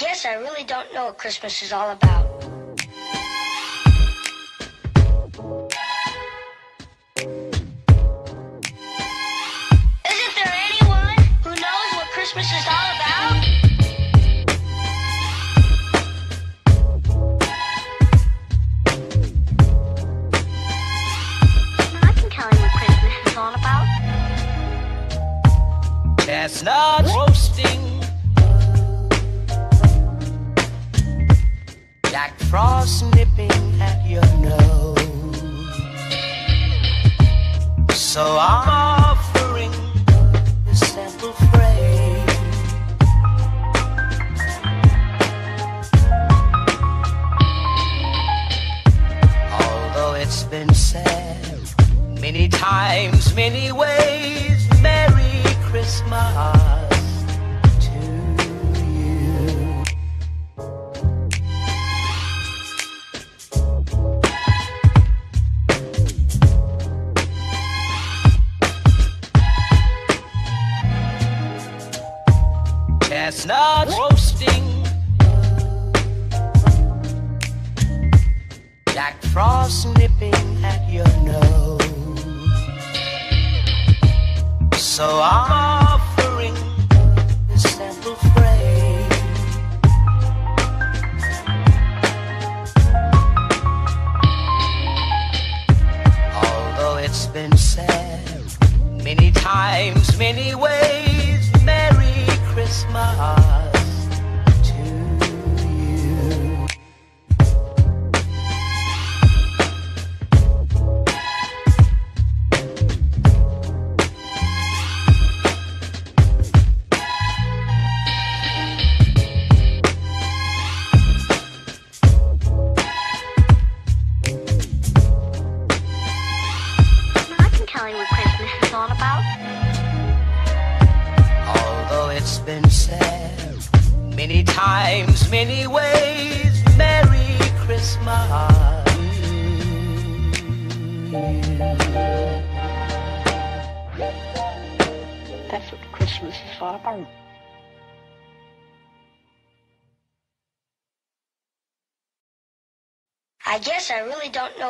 Guess I really don't know what Christmas is all about.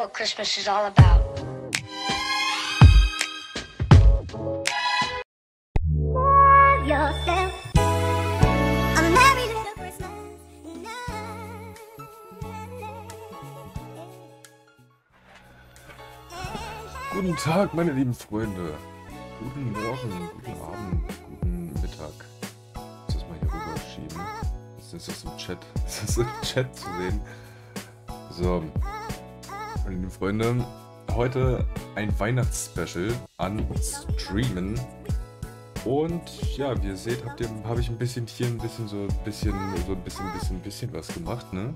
Know what Christmas is all about. Guten Tag, meine lieben Freunde. Guten Morgen, guten Abend, guten Mittag. Ich muss das mal hier rüber schieben. Ist das im Chat? Ist das im Chat zu sehen? So, meine lieben Freunde, heute ein Weihnachtsspecial an Streamen. Und ja, wie ihr seht, habe ich ein bisschen hier ein bisschen so ein bisschen, so ein bisschen, bisschen, bisschen was gemacht, ne?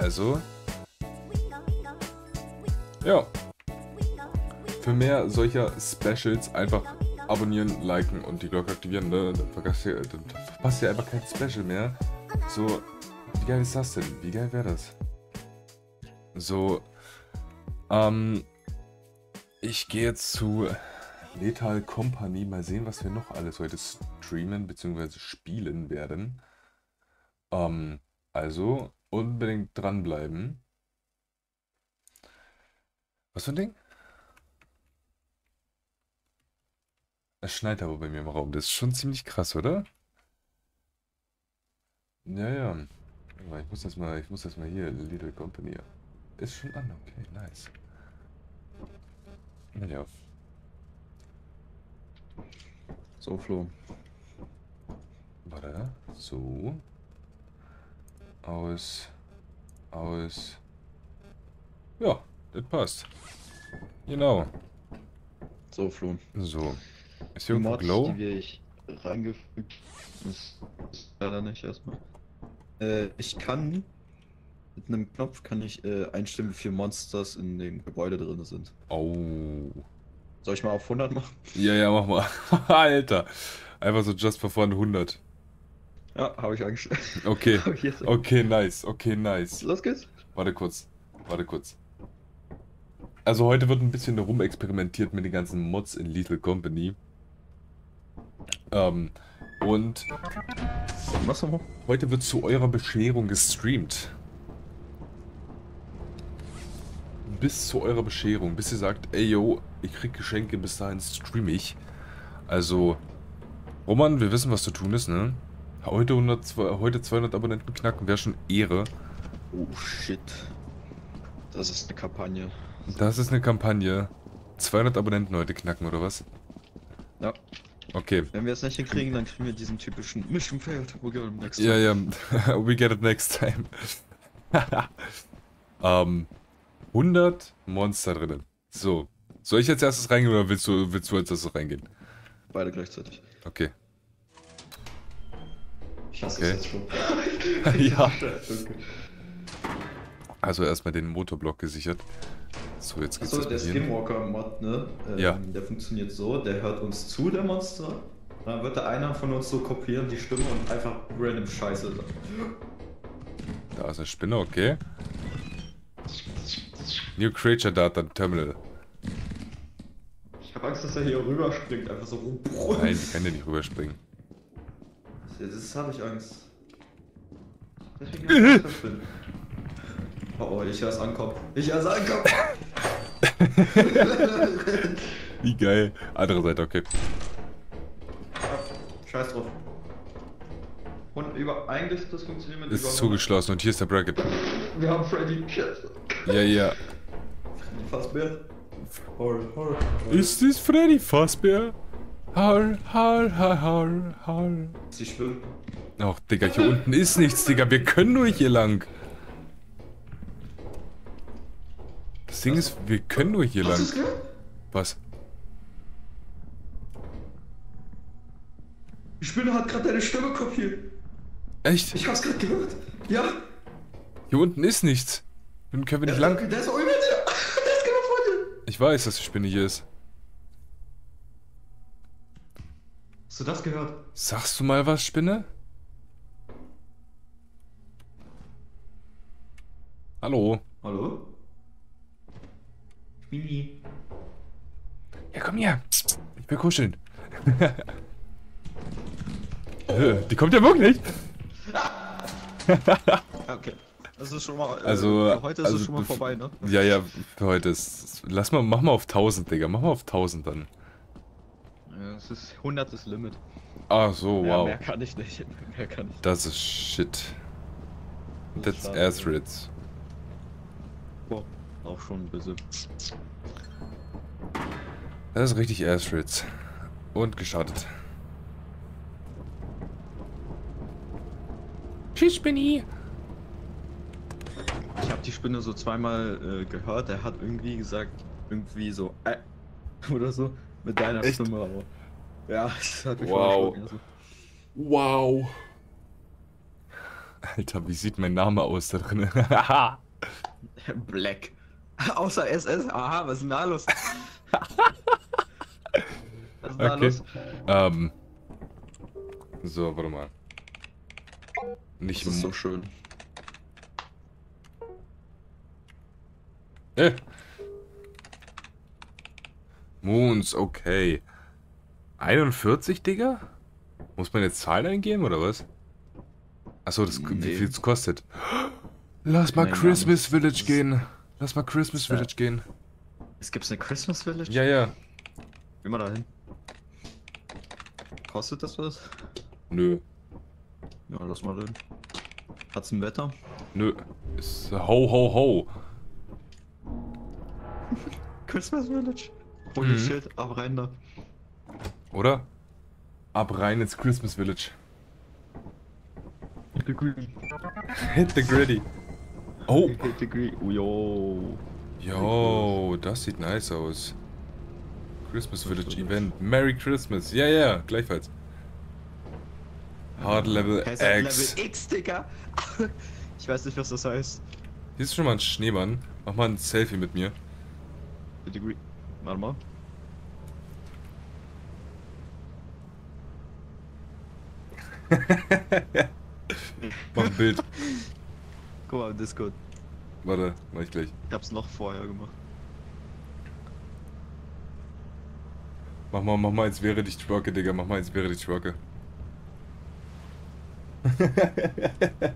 Also, ja, für mehr solcher Specials einfach abonnieren, liken und die Glocke aktivieren, ne? Dann verpasst ihr, dann verpasst ihr einfach kein Special mehr. So, wie geil ist das denn? Wie geil wäre das? So, ähm, ich gehe jetzt zu Lethal Company, mal sehen, was wir noch alles heute streamen bzw. spielen werden. Ähm, also unbedingt dranbleiben. Was für ein Ding? Es schneit aber bei mir im Raum. Das ist schon ziemlich krass, oder? Ja, ja. Ich muss das mal, ich muss das mal hier, Little Company. Ist schon an, okay, nice. Na ja. So, Flo. Warte. So. Aus. Aus. Ja, das passt. Genau. So, Flo. So. Ist hier irgendwo Glow? die wir ich reingefügt ist, ist leider nicht erstmal. Äh, ich kann mit einem Knopf kann ich äh, einstellen, wie viele Monsters in dem Gebäude drin sind. Oh. Soll ich mal auf 100 machen? Ja, ja, mach mal. Alter. Einfach so just for fun 100. Ja, habe ich eingestellt. Okay. Ich Okay, nice. Okay, nice. Los geht's. Warte kurz. Warte kurz. Also heute wird ein bisschen rumexperimentiert mit den ganzen Mods in Lethal Company. Ähm, Und heute wird zu eurer Bescherung gestreamt. Bis zu eurer Bescherung, bis ihr sagt, ey yo, ich krieg Geschenke, bis dahin stream ich. Also, Roman, wir wissen, was zu tun ist, ne? Heute, 100, zwei- heute 200 Abonnenten knacken, wäre schon Ehre. Oh shit. Das ist eine Kampagne. Das ist eine Kampagne. 200 Abonnenten heute knacken, oder was? Ja. Okay. Wenn wir es nicht hinkriegen, dann kriegen wir diesen typischen Mission failed. We'll get him next Ja, time. ja. We get it next time. ähm, 100 Monster drinnen. So. Soll ich als erstes reingehen oder willst du, willst du als erstes reingehen? Beide gleichzeitig. Okay. Ich hasse Okay. es jetzt schon. ja. Also erstmal den Motorblock gesichert. So, jetzt geht's Achso, der. Skinwalker-Mod, ne? Ähm, Ja. Der funktioniert so, der hört uns zu, der Monster. Dann wird der einer von uns so kopieren, die Stimme und einfach random Scheiße. Da ist eine Spinne, okay. New Creature Data Terminal. Ich hab Angst, dass er hier rüberspringt, einfach so rum. Nein, die kann ja nicht rüberspringen. Das habe ich Angst. Deswegen hab ich Spinnen. Oh, oh, ich höre es ankommen. Ich höre es ankommen. Wie geil. Andere Seite, okay. Scheiß drauf. Und über eigentlich das funktioniert mit Ist über zugeschlossen und hier ist der Bracket. Wir haben Freddy. Shit. Ja, ja. Fast mehr. Hol, hol. Ist das Freddy Fazbear? Har, har, har, har, har. Sie schwimmen. Ach, Digga, hier unten ist nichts, Digga. Wir können nur hier lang. Das Ding ist, wir können nur hier lang. Was? Die Spinne hat gerade deine Stimme kopiert. Echt? Ich hab's gerade gehört. Ja. Hier unten ist nichts. Dann können wir nicht Der- lang. Der ist auch über dir. Der ist genau vor dir. Ich weiß, dass die Spinne hier ist. Hast du das gehört? Sagst du mal was, Spinne? Hallo? Hallo? Spinni. Ja, komm her. Ich will kuscheln. Äh, Die kommt ja wirklich. Okay. Das ist schon mal. Äh, Also, für heute ist also es schon mal vorbei, ne? Ja, ja, für heute ist. Lass mal, mach mal auf 1000, Digga. Mach mal auf 1000 dann. Ja, es ist 100 das Limit. Ah, so, Ja, wow. mehr kann ich nicht. Mehr kann ich. Das ist shit. Das That's ist Athrids. Boah, auch schon ein bisschen. Das ist richtig Athrids. Und gestartet. Tschüss, Spinny. Ich habe die Spinne so zweimal äh, gehört. Er hat irgendwie gesagt, irgendwie so äh, oder so mit deiner Echt? Stimme. Aber ja, das hat mich Wow. schon erschrocken, Wow. Alter, wie sieht mein Name aus da drin? Also. Black. Außer SS. Aha, was ist denn da los? was ist denn da Okay. los? ähm. So, warte mal. Nicht Das ist so schön. Äh. Moons, okay. 41, Digga? Muss man jetzt Zahlen eingeben oder was? Achso, das, wie Nee. viel es kostet. Lass mal Nein, Christmas. Village gehen. Lass mal Christmas Ja. Village gehen. Es gibt eine Christmas Village? Ja, ja. Mal dahin. Kostet das was? Nö. Ja, lass mal hin. Hat's ein Wetter? Nö. Ist ho ho ho. Christmas Village? Holy Mhm. shit, ab rein da. Oder? Ab rein ins Christmas Village. The Green. Hit the gritty. Oh. The Green. Oh, yo. Yo, das sieht nice aus. Christmas Village Event. Merry Christmas. Ja, ja, gleichfalls. Hard Level halt X. Level X, Digga. Ich weiß nicht, was das heißt. Hier ist schon mal ein Schneemann. Mach mal ein Selfie mit mir. Warte mal. Mach ein Bild. Guck mal, Discord. Warte, mach ich gleich. Ich hab's noch vorher gemacht. Mach mal, mach mal, als wäre dich Twerke, Digga. Mach mal, als wäre dich Twerke.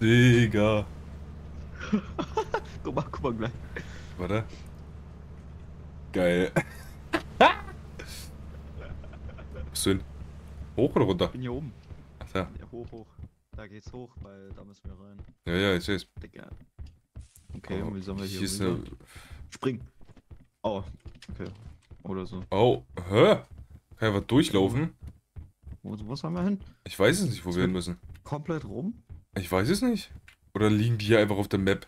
Digga. Guck mal, guck mal gleich. Warte. Geil. Du hin? Hoch oder runter? Ich bin hier oben. Ach ja. Ja, hoch, hoch. Da geht's hoch, weil da müssen wir rein. Ja, ja, ich seh's. Digga. Okay, Oh, wie sollen wir hier, hier eine... Spring. Oh, okay. Oder so. Oh, hä? Kann ich was durchlaufen? Wo, wo sollen wir hin? Ich weiß es nicht, wo wir hin müssen. Komplett rum? Ich weiß es nicht. Oder liegen die hier einfach auf der Map?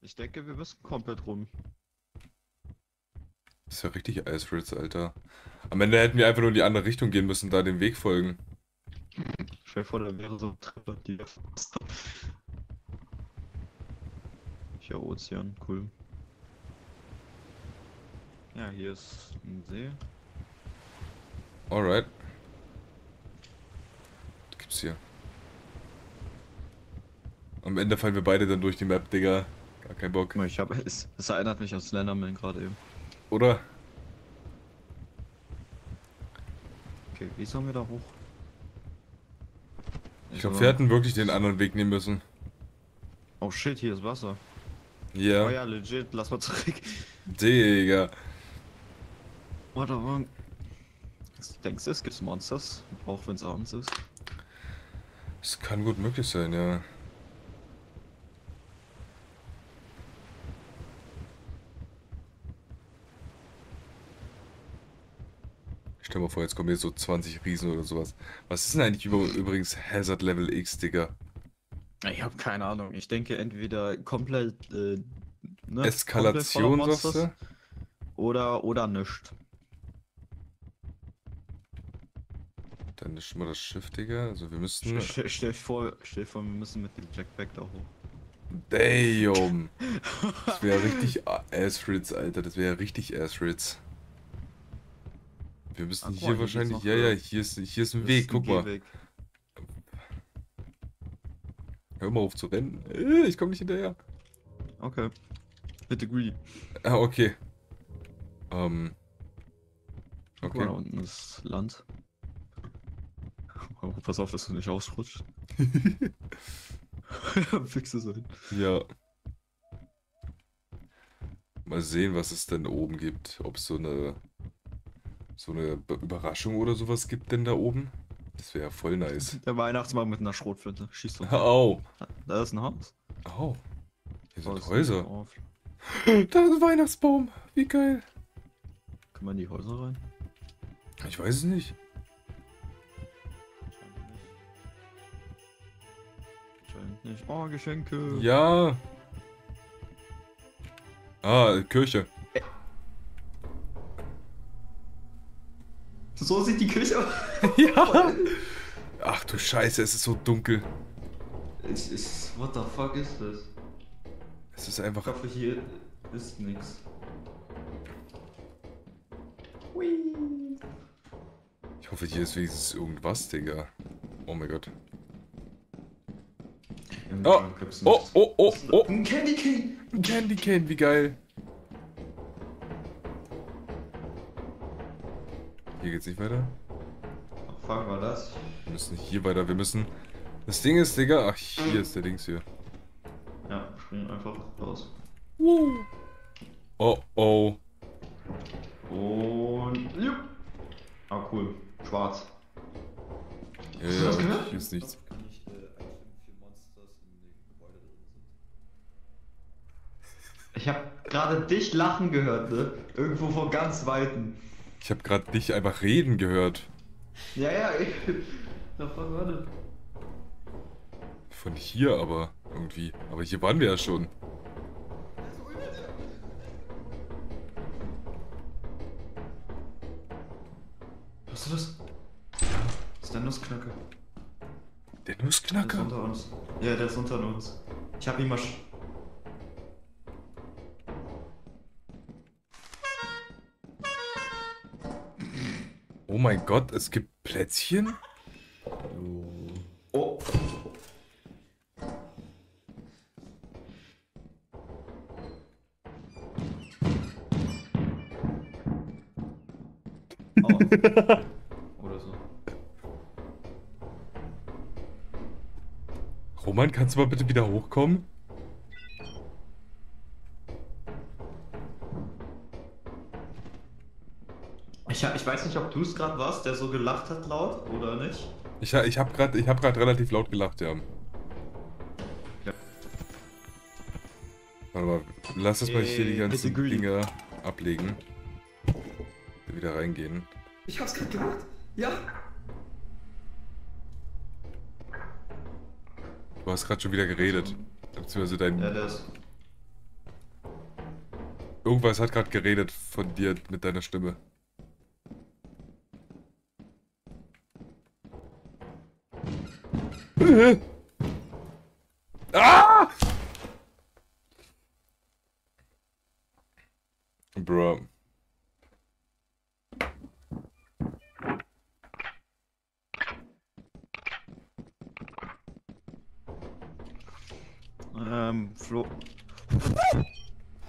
Ich denke, wir müssen komplett rum. Das ist ja richtig Ice Ritz, Alter. Am Ende hätten wir einfach nur in die andere Richtung gehen müssen, da dem Weg folgen. Stell dir vor, da wäre so ein Treppe, die Ja, Ozean, cool. Ja, hier ist ein See. Alright. Was gibt's hier? Am Ende fallen wir beide dann durch die Map, Digga. Gar kein Bock. Ich habe es, es erinnert mich an Slenderman gerade eben. Oder? Okay, wie sollen wir da hoch? Ich glaube, wir hätten wirklich den anderen Weg nehmen müssen. Oh shit, hier ist Wasser. Ja. Oh ja, legit, lass mal zurück. Digga. Warte mal. Denkst du, es gibt Monsters? Auch wenn es abends ist? Das kann gut möglich sein, ja. Stell mal vor, jetzt kommen hier so 20 Riesen oder sowas. Was ist denn eigentlich über, übrigens Hazard Level X, Digga? Ich habe keine Ahnung. Ich denke entweder komplett. Äh, ne, Eskalation, komplett sagst du? Oder, oder nischt. Dann ist schon mal das Schiff, Digga. Also wir müssten... Stell, stell, dir vor, stell vor, wir müssen mit dem Jackpack da hoch. Damn! Das wäre richtig Ass-Ritz, Alter. Das wäre richtig Ass-Ritz. Wir müssen guck hier mal, hier wahrscheinlich... Ja, ja, hier ist, hier ist ein Weg, ist ein guck mal. Gehweg. Hör mal auf zu rennen. Äh, Ich komme nicht hinterher. Okay. Bitte greedy. Ah, okay. Ähm. Guck mal, da Okay. unten ist Land. Oh, pass auf, dass du nicht ausrutscht. Fixe sein. Ja. Mal sehen, was es denn oben gibt. Ob es so eine. So eine Be- Überraschung oder sowas gibt denn da oben? Das wäre voll nice. Der Weihnachtsmann mit einer Schrotflinte. Schießt doch. Au! Da ist ein Haus. Au! Hier Oh, sind ist Häuser. Da ist ein Weihnachtsbaum. Wie geil. Kann man in die Häuser rein? Ich weiß es nicht. Anscheinend nicht. Oh, Geschenke. Ja. Ah, Kirche. So sieht die Küche aus. ja. Ach du Scheiße, es ist so dunkel. Es ist. What the fuck ist das? Es ist Ich einfach. hoffe, hier ist nix. Ich hoffe, hier ist wenigstens irgendwas, Digga. Oh mein Gott. Im Oh, oh, oh, oh, oh. Ein Candy Cane! Ein Candy Cane, wie geil. Hier geht's nicht weiter. Ach, fuck, war das? Wir müssen hier weiter. Wir müssen. Das Ding ist, Digga. Ach, hier ist der Dings hier. Ja, springen einfach raus. Oh oh. Und. Jupp. Ah, cool. Schwarz. Ja, ja, hier ist nichts. Kann ich äh, einstimmen, wie viele Monsters in dem Gebäude drin sind? Ich hab gerade dich lachen gehört, ne? Irgendwo von ganz Weiten. Ich habe gerade dich einfach reden gehört. Ja, ja, ich. Davon war das. Von hier aber irgendwie. Aber hier waren wir ja schon. Hast du das? Das ist der Nussknacker. Der Der ist Nussknacker. unter uns. Ja, der ist unter uns. Ich hab ihn mal. Oh mein Gott, es gibt Plätzchen? Oh. oh. Oder so. Roman, kannst du mal bitte wieder hochkommen? Ich, ich weiß nicht, ob du es gerade warst, der so gelacht hat laut oder nicht. Ich, ich habe gerade hab grad relativ laut gelacht, ja. Ja. Warte mal, lass das mal hier die ganzen bitte green. Dinge ablegen. Wieder reingehen. Ich hab's gerade gemacht. Ja. Du hast gerade schon wieder geredet. Beziehungsweise dein. Ja, der ist. Irgendwas hat gerade geredet von dir mit deiner Stimme. Ah! Bro. Ähm, Flo.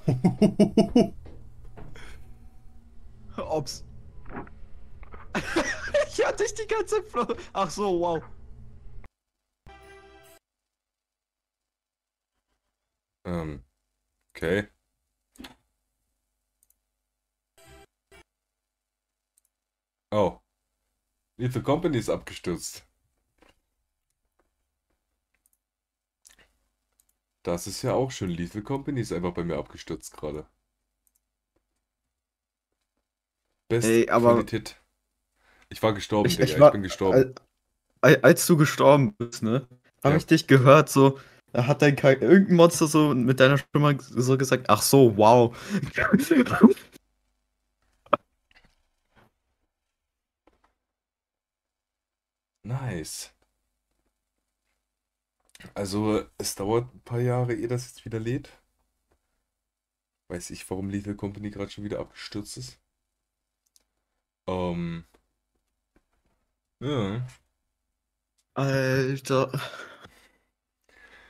Ob's. ich hatte dich die ganze Zeit, Flo. Ach so, wow. Ähm. Okay. Oh. Lethal Company ist abgestürzt. Das ist ja auch schön. Lethal Company ist einfach bei mir abgestürzt gerade. Beste Ey, aber- Qualität. Ich war gestorben, Ich- ich Ich, war- bin gestorben. Al- Als du gestorben bist, ne? Hab Ja. ich dich gehört, so. Da hat dein Char- irgendein Monster so mit deiner Stimme so gesagt, ach so, wow. Nice. Also, es dauert ein paar Jahre, ehe das jetzt wieder lädt. Weiß ich, warum Lethal Company gerade schon wieder abgestürzt ist. Ähm. Ja. Alter.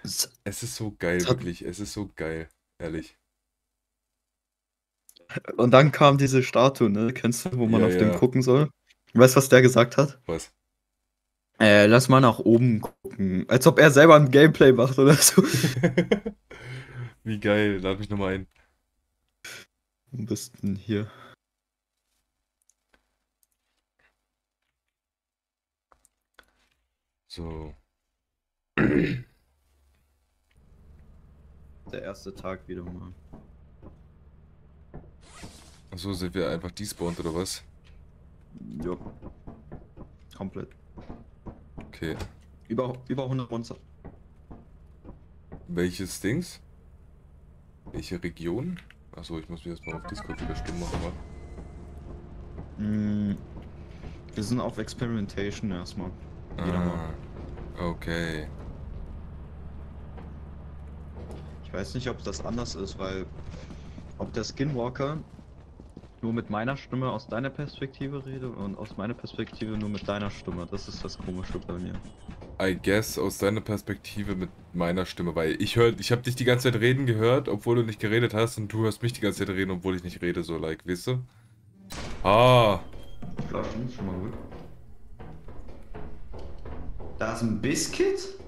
S- Es ist so geil, Es hat- wirklich. Es ist so geil. Ehrlich. Und dann kam diese Statue, ne? Kennst du, wo man Ja, auf ja. den gucken soll? Weißt du, was der gesagt hat? Was? Äh, lass mal nach oben gucken. Als ob er selber ein Gameplay macht oder so. Wie geil. Lad mich nochmal ein. Wo bist denn hier? So. Der erste Tag wieder mal. Achso, sind wir einfach despawned oder was? Ja. Komplett. Okay. Über, über 100 Monster. Welches Dings? Welche Region? Achso, ich muss mich erstmal auf Discord wieder stumm machen. Mal. Mm, wir sind auf Experimentation erstmal. Jeder mal. Ah, okay. Ich weiß nicht, ob das anders ist, weil ob der Skinwalker nur mit meiner Stimme aus deiner Perspektive rede und aus meiner Perspektive nur mit deiner Stimme. Das ist das Komische bei mir. I guess aus deiner Perspektive mit meiner Stimme, weil ich hör, ich habe dich die ganze Zeit reden gehört, obwohl du nicht geredet hast und du hörst mich die ganze Zeit reden, obwohl ich nicht rede, so like, weißt du? Ah, Flaschen, schon mal gut. Da ist ein Biscuit?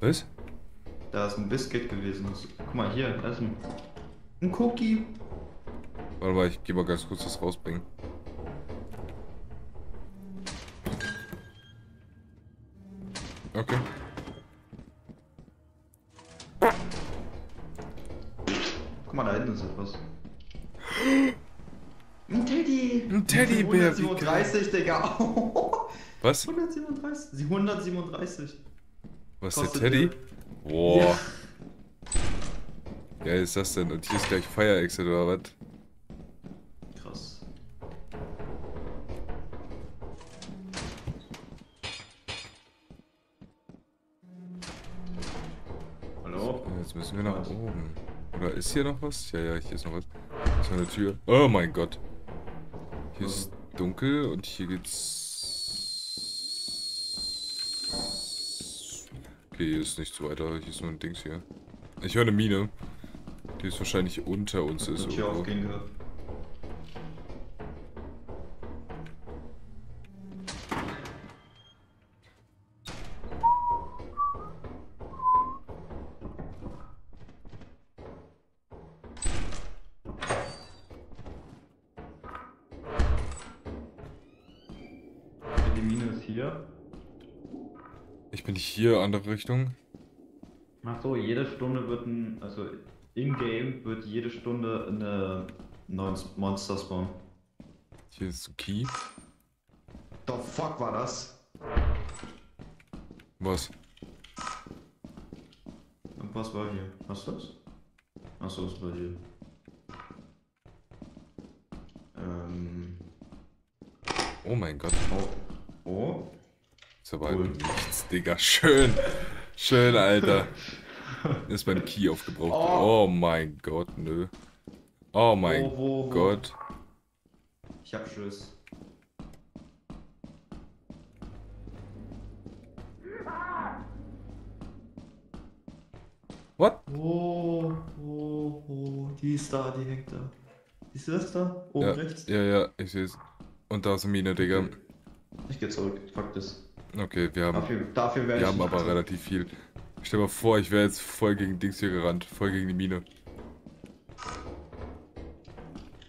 was? Da ist ein Biscuit gewesen. Guck mal hier, da ist ein, ein Cookie. Warte mal, ich geh mal ganz kurz das rausbringen. Okay. Guck mal, da hinten ist etwas. Ein Teddy! Ein Teddybär, wie geil. 137, Digga. Was? 137. 137. Was der Kostet Teddy? der- Boah. Ja. Geil ist das denn? Und hier ist gleich Fire Exit oder was? Krass. Hallo? So, Jetzt müssen wir nach Was? oben. Oder ist hier noch was? Ja, ja, hier ist noch was. Ist noch eine Tür. Oh mein Gott. Hier ist dunkel und hier geht's. Okay, hier ist nichts weiter. Hier ist nur ein Dings hier. Ich höre eine Mine. Die ist wahrscheinlich unter uns ist. Tür irgendwo. aufgehen gehört. Hier, andere Richtung. Ach so, jede Stunde wird ein, also in-game wird jede Stunde eine neuen Monster spawnen. Hier ist so Key. The fuck war das? Was? Und was war hier? Was ist das? Achso, das war hier. Ähm. Oh mein Gott. Oh. Oh. Aber Cool. nichts, Digga. Schön. Schön, Alter. Ist mein Key aufgebraucht. Oh. Oh mein Gott, nö. Oh mein wo, wo? Gott. Ich hab Schiss. What? Oh, oh, oh, die ist da, die hängt da. Siehst du das da? Oben Ja, rechts? ja, ja, ich seh's. Und da ist eine Mine, Digga. Ich geh zurück, fuck das. Okay, wir haben, Dafür, dafür werde wir haben aber relativ viel. Stell mal vor, ich wäre jetzt voll gegen Dings hier gerannt. Voll gegen die Mine.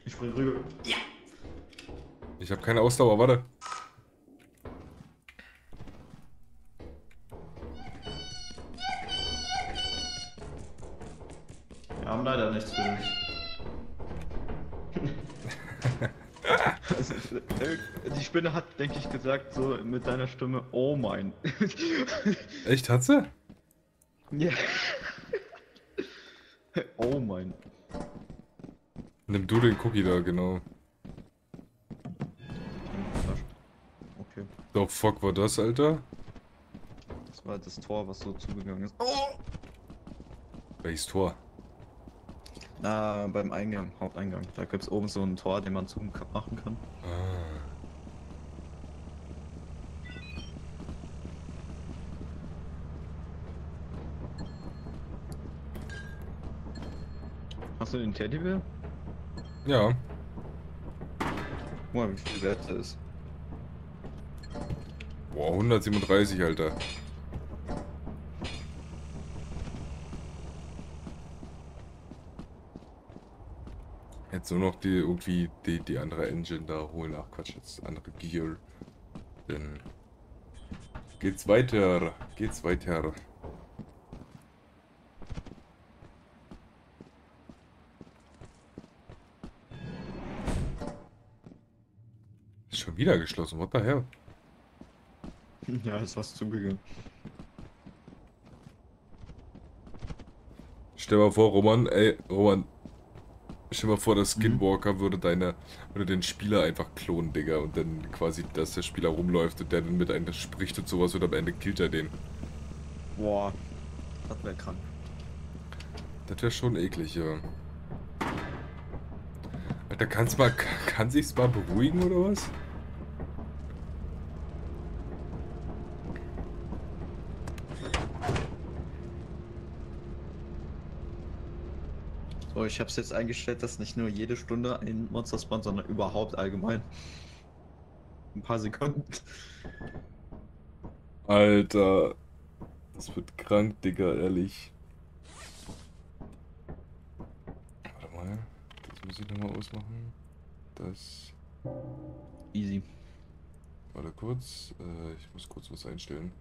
Ich spring rüber. Ich habe keine Ausdauer, warte. Wir haben leider nichts für dich. Die Spinne hat, denke ich, gesagt, so mit deiner Stimme, oh mein. Echt, hat sie? Ja. Oh mein. Nimm du den Cookie da, genau. Okay. The fuck war das, Alter? Das war das Tor, was so zugegangen ist. Oh! Welches Tor? Na, beim Eingang, Haupteingang. Da gibt es oben so ein Tor, den man zumachen kann. Ah. Hast du den Teddybär? Ja. Guck mal, wie viel wert der ist. Boah, 137, Alter. Jetzt nur noch die irgendwie die, die andere Engine da holen. Ach Quatsch, jetzt andere Gear. Dann geht's weiter. Geht's weiter. Ist schon wieder geschlossen. What the hell? ja, ist was zugegangen. Stell mal vor, Roman, ey, Roman. Stell mal vor, der Mhm. Skinwalker würde deine, würde den Spieler einfach klonen, Digga. Und dann quasi, dass der Spieler rumläuft und der dann mit einem spricht und sowas und am Ende killt er den. Boah, das wäre krank. Das wäre schon eklig, ja. Alter, kann's mal, kann sich's mal beruhigen oder was? Ich habe es jetzt eingestellt, dass nicht nur jede Stunde ein Monster spawnt, sondern überhaupt allgemein. Ein paar Sekunden. Alter. Das wird krank, Digga, ehrlich. Warte mal. Das muss ich nochmal ausmachen. Das. Easy. Warte kurz. Äh, ich muss kurz was einstellen.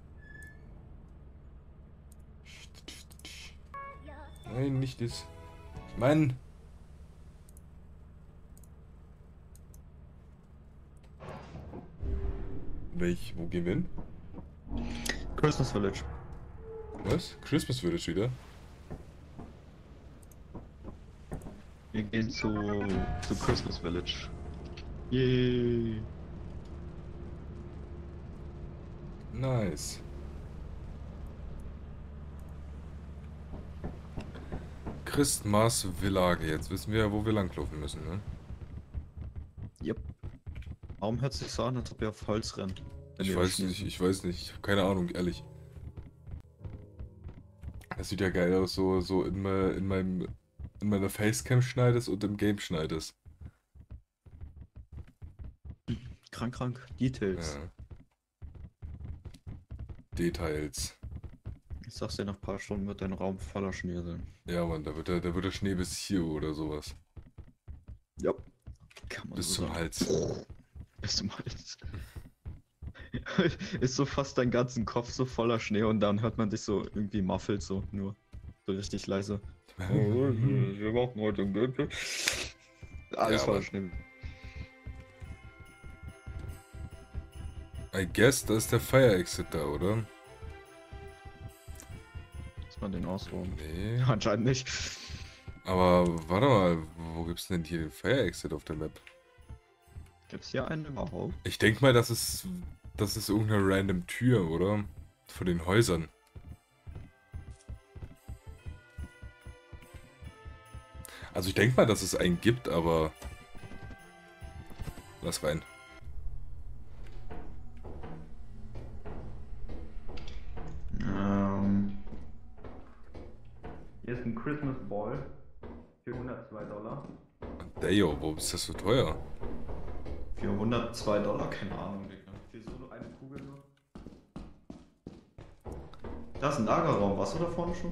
Nein, nicht das. Mann! Welch, wo gehen wir hin? Christmas Village. Was? Christmas Village wieder? Wir gehen zu, zu Christmas Village. Yay. Nice. Christmas Village. Jetzt wissen wir, wo wir langlaufen müssen, ne? Yep. Warum hört sich so an, als ob wir auf Holz rennen? wenn Ich weiß nicht, ich weiß nicht. Ich habe keine Ahnung, ehrlich. Das sieht ja geil aus, so, so in, me, in meinem in meiner Facecam schneidest und im Game schneidest. Krank, krank. Details. Ja. Details. Ich sag's dir, nach ein paar Stunden wird dein Raum voller Schnee sein. Ja, Mann, da wird der, da wird der Schnee bis hier oder sowas. Ja. Kann man Bis so zum sagen. Hals. Bis zum Hals. ist so fast dein ganzen Kopf so voller Schnee und dann hört man dich so irgendwie muffelt so nur. So richtig leise. Wir machen heute ein Gameplay. Alles Ja, voller Schnee. I guess, da ist der Fire Exit da, oder? Muss man den ausruhen? Nee. Anscheinend nicht. Aber warte mal, wo gibt's denn hier den Fire Exit auf der Map? Gibt's hier einen überhaupt? Ich denke mal, das ist, das ist irgendeine random Tür, oder? Von den Häusern. Also ich denke mal, dass es einen gibt, aber... Lass rein. Ähm. Hier ist ein Christmas Ball für 102 Dollar. Dayo, warum ist das so teuer? Für 102 Dollar? Keine Ahnung, Digga. Für so eine Kugel nur. Da ist ein Lagerraum. Warst du da vorne schon?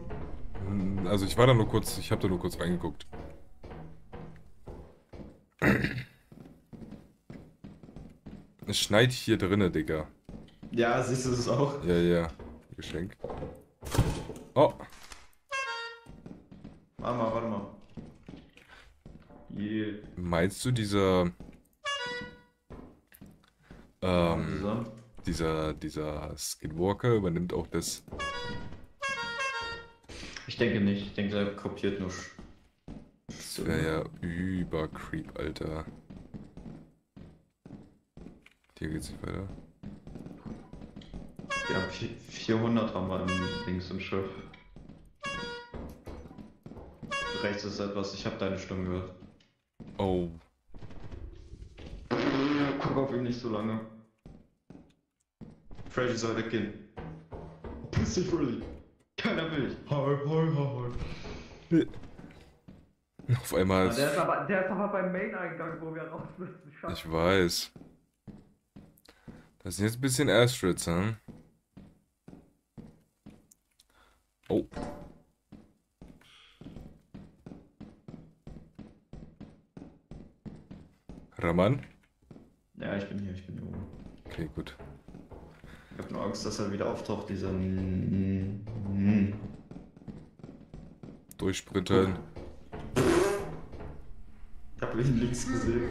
Hm, Also ich war da nur kurz, ich habe da nur kurz reingeguckt. Es schneit hier drinne, Digga. Ja, siehst du es auch. Ja, ja. Geschenk. Oh, Warte mal, warte mal. Je. meinst du dieser... Ähm, Dieser. dieser, Skinwalker übernimmt auch das... Ich denke nicht. Ich denke, der kopiert nur. Das wäre ja übercreep, Alter. Hier geht's nicht weiter. Ja, vi- 400 haben wir im Dings im Schiff. Rechts ist etwas. Ich habe deine Stimme gehört. Oh, Guck auf ihn nicht so lange. Freddy soll weggehen. Piss dich, Freddy. Keiner will dich. Hi, hi, hi, auf einmal... Der ist aber, der ist aber beim Main-Eingang, wo wir raus müssen. Ich weiß. Das sind jetzt ein bisschen Airstrids, hm? Oh. Raman? Ja, ich bin hier, ich bin hier oben. Okay, gut. Ich hab nur Angst, dass er wieder auftaucht, dieser. Durchsprinten. Ich hab ihn links gesehen.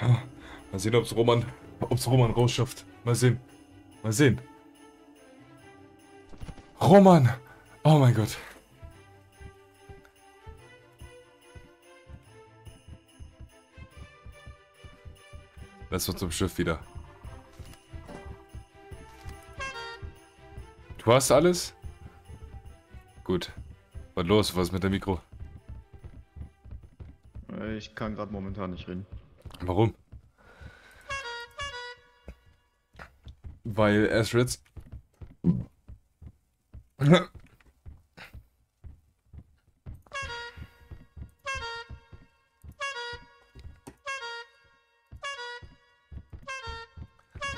Ha, Mal sehen, ob's Roman, ob's Roman rausschafft. Mal sehen. Mal sehen. Roman! Oh mein Gott. Lass uns zum Schiff wieder. Du hast alles? Gut. Was los? Was mit dem Mikro? Ich kann gerade momentan nicht reden. Warum? Weil Astrids.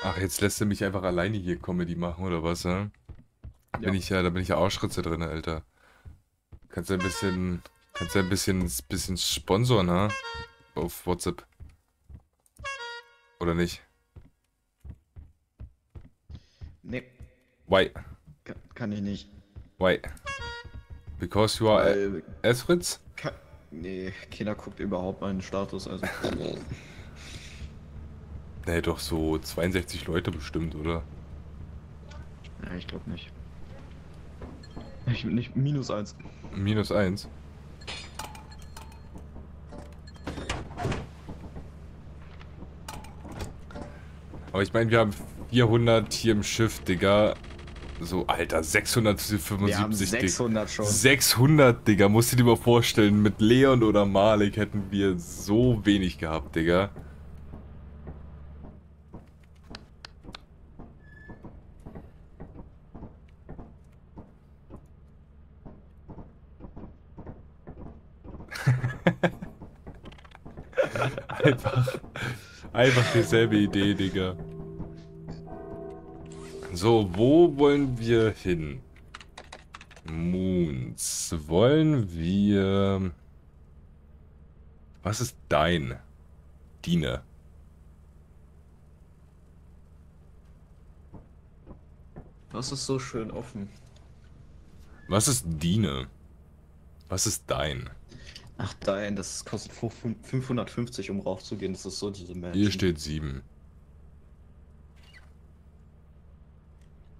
Ach, jetzt lässt er mich einfach alleine hier Comedy machen oder was, ja? Da bin Ja. ich ja, da bin ich ja Ausschritze drin, Alter. Kannst du ein bisschen, kannst du ein bisschen, bisschen sponsoren, ha? Auf WhatsApp. Oder nicht? Nee, Why? kann, kann ich nicht. Why? Because you are Weil, Esfritz? nee, keiner guckt überhaupt meinen Status, also. Nee, doch so 62 Leute bestimmt, oder? ja, ich glaube nicht. Ich bin nicht minus eins. Minus eins. Aber ich meine, wir haben 400 hier im Schiff, Digga. So, Alter, 675, Wir haben Digga. 600 schon. 600, Digga. Musst du dir mal vorstellen, mit Leon oder Malik hätten wir so wenig gehabt, Digga. Einfach, einfach dieselbe Idee, Digga. So, wo wollen wir hin? Moons. Wollen wir... Was ist dein? Dine. Das ist so schön offen. Was ist Dine? Was ist dein? Ach, dein, das kostet 550, um raufzugehen. Das ist so diese Mansion. Hier steht 7.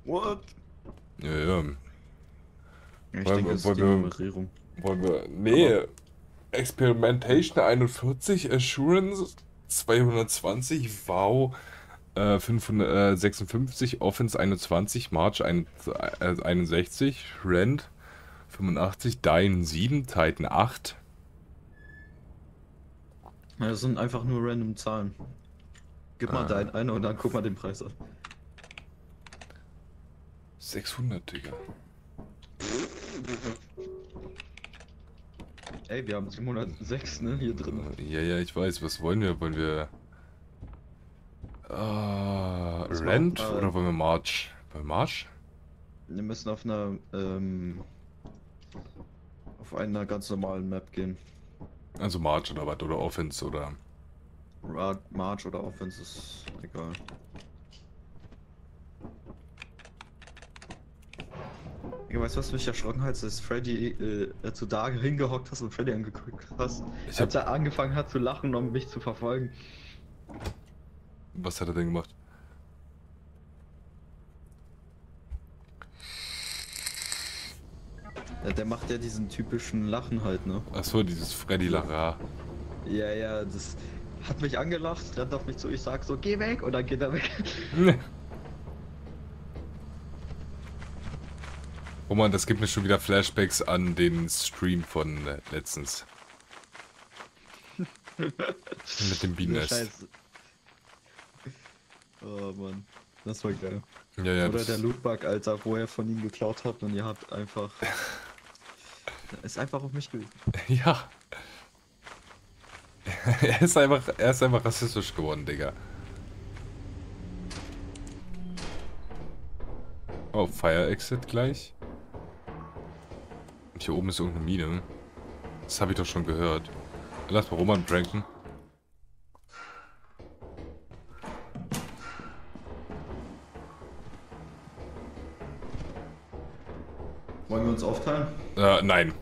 What? Ja, ja. Ich Wollen denke, wir- das ist wollen die wir- Nummerierung. Wollen wir. Nee. Experimentation 41, Assurance 220, Wow äh, 556, Offense 21, March ein- äh, 61, Rent 85, Dyne 7, Titan 8. Ja, das sind einfach nur random Zahlen. Gib mal Ah. dein eine und dann guck mal den Preis an. 600, Digga. Ey, wir haben 706, ne, hier drin. Ja, ja, ich weiß. Was wollen wir? Wollen wir. Äh, Rent äh, oder wollen wir March? Wollen wir March? Wir müssen auf einer, ähm, auf einer ganz normalen Map gehen. Also March oder was? Oder Offense oder. March oder Offense ist egal. Ja, weißt du, was mich erschrocken hat, dass Freddy, äh, als du da hingehockt hast und Freddy angeguckt hast, Ich als hab- er angefangen hat zu lachen, um mich zu verfolgen. Was hat er denn gemacht? Ja, der macht ja diesen typischen Lachen halt, ne? Achso, dieses Freddy Lara. Ja, ja, das hat mich angelacht, rennt auf mich zu, ich sag so, geh weg, und dann geht er weg. Oh man, das gibt mir schon wieder Flashbacks an den Stream von äh, letztens. Mit dem Bienennest. Oh Mann, das war geil. Ja, ja, Oder der Lootbug, Alter, wo er von ihm geklaut hat und ihr habt einfach. ist einfach auf mich gewesen. ja. er ist einfach, er ist einfach rassistisch geworden, Digga. Oh, Fire Exit gleich. Und hier oben ist irgendeine Mine. Das habe ich doch schon gehört. Lass mal Roman pranken. Wollen wir uns aufteilen? Äh, nein.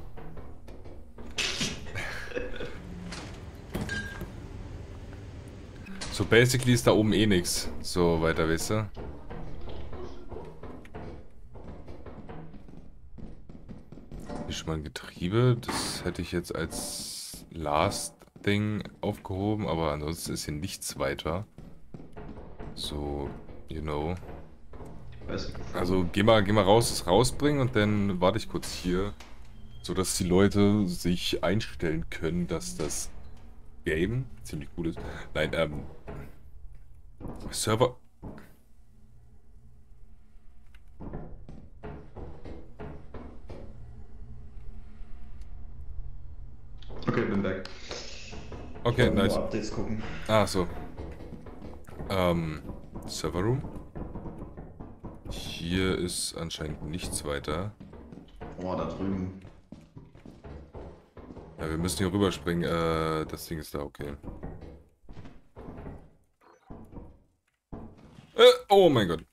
So basically ist da oben eh nix. So weiter, weißt du? Schon mal ein Getriebe. Das hätte ich jetzt als Last Thing aufgehoben, aber ansonsten ist hier nichts weiter. So, you know. Also geh mal, geh mal raus, das rausbringen und dann warte ich kurz hier, so dass die Leute sich einstellen können, dass das Game ziemlich cool ist. Nein, ähm Server. Okay, bin weg. Okay, nice. Updates gucken. Ah, so. Ähm, Server Room. Hier ist anscheinend nichts weiter. Oh, da drüben. Ja, wir müssen hier rüberspringen. Äh, das Ding ist da, okay. Äh, oh mein Gott.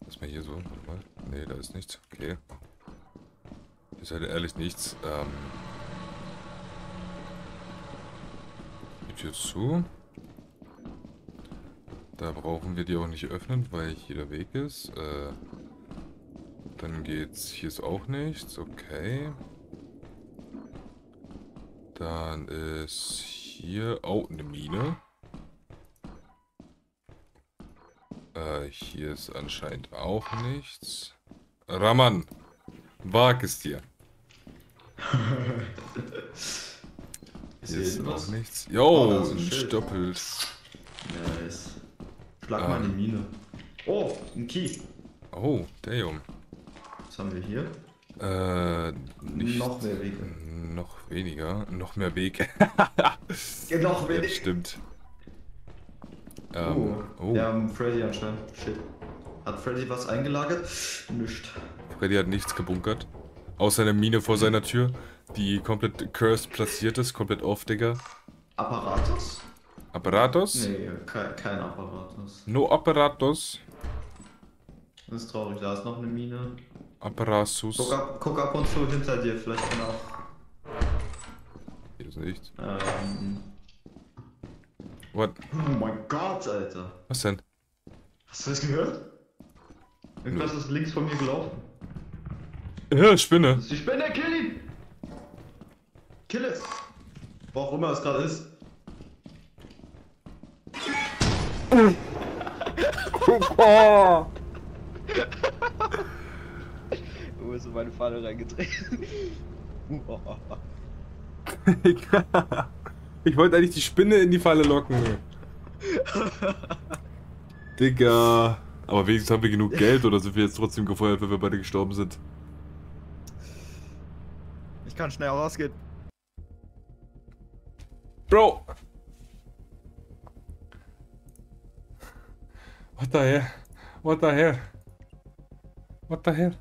Was mal hier so? Warte mal. Nee, da ist nichts. Okay. Ist halt ehrlich nichts. Ähm. Die Tür zu. Da brauchen wir die auch nicht öffnen, weil hier der Weg ist. Äh. Dann geht's. Hier ist auch nichts. Okay. Dann ist hier auch eine Mine. Äh, hier ist anscheinend auch nichts. Raman, wag es dir. Hier ist auch nichts. Jo, Oh, ein ein Schild. Stoppelt. Nice. Schlag mal in die Mine. Oh, ein Key. Oh, damn. Was haben wir hier? Äh, nicht. Noch mehr Wege. Noch weniger. Noch mehr Weg. Ja, noch Ja, weniger. stimmt. Ähm, oh, Wir haben Freddy anscheinend. Shit. Hat Freddy was eingelagert? Nicht. Freddy hat nichts gebunkert. Außer eine Mine vor seiner Tür, die komplett cursed platziert ist, komplett off, Digga. Apparatus? Apparatus? Nee, kein, kein Apparatus. No Apparatus. Das ist traurig, da ist noch eine Mine. Apparatus. Guck ab, guck ab und zu hinter dir, vielleicht auch. Hier ist nichts. Ähm. What? Oh mein Gott, Alter. Was denn? Hast du das gehört? Irgendwas ist links von mir gelaufen. Ja, Spinne. Das ist die Spinne, kill ihn! Kill es! Wo auch immer es gerade ist. Oh. Wo ist in meine Falle reingedreht? ich wollte eigentlich die Spinne in die Falle locken. Digga. Aber wenigstens haben wir genug Geld oder sind wir jetzt trotzdem gefeuert, wenn wir beide gestorben sind? Ich kann schnell rausgehen. Bro! What the hell? What the hell? What the hell?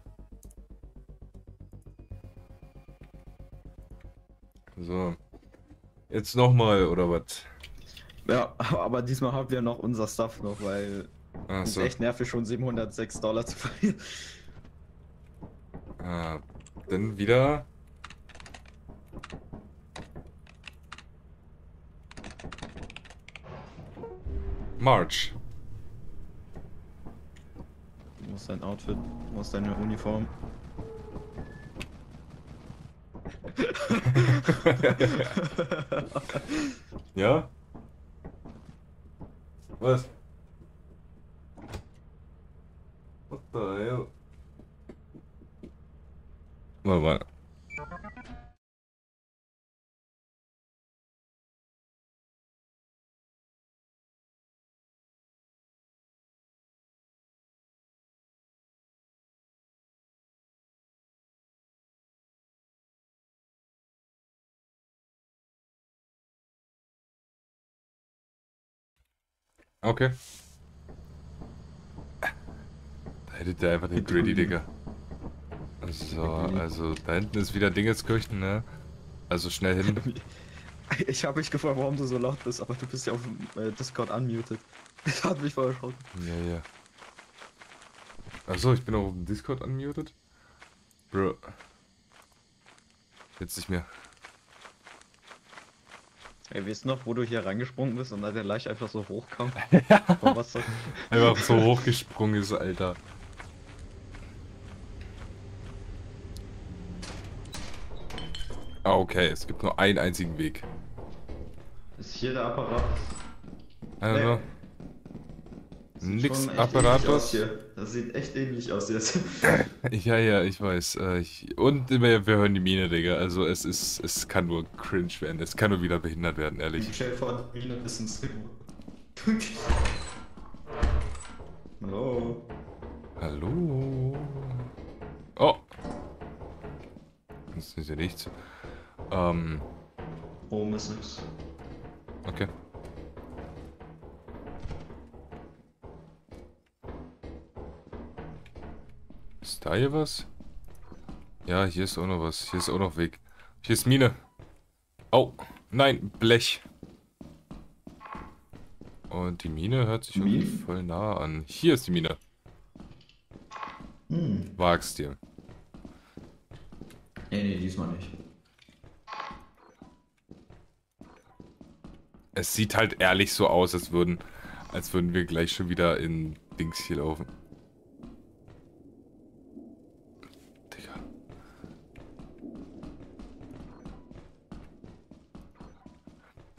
So. Jetzt nochmal, oder was? Ja, aber diesmal haben wir noch unser Stuff noch, weil es ist Achso. echt nervig, schon 706 Dollar zu verlieren. Ah, dann wieder. March. Du musst dein Outfit, du musst deine Uniform. Ja? Was? What the hell? Warte mal. Okay. Da hättet ihr einfach den Gritty, Digga. So, also da hinten ist wieder Dingeskirchen, ne? Also schnell hin. Ich habe mich gefragt, warum du so laut bist, aber du bist ja auf dem äh, Discord unmuted. Das hat mich voll erschrocken. Ja, ja. Achso, ich bin auch auf dem Discord unmuted. Bro. Jetzt nicht mehr. Ey, weißt du noch, wo du hier reingesprungen bist und dann der Leich einfach so hochkam? Wasser? Einfach so hochgesprungen ist, Alter. Ah, okay, es gibt nur einen einzigen Weg. Ist hier der Apparat? Also, Sieht nix Apparatus. Das sieht echt ähnlich aus jetzt. Ja, ja, ich weiß. Äh, ich, und immer, wir hören die Mine, Digga. Also es ist, es kann nur cringe werden. Es kann nur wieder behindert werden, ehrlich. Stell dir vor, die Biene ist ein Skip. Hallo. Hallo. Oh. Das ist ja nichts. Ähm, Oben ist nix. okay. Ist da hier was? Ja, hier ist auch noch was. Hier ist auch noch Weg. Hier ist Mine. Oh, nein, Blech. Und die Mine hört sich irgendwie voll nah an. Hier ist die Mine. Hm. Wag's dir. Nee, nee, diesmal nicht. Es sieht halt ehrlich so aus, als würden, als würden wir gleich schon wieder in Dings hier laufen.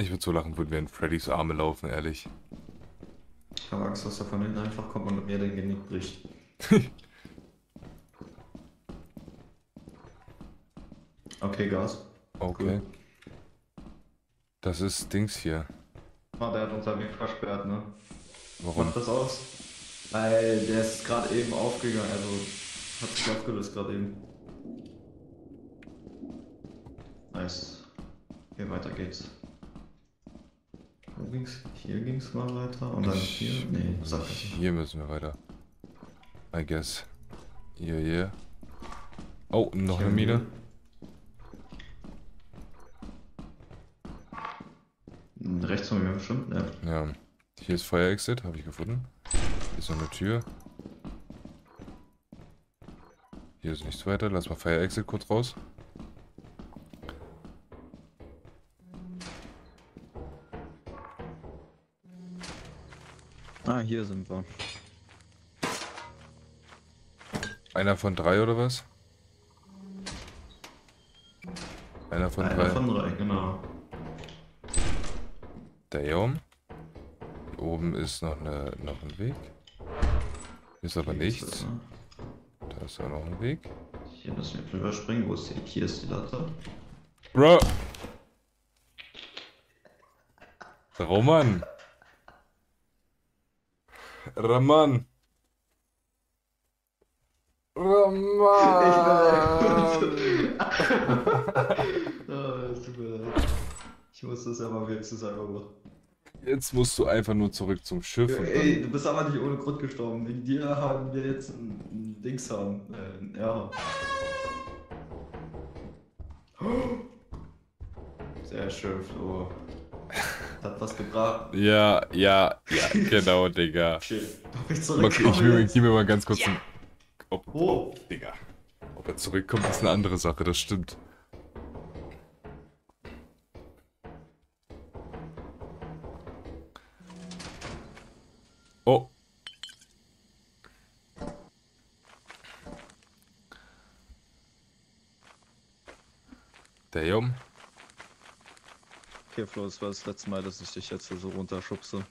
Ich würde so lachen, würden wir in Freddys Arme laufen, ehrlich. Ich habe Angst, dass er von hinten einfach kommt und mir den Genick bricht. okay, Gas. Okay. Das ist Dings hier. Ah, der hat unser Weg versperrt, ne? Warum? Macht das aus? Weil der ist gerade eben aufgegangen, also hat sich aufgelöst gerade eben. Nice. Okay, weiter geht's. Wo ging's? Hier ging's mal weiter und dann hier? Nee, sag ich. Hier müssen wir weiter. I guess. Hier, hier. Oh, noch eine Mine. Hm, Rechts von mir bestimmt, ja. Ja. Hier ist Fire Exit, habe ich gefunden. Hier ist noch eine Tür. Hier ist nichts weiter. Lass mal Fire Exit kurz raus. Hier sind wir. Einer von drei oder was? Einer von Einer drei. von drei, genau. Damn. Hier oben ist noch, eine, noch ein Weg. Hier ist aber Hier ist nichts. das, ne? Da ist auch noch ein Weg. Hier müssen wir drüber springen. Wo ist die? Hier ist die Latte. Bro! Roman! Raman! Raman! Leid. Ich muss das aber wenigstens einfach machen. Jetzt musst du einfach nur zurück zum Schiff und Ey, du bist aber nicht ohne Grund gestorben. Wegen dir haben wir jetzt ein, ein Dings haben. Äh, ja. Sehr schön, Flo. Hat was gebracht. Ja, ja, ja, genau, Digga. Shit. Darf ich Mal, zurückkommen? ich will, jetzt? gib mir mal ganz kurz ein... Ob, Wo? Digga. Ob er zurückkommt, ist eine andere Sache, das stimmt. Oh. Damn. Okay, Flo, das war das letzte Mal, dass ich dich jetzt so runterschubse.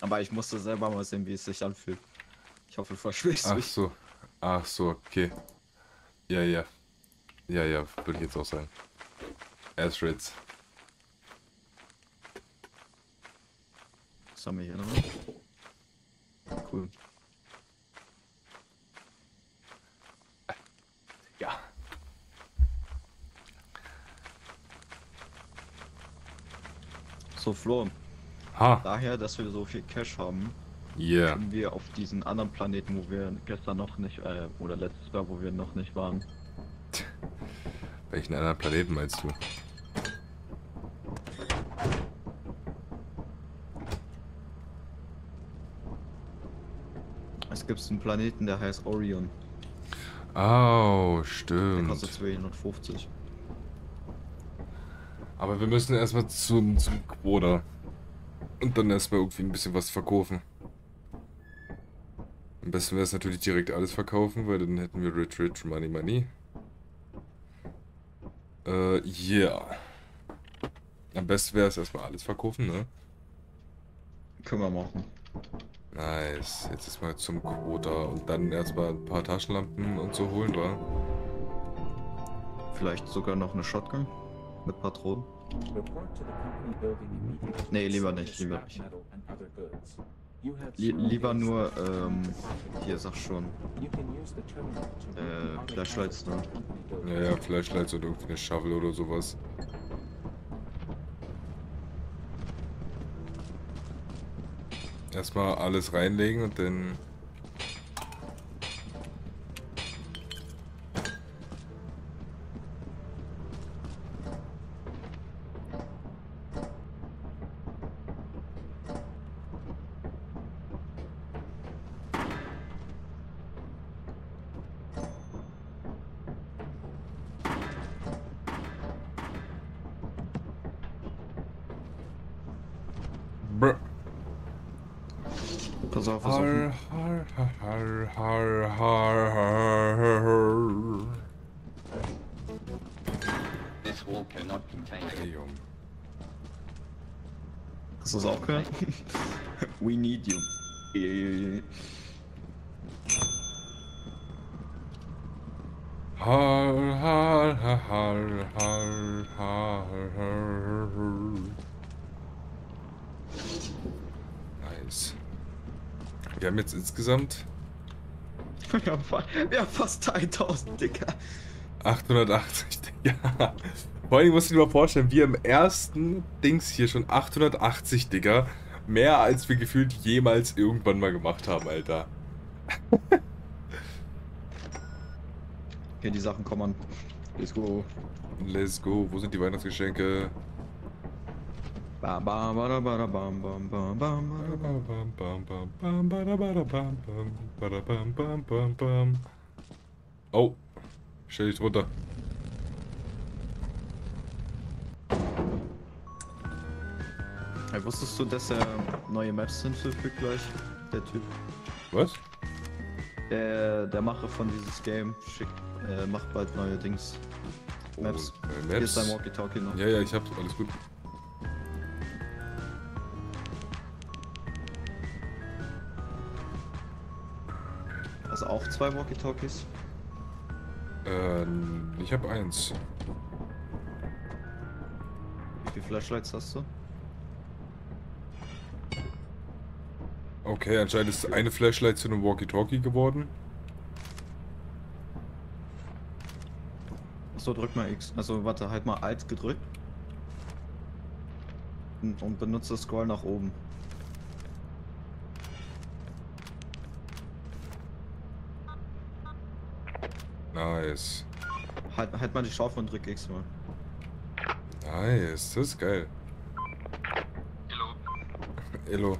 Aber ich musste selber mal sehen, wie es sich anfühlt. Ich hoffe, du verstehst Ach mich. so. Ach so, okay. Ja, ja. Ja, ja, würde ich jetzt auch sagen. Asteroids. Was haben wir hier noch? Cool. So, Flo, Ha. daher, dass wir so viel Cash haben, Yeah. können wir auf diesen anderen Planeten, wo wir gestern noch nicht, äh, oder letztes Jahr, wo wir noch nicht waren, Welchen anderen Planeten meinst du? es gibt einen Planeten, der heißt Orion. Oh, Der stimmt. kostet 250. Aber wir müssen erstmal zum, zum Quoter. Und dann erstmal irgendwie ein bisschen was verkaufen. Am besten wäre es natürlich direkt alles verkaufen, weil dann hätten wir Rich Rich Money Money. Äh, yeah. Am besten wäre es erstmal alles verkaufen, ne? Können wir machen. Nice. Jetzt erstmal zum Quoter und dann erstmal ein paar Taschenlampen und so holen, wa? Vielleicht sogar noch eine Shotgun mit Patronen. Nee, lieber nicht, lieber nicht. Lie lieber nur, ähm, hier sag schon, äh, Flashlights, ne? Ja, ja, Flashlights oder irgendwie eine Shovel oder sowas. Erstmal alles reinlegen und dann. Insgesamt Wir haben, wir haben fast 1000, Digga. 880, Digga. Vor allem musst du dir mal vorstellen, wir im ersten Dings hier schon 880, Digga. Mehr als wir gefühlt jemals irgendwann mal gemacht haben, Alter. Okay, die Sachen kommen. Let's go. Let's go. Wo sind die Weihnachtsgeschenke? Bam, bam, bam, bam, bam, bam, bam, bam, bam. Oh, stell dich drunter. Hey, wusstest du, dass er neue Maps hinzufügt gleich? Der Typ. Was? Der, der Macher von dieses Game schickt, äh, macht bald neue Dings. Maps. Oh, äh, Hier ist Maps. sein Walkie-Talkie noch. Ja, ja, ich hab's. Alles gut. Also auch zwei Walkie-Talkies. Ähm, ich hab eins. Wie viele Flashlights hast du? Okay, anscheinend ist eine Flashlight zu einem Walkie-Talkie geworden. Achso, drück mal X. Also warte, halt mal Alt gedrückt. Und, und benutze Scroll nach oben. Nice. Halt, halt mal die Schaufel und drück X mal. Nice, das ist geil. Elo.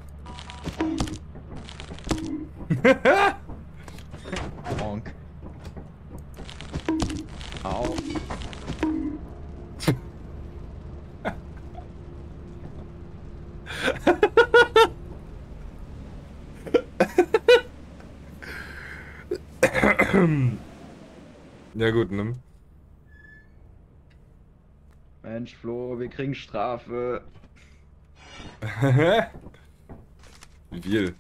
Honk. Au. Ja gut, ne? Mensch, Flo, wir kriegen Strafe. Wie viel?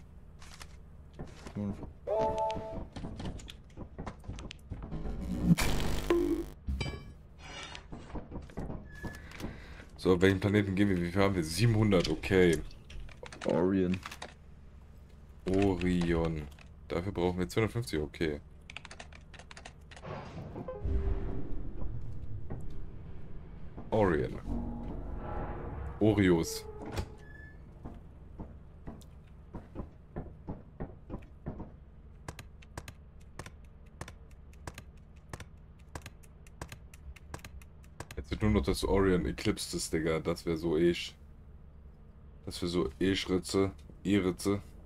So, auf welchen Planeten gehen wir? Wie viel haben wir? 700, okay. Orion. Orion. Dafür brauchen wir 250, okay. Orion. Oreos. Jetzt wird nur noch das Orion Eclipse, Digga. Das wäre so ich. Das wäre so E-Schritze. E-Ritze. Oh nö,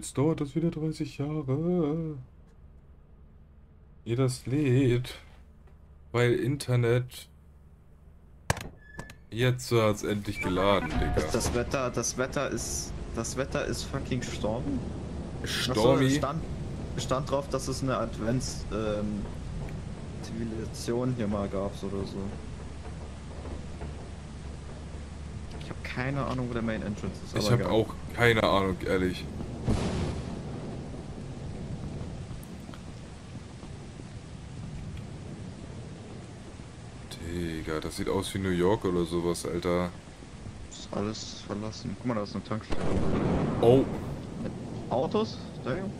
jetzt dauert das wieder 30 Jahre. Ihr das lädt. Weil Internet. Jetzt hat es endlich geladen, Digga. Das Wetter, das Wetter ist, das Wetter ist fucking storm. Stormy. es stand, es stand drauf, dass es eine Advents, ähm, Zivilisation hier mal gab oder so. Ich habe keine Ahnung, wo der Main Entrance ist. Ich habe auch keine Ahnung, ehrlich. Digga, das sieht aus wie New York oder sowas, Alter. Ist alles verlassen. Guck mal, da ist eine Tankstelle. Oh, Autos? Damn.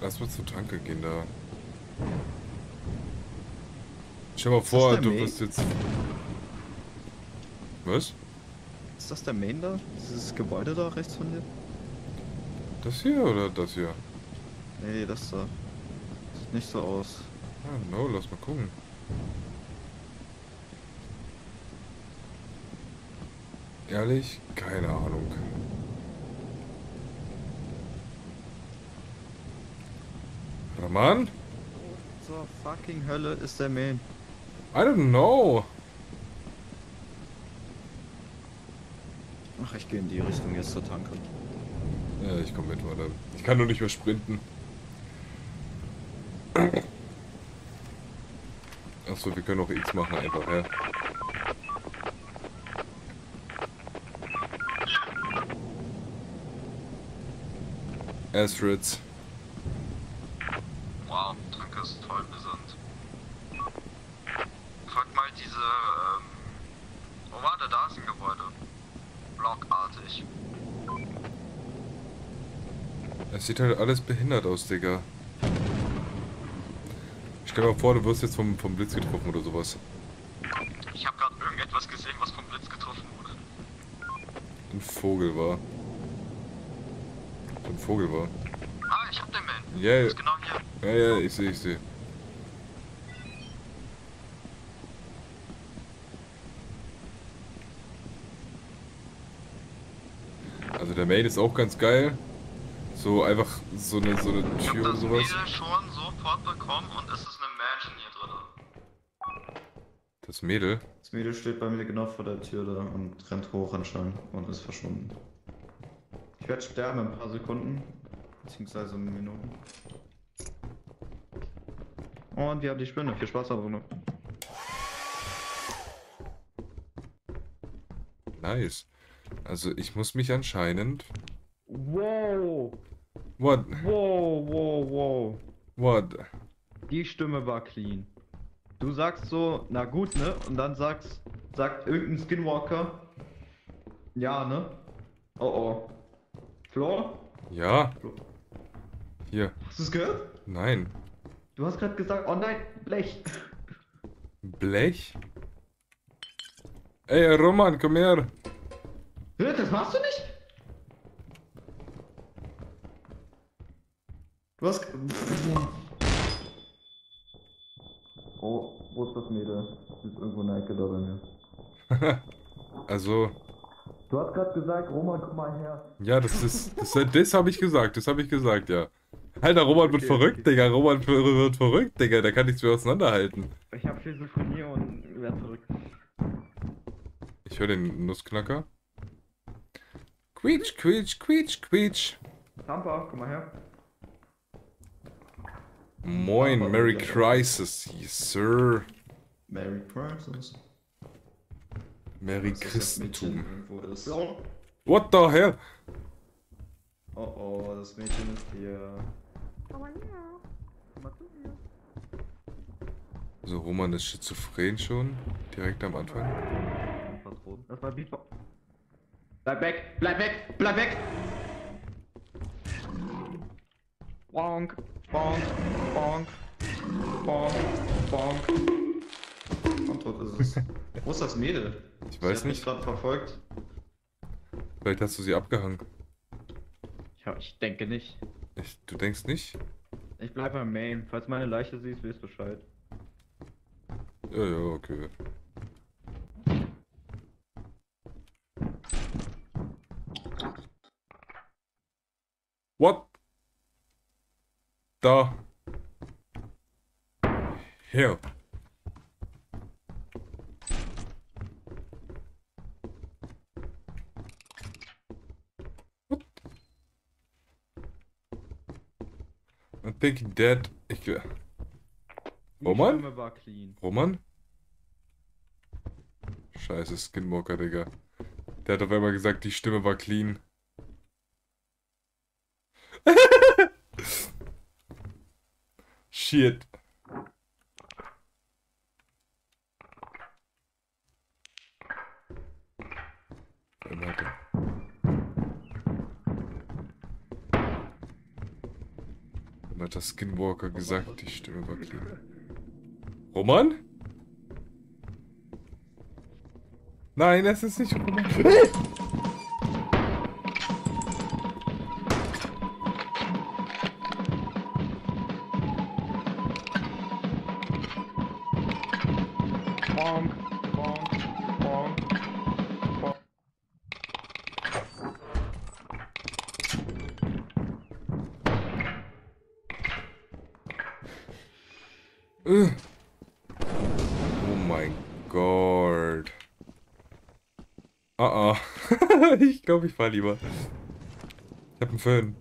lass mal zur Tanke gehen da. Stell mal vor, du Main? wirst jetzt. Was? Ist das der Main da? Dieses Gebäude da rechts von dir? Das hier oder das hier? Nee, das da. Sieht nicht so aus. Ah, no, lass mal gucken. Ehrlich? Keine Ahnung. Rahman? Zur fucking Hölle ist der Main. I don't know. Ach, ich gehe in die Richtung jetzt zur Tanke. Ja, ich komm mit, warte. Ich kann nur nicht mehr sprinten. Achso, wir können auch X machen einfach, ja. Astrids. Wow, Tanke ist voll besandt. Frag mal diese, ähm, Oh, warte, da ist ein Gebäude. Blockartig. Es sieht halt alles behindert aus, Digga. Stell dir mal vor, du wirst jetzt vom, vom Blitz getroffen oder sowas. Ich habe gerade irgendetwas gesehen, was vom Blitz getroffen wurde. Ein Vogel war. Ein Vogel war. Ah, ich hab den Man. Ja, ja. Genau hier. Ja, ja, ich sehe, ich sehe. Also der Main ist auch ganz geil. So einfach so eine, so eine Ich hab Tür oder das sowas. Mädel schon sofort bekommen und es ist eine Mansion hier drin. Das Mädel. Das Mädel steht bei mir genau vor der Tür da und rennt hoch anscheinend und ist verschwunden. Ich werde sterben in ein paar Sekunden. Beziehungsweise Minuten. Und wir haben die Spinne. Viel Spaß drin. Nice. Also ich muss mich anscheinend. Wow! What? Wow, wow, wow. What? Die Stimme war clean. Du sagst so, na gut, ne? Und dann sagst, sagt irgendein Skinwalker. Ja, ne? Oh oh. Floor? Ja. Hier. Hast du es gehört? Nein. Du hast gerade gesagt, oh nein, Blech. Blech? Ey, Roman, komm her. Hä, Das machst du nicht? Du hast. Oh, wo ist das Mädel? Ist irgendwo in der Ecke da bei mir. Also, Du hast gerade gesagt, Roman, komm mal her. ja, das ist. Das, das habe ich gesagt, das habe ich gesagt, ja. Alter, Roman wird Okay, verrückt, okay. Digga. Roman wird verrückt, Digga. Der kann nichts mehr auseinanderhalten. Ich hab Schizophrenie und werd verrückt. Ich höre den Nussknacker. Quietsch, quietsch, quietsch, quietsch. Tampa, komm mal her. Moin, Merry Crisis, yes, Sir. Merry Christmas. Merry Christentum. What the hell? Oh oh, das Mädchen ist hier. So, Roman ist schizophren schon. Direkt am Anfang. War Beatbox. Bleib weg! Bleib weg! Bleib weg! Bonk, bonk, bonk, bonk, bonk. Und tot ist es. Wo ist das Mädel? Ich Sie weiß hat mich nicht. gerade verfolgt. Vielleicht hast du sie abgehangen. Ja, ich denke nicht. Ich, du denkst nicht? Ich bleibe beim Main. Falls meine Leiche siehst, weißt Bescheid. Ja, ja, okay. What? Da. Hell. What? I think that. Ich. Die Roman? Stimme war clean. Roman? Scheiße, Skinwalker, Digga. Der hat auf einmal gesagt, die Stimme war clean. Shit. Warte. Dann hat der Skinwalker gesagt, die Stimme war clean. Roman? Nein, das ist nicht Roman. ich glaube, ich fahr lieber. Ich hab einen Föhn.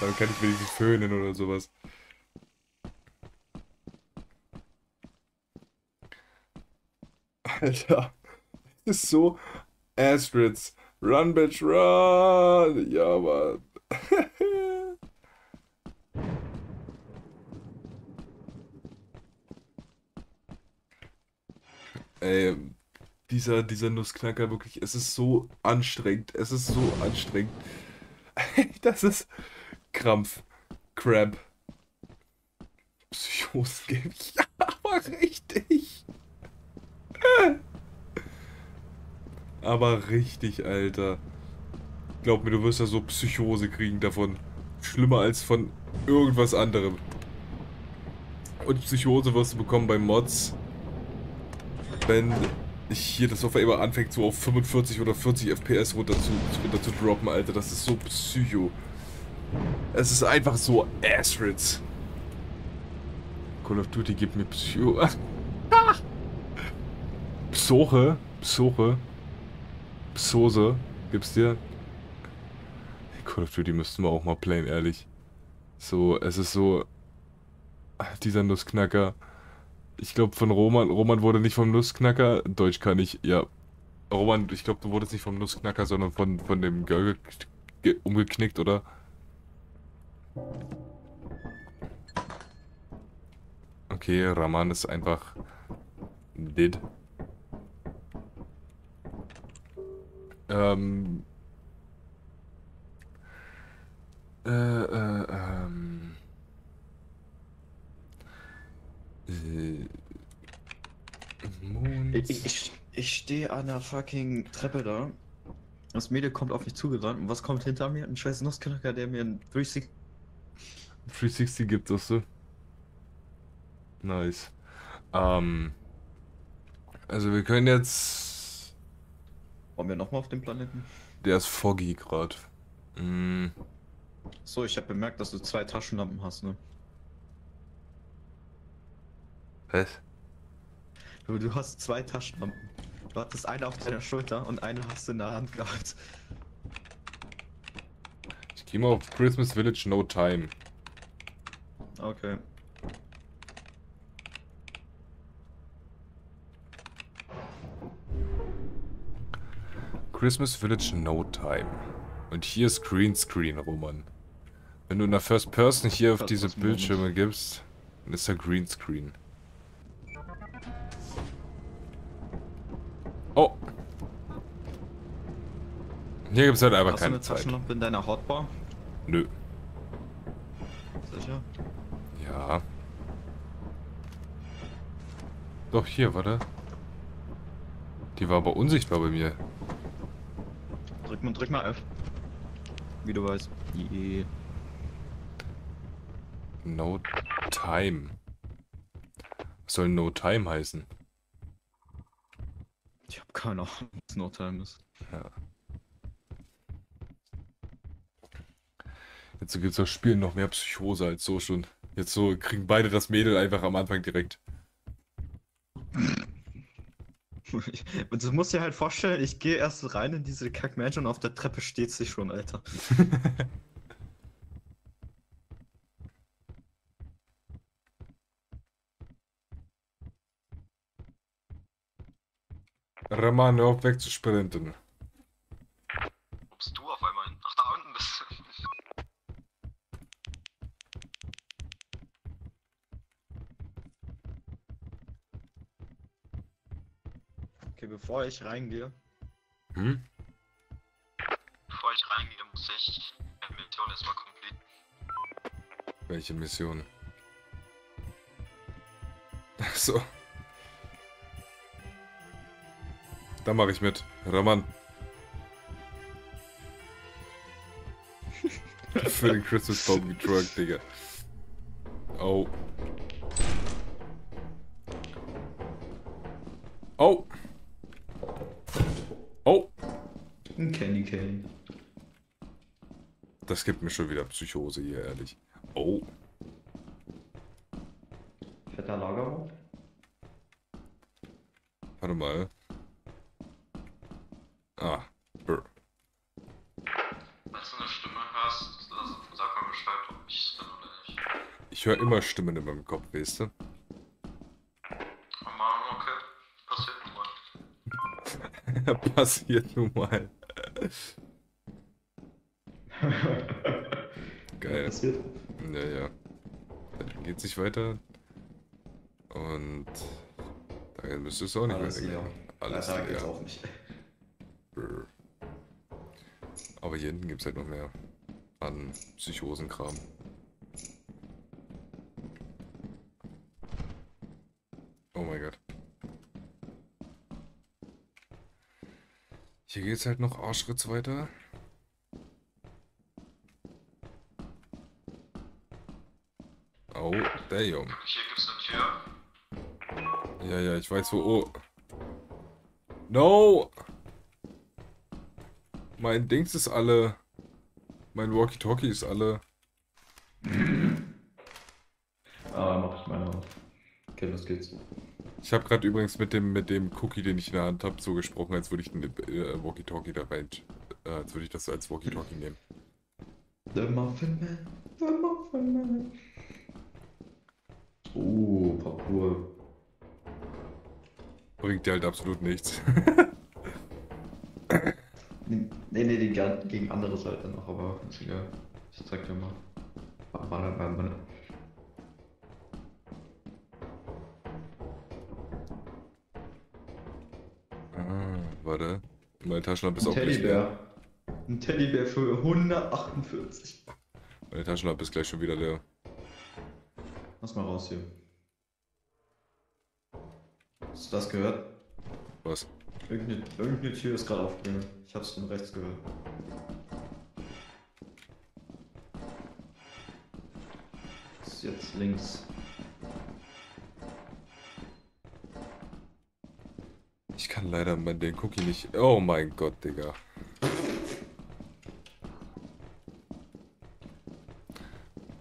Dann kann ich wenigstens föhnen oder sowas. Alter. Das ist so Astrids. Run, bitch, run! Ja, Mann. Ey, dieser, dieser Nussknacker wirklich, es ist so anstrengend. Es ist so anstrengend. Das ist Krampf. Crab. Psychosen-Game. Ja, aber richtig. Aber richtig, Alter. Glaub mir, du wirst ja so Psychose kriegen davon. Schlimmer als von irgendwas anderem. Und Psychose wirst du bekommen bei Mods. Wenn hier das auf einmal anfängt, so auf 45 oder 40 FPS runter zu, runter zu droppen, Alter. Das ist so Psycho. Es ist einfach so Ass-Ritz. Call of Duty gibt mir Psycho. Psoche. Psoche. Psose. Gibt's dir? Call of Duty müssten wir auch mal playen, ehrlich. So, es ist so... Dieser Nussknacker. Ich glaube von Roman. Roman wurde nicht vom Nussknacker. Deutsch kann ich, ja. Roman, ich glaube, du wurdest nicht vom Nussknacker, sondern von, von dem Girl ge- umgeknickt, oder? Okay, Raman ist einfach dead. Ähm. Äh, äh, ähm. Äh. Ich, ich, ich stehe an der fucking Treppe da. Das Mädel kommt auf mich zugerannt und was kommt hinter mir? Ein scheiß Nussknacker, der mir ein 360 360 gibt es so. Nice. Ähm. Also wir können jetzt. Wollen wir nochmal auf dem Planeten? Der ist foggy gerade. Mm, So, ich habe bemerkt, dass du zwei Taschenlampen hast, ne? Was? Du, du hast zwei Taschenlampen. Du hattest eine auf deiner Schulter und eine hast du in der Hand gehabt. Ich gehe mal auf Christmas Village No Time. Okay. Christmas Village No Time. Und hier ist Greenscreen, Roman. Wenn du in der First Person hier auf Das diese Bildschirme gibst, dann ist da Greenscreen. Oh! Hier gibt es halt einfach Hast du keine eine Zeit. Taschenlampe in deiner Hotbar? Nö. Sicher? Ja. Doch, hier, warte. Die war aber unsichtbar bei mir. Drück mal, drück mal F. Wie du weißt. Je. No Time. Was soll No Time heißen? Ich hab keine Ahnung, was No Time ist. Ja. Jetzt gibt es das Spiel noch mehr Psychose als so schon. Jetzt so kriegen beide das Mädel einfach am Anfang direkt. Du musst dir halt vorstellen, ich gehe erst rein in diese Kack-Mansion und auf der Treppe steht sie schon, Alter. Raman, hör auf wegzusprinten. Obst du auf einmal nach da unten bist. Okay, bevor ich reingehe. Hm? Bevor ich reingehe, muss ich eine Mission erstmal complete. Welche Mission? Ach so. Da mache ich mit. Raman. Für den Christmas Baum getruckt, Digga. Oh. Oh. Oh. Ein Candy Cane. Das gibt mir schon wieder Psychose hier, ehrlich. Oh. Fetter Lagerraum? Warte mal. Ah. Brr. Falls du eine Stimme hörst, lass- sag mal Bescheid, ob ich es bin oder nicht. Ich höre immer Stimmen in meinem Kopf, weißt du? Oh Mann, okay. Passiert nur mal. Passiert nun mal. Geil. Passiert. Ja, ja. Dann geht's nicht weiter. Und da Ja, müsste es auch nicht Alles mehr leer. Alles Weiter geht's leer. auch nicht. Aber hier hinten gibt es halt noch mehr an Psychosenkram. Oh mein Gott. Hier geht's halt noch Arschritz weiter. Oh, damn. Hier gibt's eine Tür. Ja, ja, ich weiß wo. Oh. No! Mein Dings ist alle. Mein Walkie-Talkie ist alle. Ah, mach ich meine aus. Okay, los geht's. Ich habe gerade übrigens mit dem mit dem Cookie, den ich in der Hand habe, so gesprochen, als würde ich ein äh, Walkie-Talkie da rein. Äh, als würde ich das als Walkie-Talkie nehmen. The Muffin Man, the Muffin Man. Oh, Parkour. Bringt dir halt absolut nichts. Nee, nee, die gegen andere Seite noch, aber ist egal. Ich zeig dir mal. Warte, warte, warte. ah, warte. Meine Taschenlampe ist Ein auch gleich leer. Teddybär. Ein Teddybär für 148. Meine Taschenlampe ist gleich schon wieder leer. Lass mal raus hier. Hast du das gehört? Was? Irgendeine, irgendeine Tür ist gerade aufgegangen. Ich hab's von rechts gehört. Ist jetzt links. Ich kann leider den Cookie nicht. Oh mein Gott, Digga.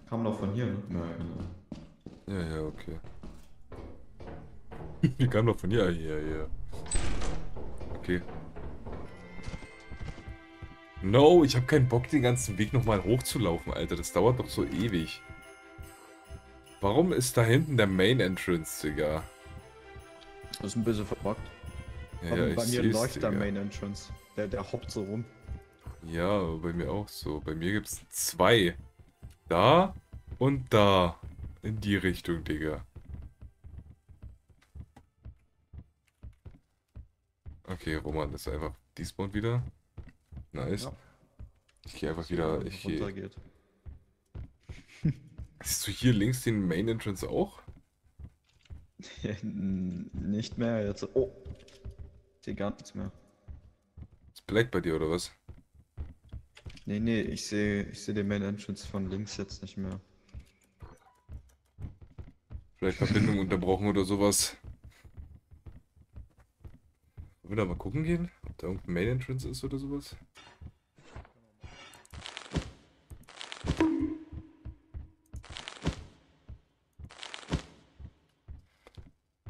Kam doch von hier, ne? Ja, genau. Ja, ja, okay. Die kam doch von hier, hier, hier. Okay. No, ich habe keinen Bock, den ganzen Weg nochmal hochzulaufen, Alter. Das dauert doch so ewig. Warum ist da hinten der Main Entrance, Digga? Das ist ein bisschen verpackt. Ja, ja, bei mir läuft der. Main Entrance. Der, der hoppt so rum. Ja, bei mir auch so. Bei mir gibt's zwei. Da und da. In die Richtung, Digga. Okay, Roman ist einfach despawn wieder. Nice. Ja. Ich gehe einfach wieder. Ich gehe. runtergeht. Siehst du hier links den Main Entrance auch? Nicht mehr jetzt. Oh. Ich sehe gar nichts mehr. Ist Black bei dir oder was? Nee, nee, ich sehe ich sehe den Main Entrance von links jetzt nicht mehr. Vielleicht Verbindung unterbrochen oder sowas. Wollen wir da mal gucken gehen? Da irgendein Main Entrance ist oder sowas?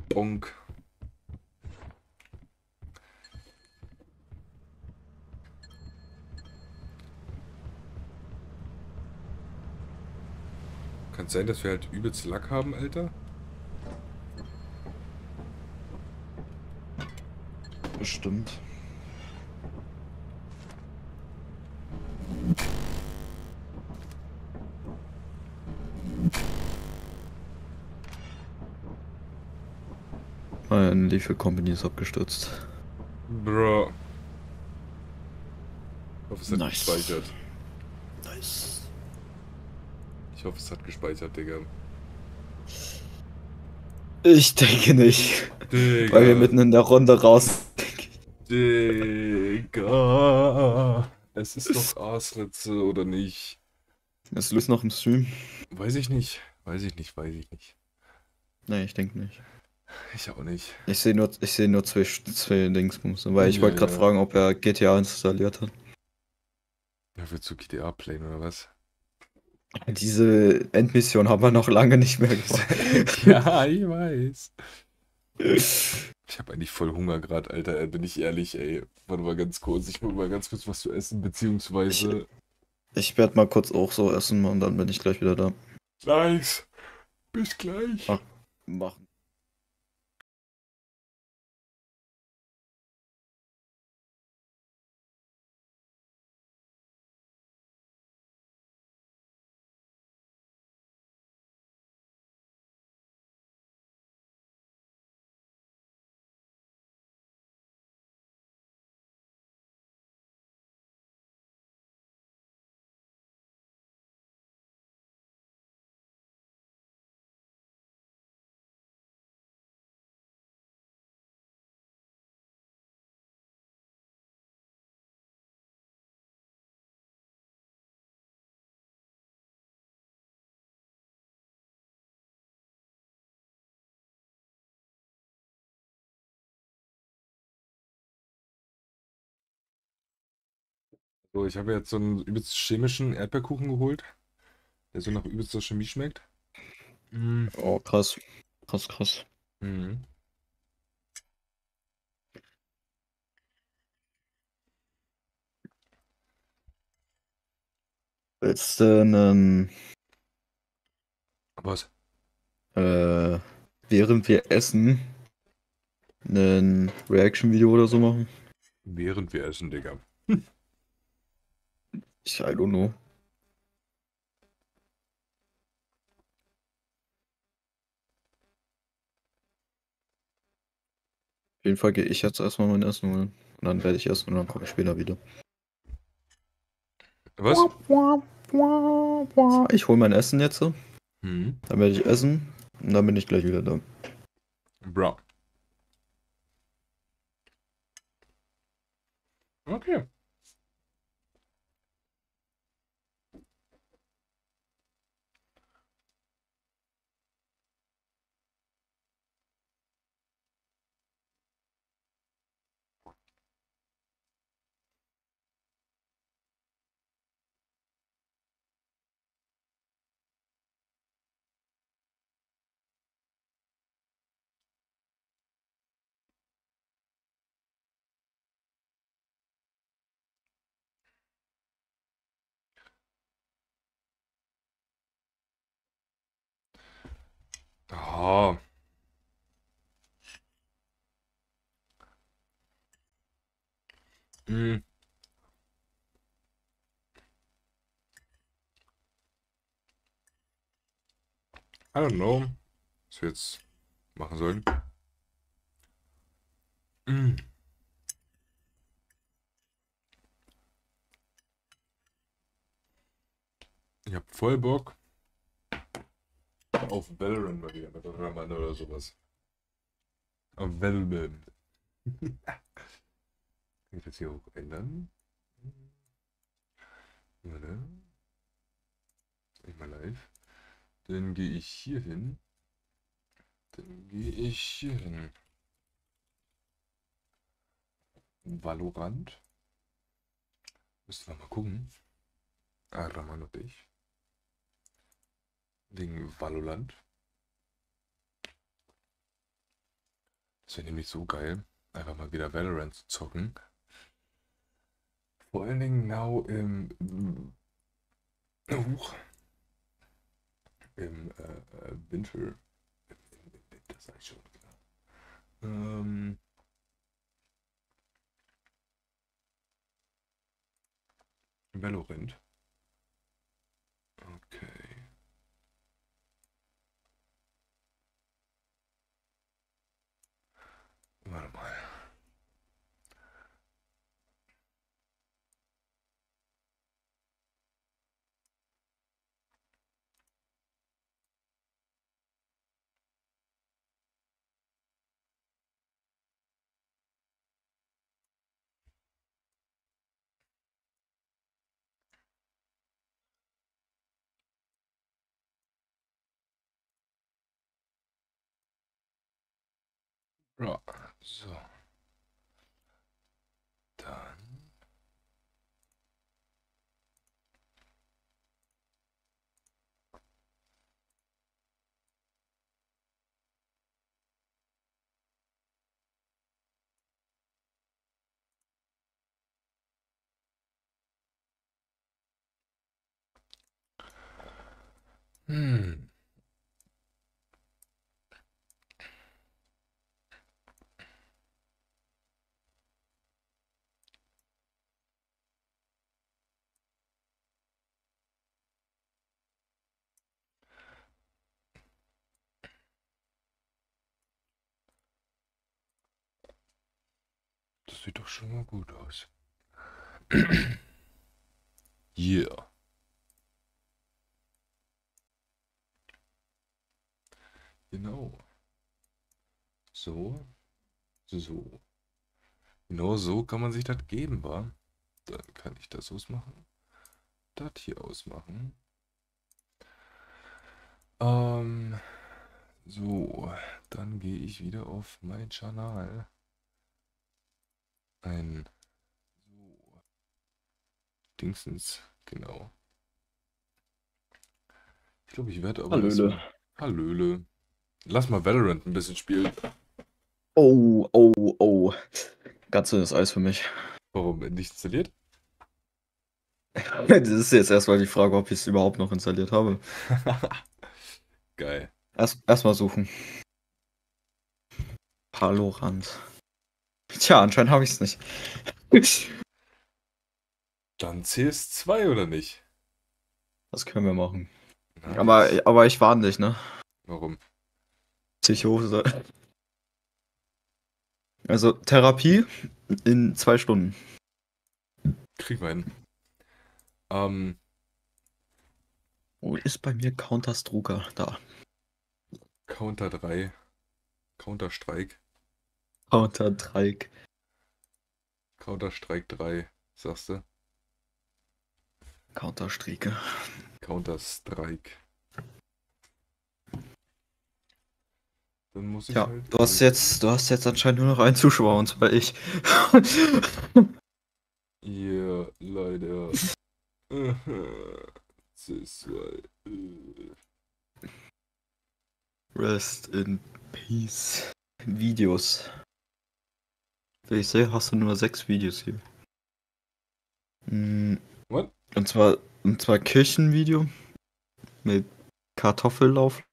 Bonk. Kann sein, dass wir halt übelst Lack haben, Alter? Bestimmt. Eine Liefer Company ist abgestürzt. Bro. Ich hoffe, es hat Nice. gespeichert. Nice. Ich hoffe, es hat gespeichert, Digga. Ich denke nicht. Digga. Weil wir mitten in der Runde raus. Digga. Es ist doch Aasritze, oder nicht? Ist Luis noch im Stream? Weiß ich nicht. Weiß ich nicht, weiß ich nicht. Nee, ich denke nicht. Ich auch nicht. Ich sehe nur, ich sehe nur zwei, zwei Dingsbums, weil ich Ja, wollte gerade ja. fragen, ob er GTA installiert hat. Ja, willst du GTA playen oder was? Diese Endmission haben wir noch lange nicht mehr gemacht. ja, ich weiß. Ich habe eigentlich voll Hunger gerade, Alter, bin ich ehrlich, ey. Warte mal ganz kurz, ich muss mal ganz kurz was zu essen, beziehungsweise... Ich werde mal kurz auch so essen und dann bin ich gleich wieder da. Nice. Bis gleich. Ach. Machen. So, ich habe jetzt so einen übelst chemischen Erdbeerkuchen geholt, der so nach übelster Chemie schmeckt. Mm. Oh, krass. Krass, krass. Mhm. Willst du einen, Was? äh, während wir essen, ein Reaction-Video oder so machen? Während wir essen, Digga. Ich, I don't know. Auf jeden Fall gehe ich jetzt erstmal mein Essen holen. Und dann werde ich essen und dann komme ich später wieder. Was? Ich hole mein Essen jetzt, dann Mhm. werde ich essen und dann bin ich gleich wieder da. Bro. Okay. Oh. Hm. I don't know, was wir jetzt machen sollen. Mm. Ich hab voll Bock auf Valorant mal wieder mit oder sowas. Auf Valorant. Kann ich das hier auch ändern? Warte. Ist nicht mal live. Dann gehe ich hier hin. Dann gehe ich hier hin. Valorant. Müssen wir mal gucken. Ah, Raman und ich. Wegen Valorant. Das wäre nämlich so geil, einfach mal wieder Valorant zu zocken. Vor allen Dingen now im, im Huch, im äh, äh, Winter, im, im Winter sag ich schon, genau. Ähm, Valorant. Okay. Warte mal. Ja, so. Dann. Hm. Sieht doch schon mal gut aus. yeah. Genau. So. So. Genau so kann man sich das geben, wa? Dann kann ich das ausmachen. Das hier ausmachen. Ähm. So. Dann gehe ich wieder auf meinen Kanal. Ein. So. Dingsens, genau. Ich glaube, ich werde aber. Hallöle. Hallöle. Lass mal Valorant ein bisschen spielen. Oh, oh, oh. Ganz dünnes Eis für mich. Warum nicht installiert? Das ist jetzt erstmal die Frage, ob ich es überhaupt noch installiert habe. Geil. Erst erstmal suchen. Palorand. Tja, anscheinend habe ich es nicht. Dann CS2 oder nicht? Das können wir machen. Nice. Aber, aber ich warne dich, ne? Warum? Psychose. Also Therapie in zwei Stunden. Kriegen wir hin. Ähm, Wo ist bei mir Counter-Strucker? Da. Counter 3. Counter-Strike. Counter-Strike. Counter-Strike 3, sagst du? Counter-Strike. Counter-Strike. Dann muss ich Ja, halt. du hast jetzt, du hast jetzt anscheinend nur noch einen Zuschauer und zwar ich. Ja, leider. CS2. äh. Rest in Peace. Videos. Wie ich sehe, hast du nur sechs Videos hier. Mm, What? Und zwar, und zwar Kirchenvideo mit Kartoffellauf,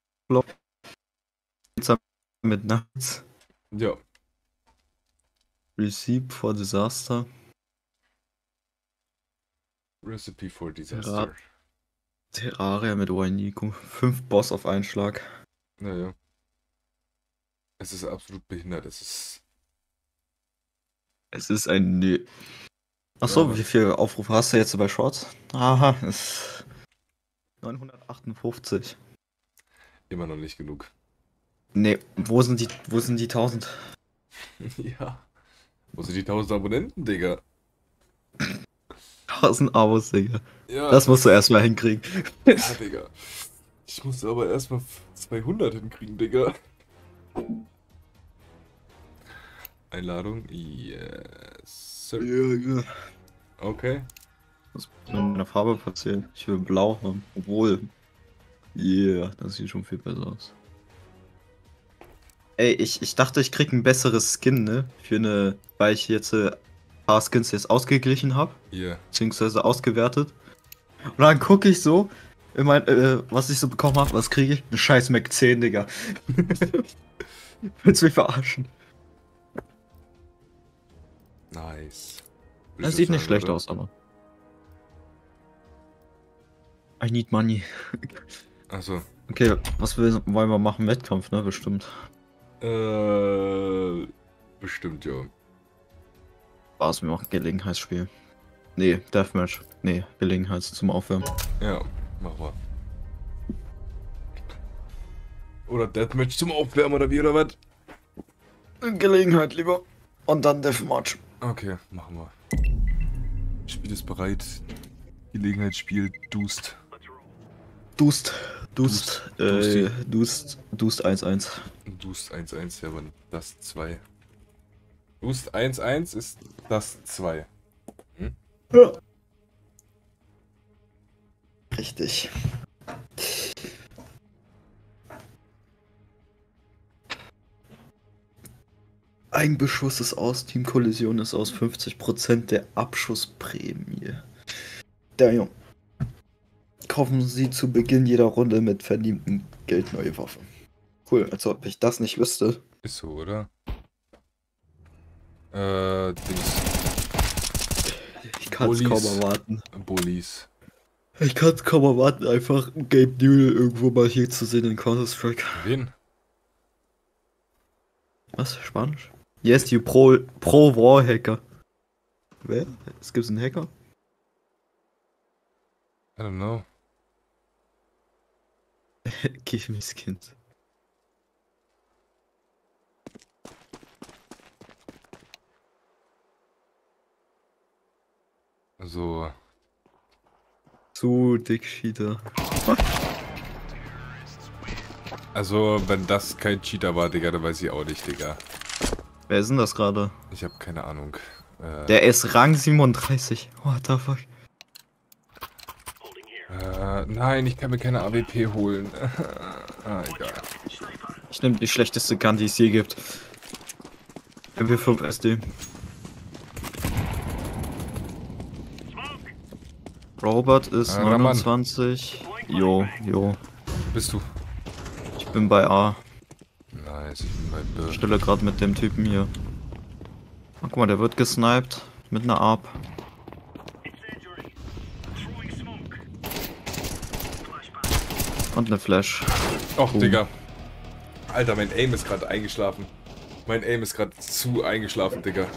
mit Nuts, Ja, Receipt for Disaster, Recipe for Disaster. Terraria mit Wainiku, fünf Boss auf einen Schlag. Naja. Es ist absolut behindert. Es ist. Es ist ein Nö. Achso, Ja, wie viele Aufrufe hast du jetzt bei Shorts? Aha, ist 958. Immer noch nicht genug. Nee, wo sind die, wo sind die 1000? ja. Wo sind die 1000 Abonnenten, Digga? 1000 Abos, Digga. Ja, Das musst du erstmal hinkriegen. ja, Digga. Ich muss aber erstmal 200 hinkriegen, Digga. Einladung? Yes, sir. Ja, ja. Okay. Was mit meiner Farbe passiert? Ich will blau haben. Obwohl. Yeah, das sieht schon viel besser aus. Ey, ich, ich dachte, ich krieg ein besseres Skin, ne? Für eine, weil ich jetzt äh, ein paar Skins jetzt ausgeglichen habe, Hier. beziehungsweise ausgewertet. Und dann gucke ich so, in mein, äh, was ich so bekommen habe, was kriege ich? Ein scheiß Mac 10, Digga. Willst du mich verarschen? Nice. Das sieht nicht schlecht aus, aber. I need money. Achso. Okay, was will, wollen wir machen? Wettkampf, ne? Bestimmt. Äh. Bestimmt, ja. Was, wir machen Gelegenheitsspiel. Nee, Deathmatch. Nee, Gelegenheits zum Aufwärmen. Ja, mach mal. Oder Deathmatch zum Aufwärmen oder wie oder was? Gelegenheit lieber. Und dann Deathmatch. Okay, machen wir. Spiel ist bereit. Gelegenheitsspiel Dust. Dust. Dust. Dust. Äh, Dust. Dust 1-1. Dust 1-1, ja, aber das 2. Dust 1-1 ist das 2. Ja. Richtig. Eigenbeschuss ist aus, Teamkollision ist aus 50% der Abschussprämie. Damn. Kaufen Sie zu Beginn jeder Runde mit verdienten Geld neue Waffen. Cool, als ob ich das nicht wüsste. Ist so, oder? Äh, Dings. Ich kann es kaum Bullies. erwarten. Bullies. Ich kann es kaum erwarten, einfach Gabe Newell irgendwo mal hier zu sehen in Counter-Strike. Wen? Was? Spanisch? Yes, you pro, pro War Hacker. Wer? Es gibt einen Hacker? I don't know. Give me skins. Also, Zu dick Cheater. also, wenn das kein Cheater war, Digga, dann weiß ich auch nicht, Digga. Wer ist denn das gerade? Ich habe keine Ahnung. Äh, Der ist Rang 37. What the fuck? Äh, nein, ich kann mir keine AWP holen. ah, egal. Ich nehme die schlechteste Gun, die es je gibt. MP5 SD. Robert ist Ah, Raman. 29. Jo, jo. Bist du? Ich bin bei A. Nice, ich bin bei B. Ich stelle gerade mit dem Typen hier. Ah, guck mal, der wird gesniped. Mit einer ARP. Und eine Flash. Och, Boom. Digga. Alter, mein Aim ist gerade eingeschlafen. Mein Aim ist gerade zu eingeschlafen, Digga.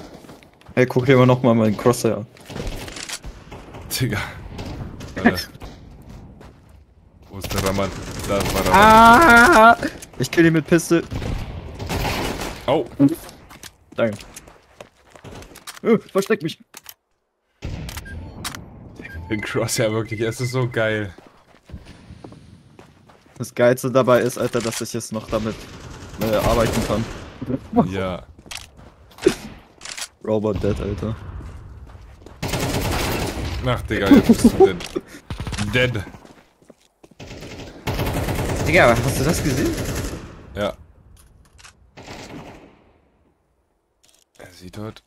Hey, guck dir mal nochmal meinen Crosshair an. Digga. Alter. Wo ist der Raman? Da ist Raman. Ah! Ich kill ihn mit Piste. Au. Danke. Äh, versteck mich. Den Crosshair wirklich, es ist so geil. Das Geilste dabei ist, Alter, dass ich jetzt noch damit äh, arbeiten kann. Ja. Robot Dead, Alter. Ach, Digga, jetzt bist du dead. Dead. Digga, hast du das gesehen? Ja. Sieht dort.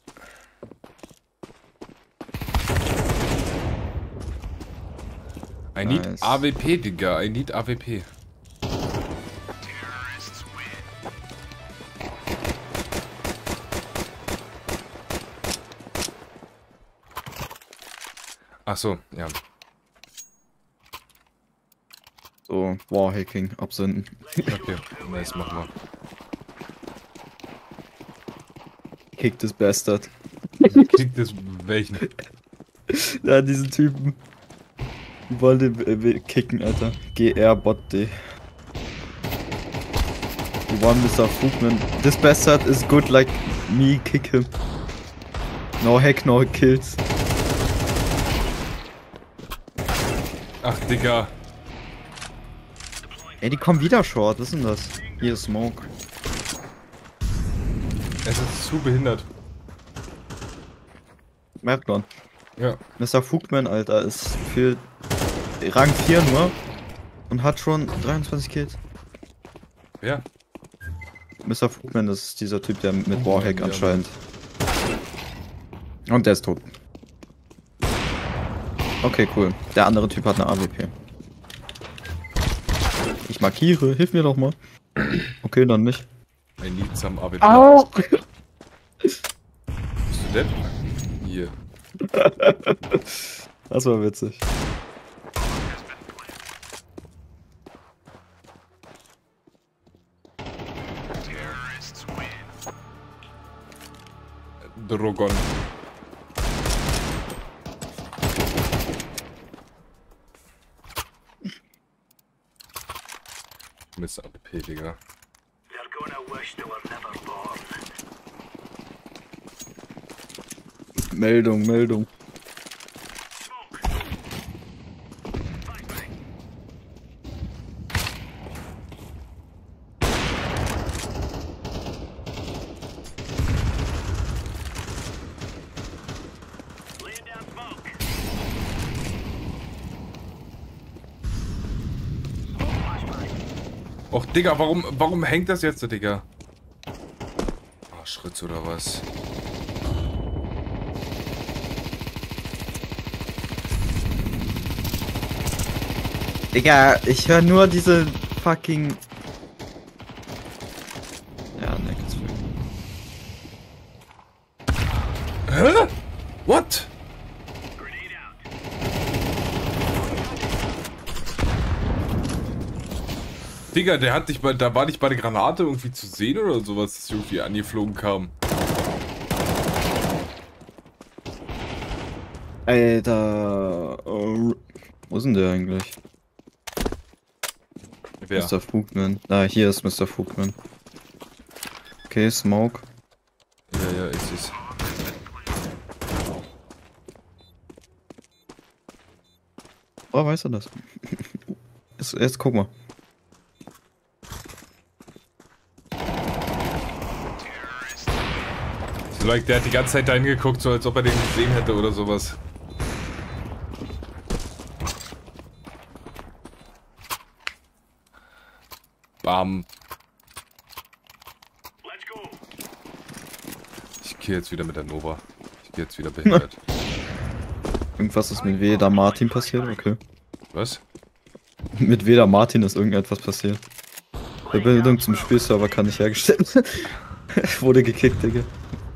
I need Nice. AWP, Digga. I need AWP. Ach so, ja. So, Warhacking absenden. Okay, nice, machen wir. Kick this Bastard. Kriegt das welchen? Ja, diesen Typen. Die wollen den äh, kicken, Alter. GR Bot D. The one Mr. Fugman. This bastard is good like me, kick him. No hack, no kills. Ach, Digga. Ey, die kommen wieder short, was ist denn das? Hier ist Smoke. Es ist zu behindert. Merkt man. Ja. Mr. Fugman, Alter, ist für Rang 4 nur und hat schon 23 Kills. Ja. Mr. Fugman, das ist dieser Typ, der mit Oh, Warhack anscheinend. Und der ist tot. Okay, cool. Der andere Typ hat eine AWP. Ich markiere, hilf mir doch mal. Okay, dann nicht. I need some AWP. Au! Bist du dead? Hier. Das war witzig. Drogon. Miss AWP, Digga. Meldung, Meldung. Digga, warum, warum hängt das jetzt, Digga? Oh, Schritz oder was? Digga, ich höre nur diese fucking. Ja, next Hä? What? Digga, der hat dich bei, da war nicht bei der Granate irgendwie zu sehen oder sowas, dass irgendwie angeflogen kam. Alter. Oh, wo ist denn der eigentlich? Wer? Mr. Fugman. Ah, hier ist Mr. Fugman. Okay, Smoke. Ja, ja, ich seh's. Oh, weiß er das? Jetzt, jetzt guck mal. Like, der hat die ganze Zeit dahin geguckt, so als ob er den gesehen hätte oder sowas. Bam. Ich gehe jetzt wieder mit der Nova. Ich gehe jetzt wieder behindert. Irgendwas ist mit Weder Martin passiert? Okay. Was? Mit Weder Martin ist irgendetwas passiert. Verbindung zum Spielserver kann nicht hergestellt. ich wurde gekickt, Digga.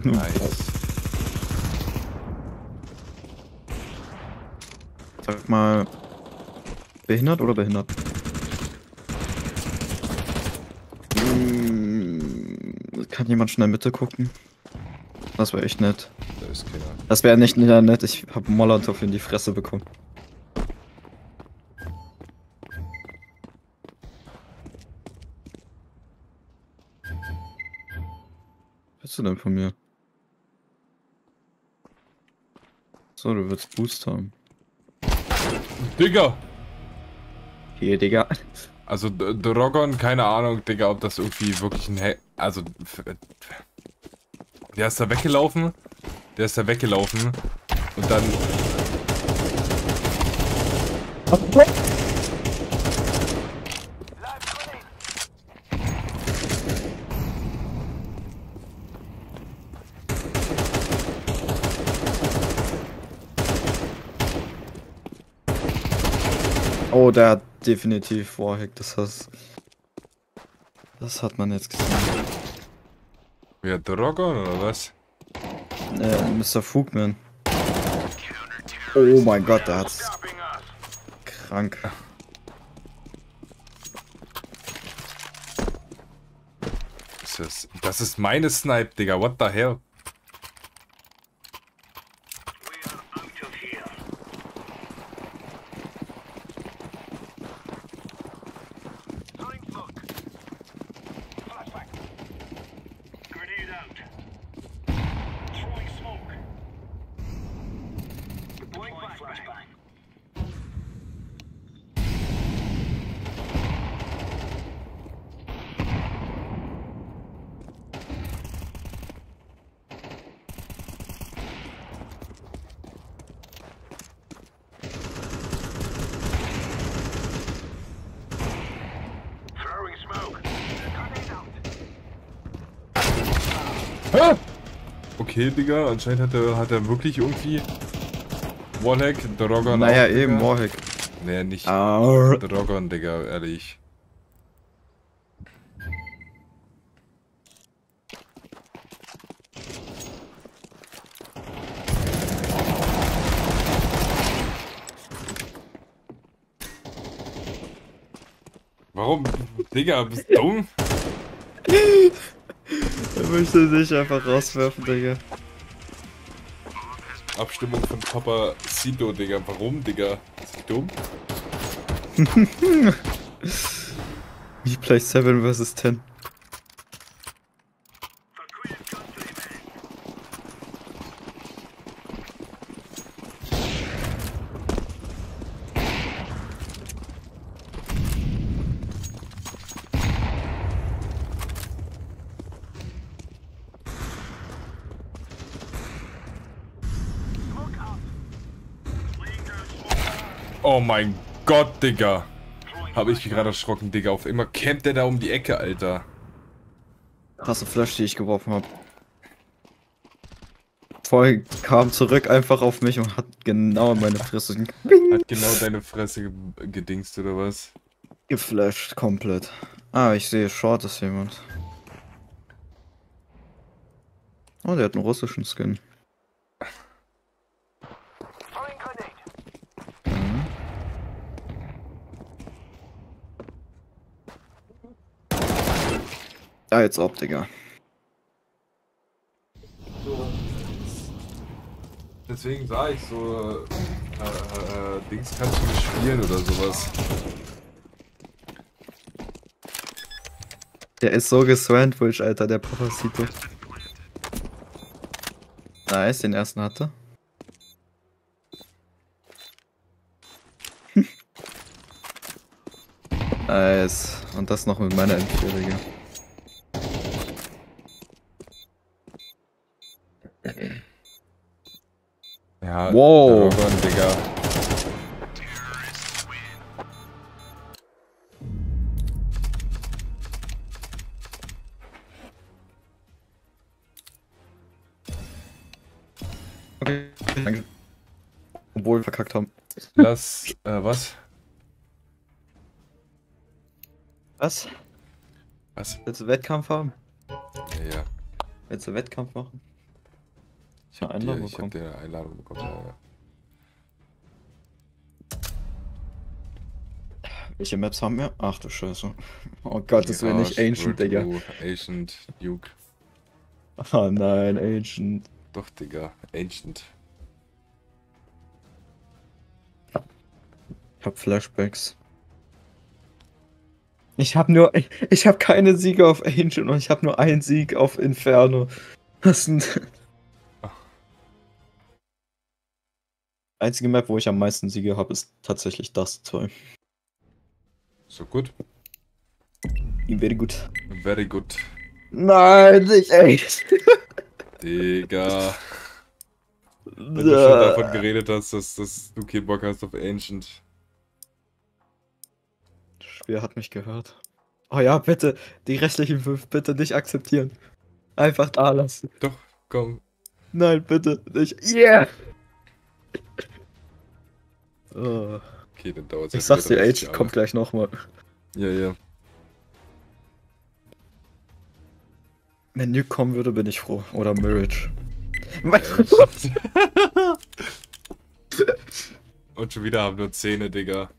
Nice. Sag mal. Behindert oder behindert? Hm, Kann jemand schnell Mitte gucken? Das wäre echt nett. Da ist keiner. Das wäre nicht nett. Ich hab Molotow in die Fresse bekommen. Was willst du denn von mir? So, du willst Boost haben. Digga! Hier, Digga. Also, D- Drogon, keine Ahnung, Digga, ob das irgendwie wirklich ein. He also. Der ist da weggelaufen. Der ist da weggelaufen. Und dann. Oh, der hat definitiv Warhack, das heißt. Das hat man jetzt gesehen. Ja, Drogon oder was? Äh, Mr. Fugman. Oh mein Gott, der hat's. Krank. Ist das, das ist meine Snipe, Digga. What the hell? Hä? Digga, anscheinend hat er, hat er wirklich irgendwie Wallhack, Drogon Naja, auch, eben, Warhack. Nee, nicht Arr. Drogon, Digga, ehrlich. Warum? Digga, bist du dumm? Er möchte sich einfach rauswerfen, Digga. Abstimmung von Papa Sito, Digga. Warum, Digga? Ist ich dumm? Ich play 7 vs 10. Oh mein Gott, Digga. Habe ich mich gerade erschrocken, Digga. Auf immer campt der da um die Ecke, Alter. Krasse Flash, die ich geworfen habe. Voll kam zurück einfach auf mich und hat genau in meine Fresse Hat genau deine Fresse ge gedingst, oder was? geflasht, komplett. Ah, ich sehe, Short ist jemand. Oh, der hat einen russischen Skin. Jetzt ob, Digga. Deswegen sah ich so, äh, äh, äh, Dings kannst du nicht spielen oder sowas. Der ist so gesandwich, Alter, der Papacito. Nice, den ersten hatte. nice. Und das noch mit meiner M4, Digga. Ja, wow. Drogon, Digga. Okay. Obwohl wir verkackt haben. Lass, äh, was? Was? Was? Willst du Wettkampf haben? Ja. Willst du Wettkampf machen? Ich habe Einladung ich hab bekommen. dir eine Einladung bekommen. Ja, ja. Welche Maps haben wir? Ach du Scheiße. Oh Gott, das wäre nicht Ancient, Digga. Ancient, Duke. Oh nein, Ancient. Doch, Digga. Ancient. Ich hab Flashbacks. Ich hab nur. Ich, ich hab keine Siege auf Ancient und ich hab nur einen Sieg auf Inferno. Was denn? Einzige Map, wo ich am meisten Siege habe, ist tatsächlich das 2. So gut. Very gut. Very good. Nein, nicht echt. Digga. Wenn du schon davon geredet hast, dass, dass du keinen Bock hast auf Ancient. Wer hat mich gehört? Oh ja, bitte. Die restlichen fünf bitte nicht akzeptieren. Einfach da lassen. Doch, komm. Nein, bitte nicht. Yeah! Oh. Okay, dann dauert Ich sag's dir, Age kommt gleich nochmal. Ja, ja. Wenn Nuke kommen würde, bin ich froh. Oder Mirage. Und schon wieder haben nur Zähne, Digga.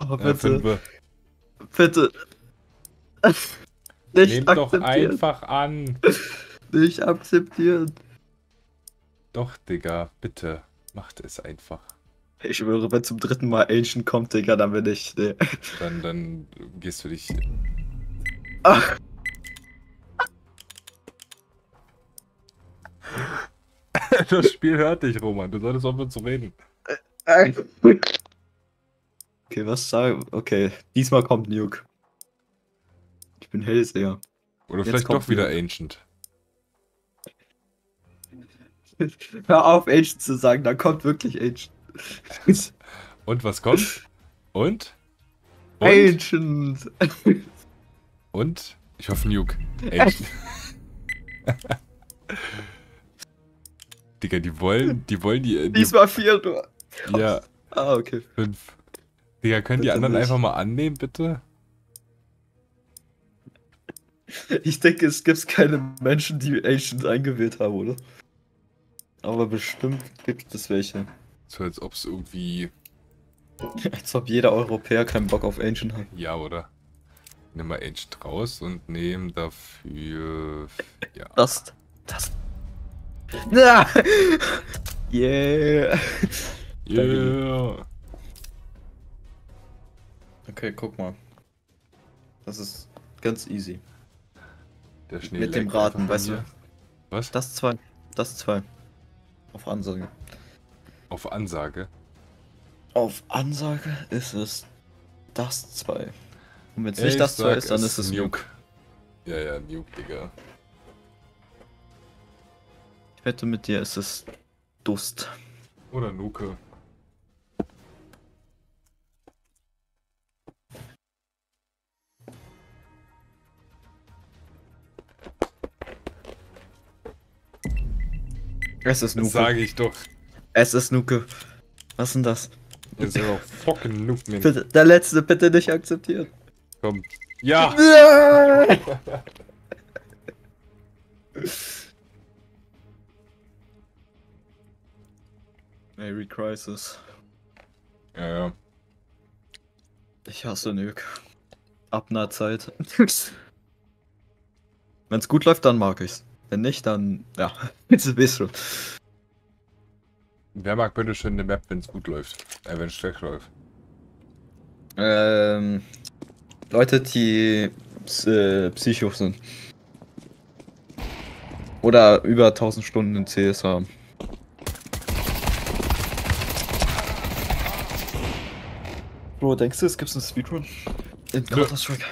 Oh, Ja, bitte, Fünfe. bitte. Nicht Nehmt doch einfach an. Nicht akzeptieren. Doch, Digga, bitte. Macht es einfach. Ich schwöre, wenn zum dritten Mal Ancient kommt, Digga, dann bin ich. Nee. Dann, dann gehst du dich. Ach. Das Spiel hört dich, Roman. Du solltest aufhören zu reden. Okay, was sagen? Okay, diesmal kommt Nuke. Ich bin Hellseher. Oder Jetzt vielleicht doch wieder Nuke. Ancient. Hör auf, Ancient zu sagen, da kommt wirklich Ancient. Und was kommt? Und? Und? Ancient! Und? Ich hoffe Nuke. Ancient. Digga, die wollen, die wollen die, die Diesmal vier nur. ja, Ah, okay. fünf. Digga, können die Bitte anderen nicht. einfach mal annehmen, bitte? Ich denke, es gibt keine Menschen, die Ancient eingewählt haben, oder? Aber bestimmt gibt es welche. So als ob es irgendwie, Als ob jeder Europäer keinen Bock auf Ancient hat. ja, oder? Nimm mal Ancient raus und nehmen dafür, ja. Das. Das. Ja. Yeah. Yeah. Okay, guck mal. Das ist ganz easy. Der Schnee Mit dem Raten, weißt du. Was? Das zwei. Das zwei. Auf Ansage. Auf Ansage. Auf Ansage ist es das zwei. Und wenn es Ich nicht das zwei sag, ist, dann ist es Nuke. Ja, ja, Nuke, Digga. Ich wette mit dir, ist es Dust. Oder Nuke. Es ist Das Nuke. sage ich doch. Es ist Nuke. Was ist denn das? Das ist aber fucking Nuke, man. Bitte, der letzte, bitte nicht akzeptieren. Komm. Ja! Merry Crisis. Ja, ja. Ich hasse Nuke. Ab einer Zeit. Wenn's gut läuft, dann mag ich's. Wenn nicht, dann. Ja, jetzt wisst du. Wer mag bitte schön eine Map, wenn es gut läuft? Äh, wenn es schlecht läuft. Ähm. Leute, die äh, Psycho sind. Oder über 1000 Stunden in CS haben. Bro, denkst du, es gibt einen Speedrun? In. Counter-Strike.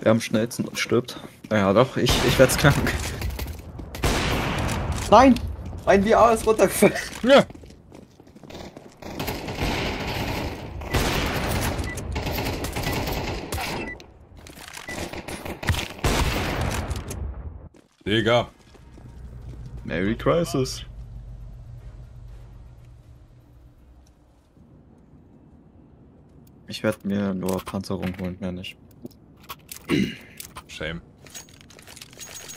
Wer am schnellsten stirbt? Ja, doch, ich, ich werd's krank. Nein! Mein VR ist runtergefallen. Ja! Digga. Merry Crisis. Ich werde mir nur Panzerung holen, mehr nicht. Shame.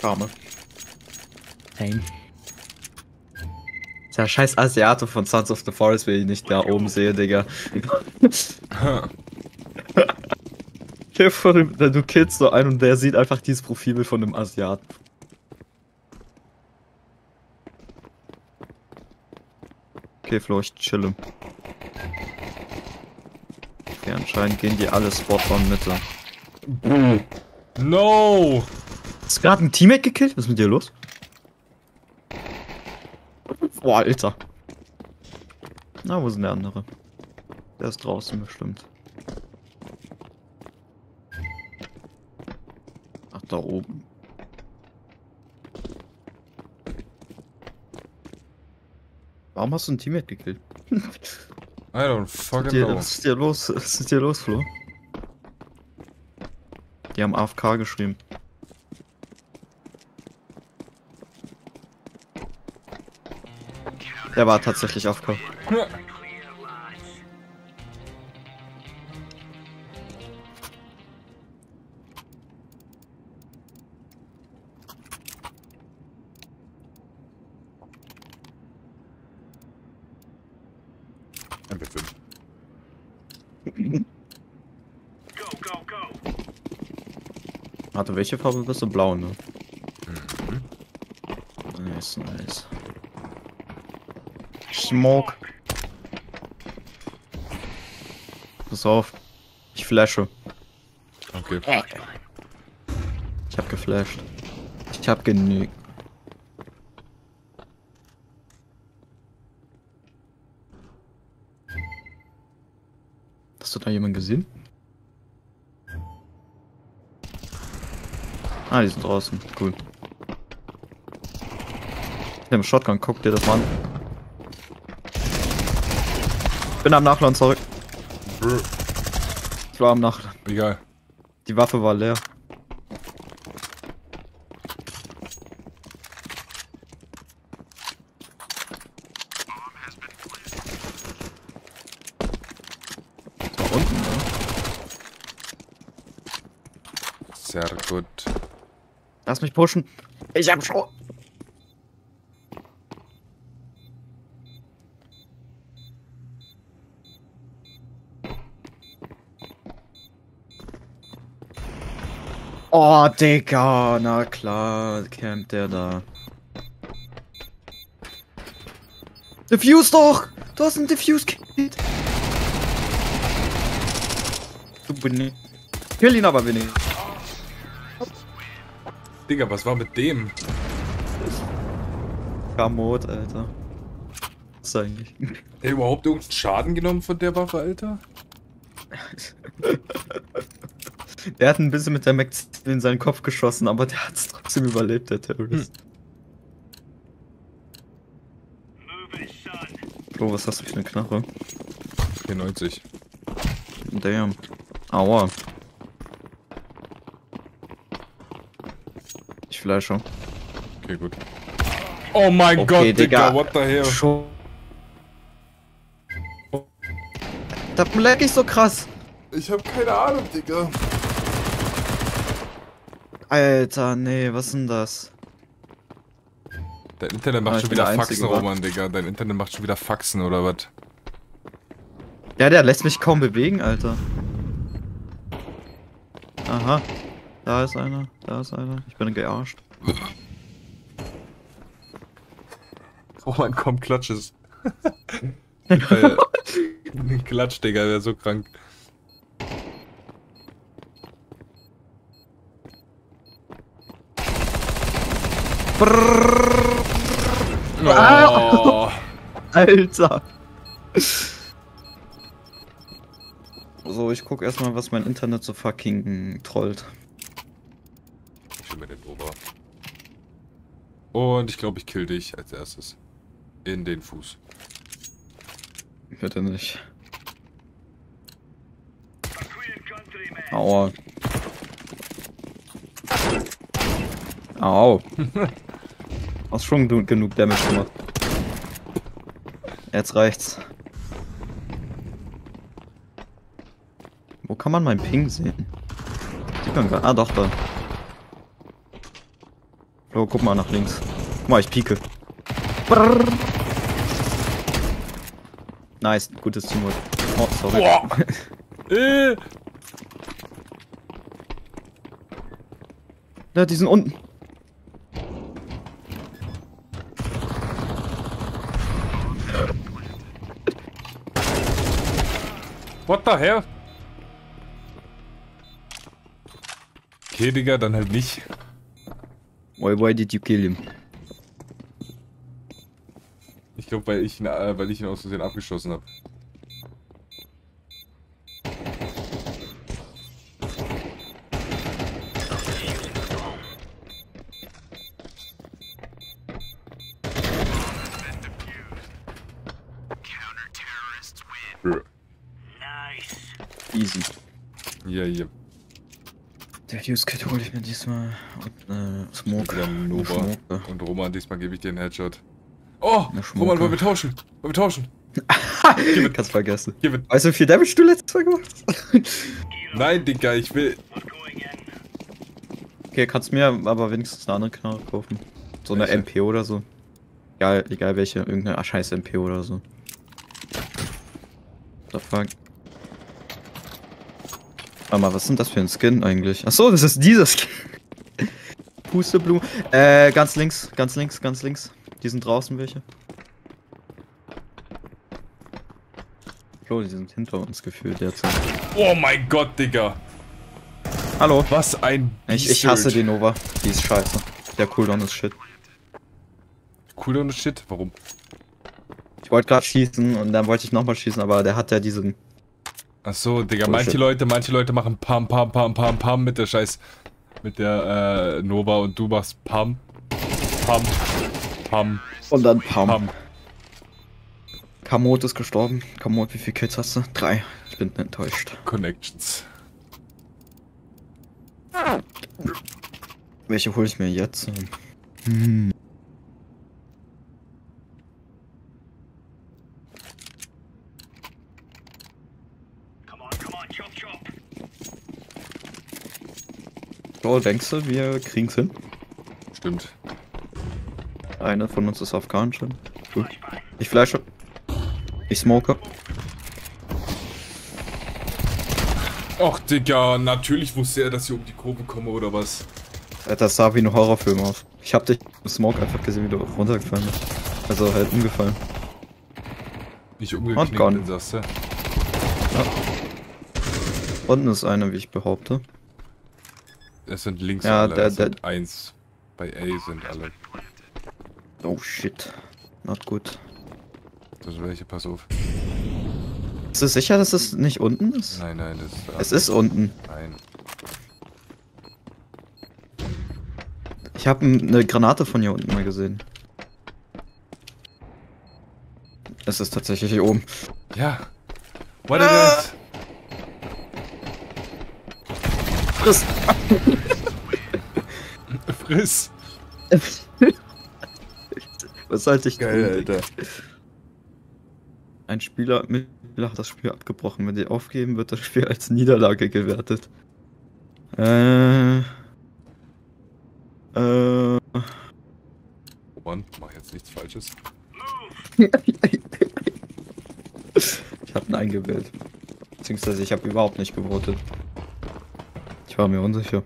Arme. Nein. Der scheiß Asiate von Sons of the Forest will ich nicht da oben sehe, Digga. Du killst so einen und der sieht einfach dieses Profilbild von einem Asiaten. Okay, Flo, ich chille. Okay, anscheinend gehen die alle Spot on Mitte. No! Hast du gerade ein Teammate gekillt? Was ist mit dir los? Boah, Alter. Na, wo ist denn der andere? Der ist draußen bestimmt. Ach, da oben. Warum hast du ein Teammate gekillt? I don't fucking know. was ist dir los? Was ist dir los, Flo? Die haben AFK geschrieben. Der war tatsächlich AFK. MP5. Warte, welche Farbe bist du? Blau, ne? Nice, nice. Smoke. Pass auf. Ich flashe. Okay. Ich hab geflasht. Ich hab genügt. Hast du da jemanden gesehen? Ah, die sind draußen. Cool. Ich nehme Shotgun, guck dir das mal an. Bin am Nachladen zurück. Ich war am Nachladen. Egal. Die Waffe war leer. Da unten, ne? Sehr gut. Lass mich pushen. Ich hab schon. Oh, Digga, na klar, campt der da. Diffuse doch! Du hast ein Diffuse-Kit! Du bin Kill ihn aber wenig. Digga, was war mit dem? Kamot, Alter. Was ist eigentlich? Ey, überhaupt irgendeinen Schaden genommen von der Waffe, Alter? Der hat ein bisschen mit der Mac in seinen Kopf geschossen, aber der hat es trotzdem überlebt, der Terrorist. Bro, was hast du für eine Knarre? 94. Damn. Aua. Ich fleische. Okay, gut. Oh mein Okay, Gott, Digga, Digga. what the hell? Schon. Da lag ich so krass. Ich hab keine Ahnung, Digga. Alter, nee, was ist denn das? Dein Internet macht ich schon wieder Faxen? Roman, Digga. Dein Internet macht schon wieder Faxen, oder was? Ja, der lässt mich kaum bewegen, Alter. Aha. Da ist einer, da ist einer. Ich bin gearscht. Roman, komm, klatsch es. Äh, Klatsch, Digga, der ist so krank. Oh. Alter. So, ich guck erstmal, was mein Internet so fucking trollt. Ich will mir den Ober. Und ich glaube, ich kill dich als erstes. In den Fuß. Bitte nicht. Aua. Au. Hast schon genug Damage gemacht. Jetzt reicht's. Wo kann man meinen Ping sehen? Sieht man gar. Ah, doch, da. Flo, guck mal nach links. Guck mal, ich pieke. Brrr. Nice, gutes Teamwork. Oh, sorry. Boah. Äh, Ja, die sind unten. What the hell? Okay, Digga, dann halt nicht. Why, why did you kill him? Ich glaube, weil ich ihn, äh, weil ich ihn aus Versehen abgeschossen habe. Easy. Ja, hier. Der Use Kit hole ich mir diesmal. Und, äh, Smoke. Wieder Nova. Smoke. Und Roman, diesmal gebe ich dir einen Headshot. Oh, Eine. Roman, wollen wir tauschen? Wollen wir tauschen? Kannst vergessen. Gib. Weißt du, wie viel Damage du letztes Mal gemacht hast? Nein, Digga, ich will. okay, kannst mir aber wenigstens eine andere Knarre kaufen. So eine Welche? MP oder so. Egal, egal welche, irgendeine scheiß MP oder so. The fuck. Warte mal, was denn das für ein Skin eigentlich? Achso, das ist dieser Skin. Pusteblume. Äh, ganz links, ganz links, ganz links. Die sind draußen welche. Flo, die sind hinter uns gefühlt jetzt. Oh mein Gott, Digga. Hallo. Was ein Ich, ich hasse die Nova. Die ist scheiße. Der Cooldown ist shit. Cooldown ist shit. Warum? Ich wollte gerade schießen und dann wollte ich nochmal schießen, aber der hat ja diesen. Achso, Digga, Bullshit. manche Leute, manche Leute machen Pam, Pam, Pam, Pam, Pam mit der Scheiß. Mit der äh, Nova und du machst Pam. Pam. Pam. Und dann Pam. Pam. Kamot ist gestorben. Kamot, wie viele Kills hast du? Drei. Ich bin enttäuscht. Connections. Welche hole ich mir jetzt? Hm. So, denkst du, wir kriegen's hin? Stimmt. Einer von uns ist Afghan schon. Gut. Ich fleische. Ich smoke. Och, Digga, natürlich wusste er, dass ich um die Kurve komme oder was. Das sah wie ein Horrorfilm aus. Ich hab dich im Smoke einfach gesehen, wie du runtergefallen bist. Also halt umgefallen. Nicht Und umgeknickt, sagst du. Unten ist einer, wie ich behaupte. Es sind links Ja, alle, der- es sind der- eins. Bei A sind alle. Oh shit. Not gut. Das ist welche, pass auf. Ist es sicher, dass es nicht unten ist? Nein, nein, das ist... Es ist unten. Nein. Ich habe eine Granate von hier unten mal gesehen. Es ist tatsächlich hier oben. Ja. What Ah! is it? Friss! Friss. Was sollte ich Geil, tun? Alter. Ein Spieler mit hat das Spiel abgebrochen. Wenn die aufgeben, wird das Spiel als Niederlage gewertet. Äh. Äh. Roman, mach jetzt nichts Falsches. Ich habe Nein gewählt. Beziehungsweise ich habe überhaupt nicht gewotet. War mir unsicher.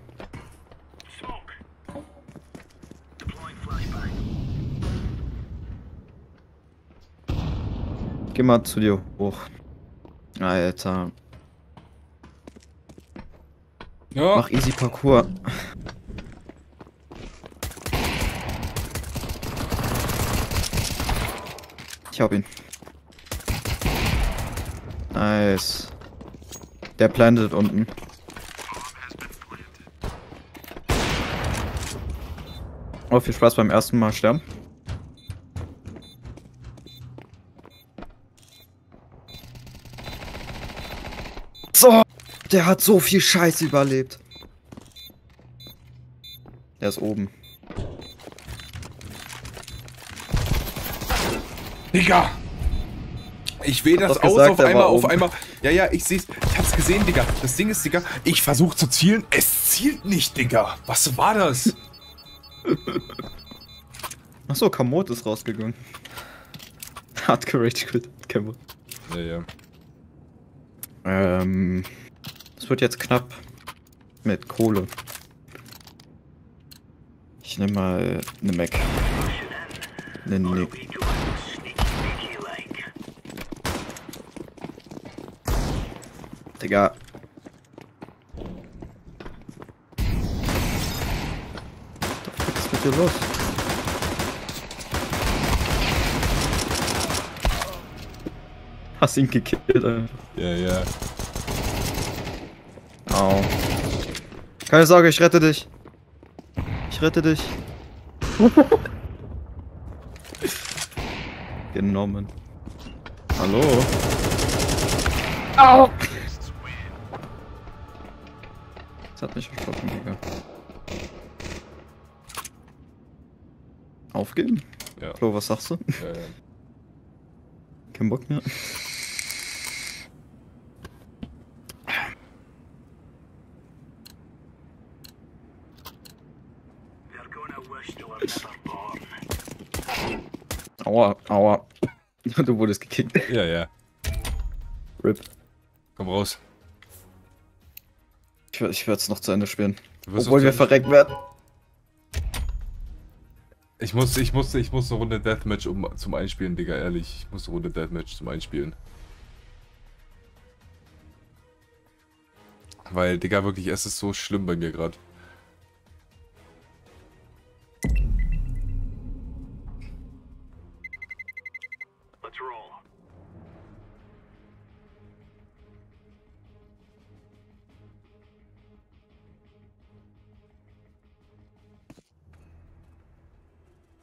Geh mal zu dir hoch. Alter. Ja. Mach easy Parcours. Ich hab ihn. Nice. Der plantet unten. Oh, viel Spaß beim ersten Mal sterben. So, der hat so viel Scheiß überlebt. Der ist oben. Digga! Ich wähle das aus gesagt, auf er einmal, auf einmal. Ja, ja, ich seh's. Ich hab's gesehen, Digga. Das Ding ist, Digga, ich versuche zu zielen. Es zielt nicht, Digga. Was war das? Achso, Kamot ist rausgegangen. Hat quit. Kamot. Ja, ja. Ähm. Es wird jetzt knapp. Mit Kohle. Ich nehme mal eine Mac. Ne, ne. Digga. Was ist mit dir los? Hast ihn gekillt einfach. Ja, ja. Au. Keine Sorge, ich rette dich. Ich rette dich. Genommen. Hallo? Au! Das hat mich erschrocken, Digga. Aufgeben? Ja. Flo, was sagst du? ja, ja. Kein Bock mehr. Aua, aua. Du wurdest gekickt. Ja, ja. RIP. Komm raus. Ich, ich werde es noch zu Ende spielen. Obwohl wir verreckt werden. Ich muss, ich muss, ich muss eine Runde Deathmatch um, zum Einspielen, Digga, ehrlich. Ich muss eine Runde Deathmatch zum Einspielen. Weil, Digga, wirklich, es ist so schlimm bei mir gerade.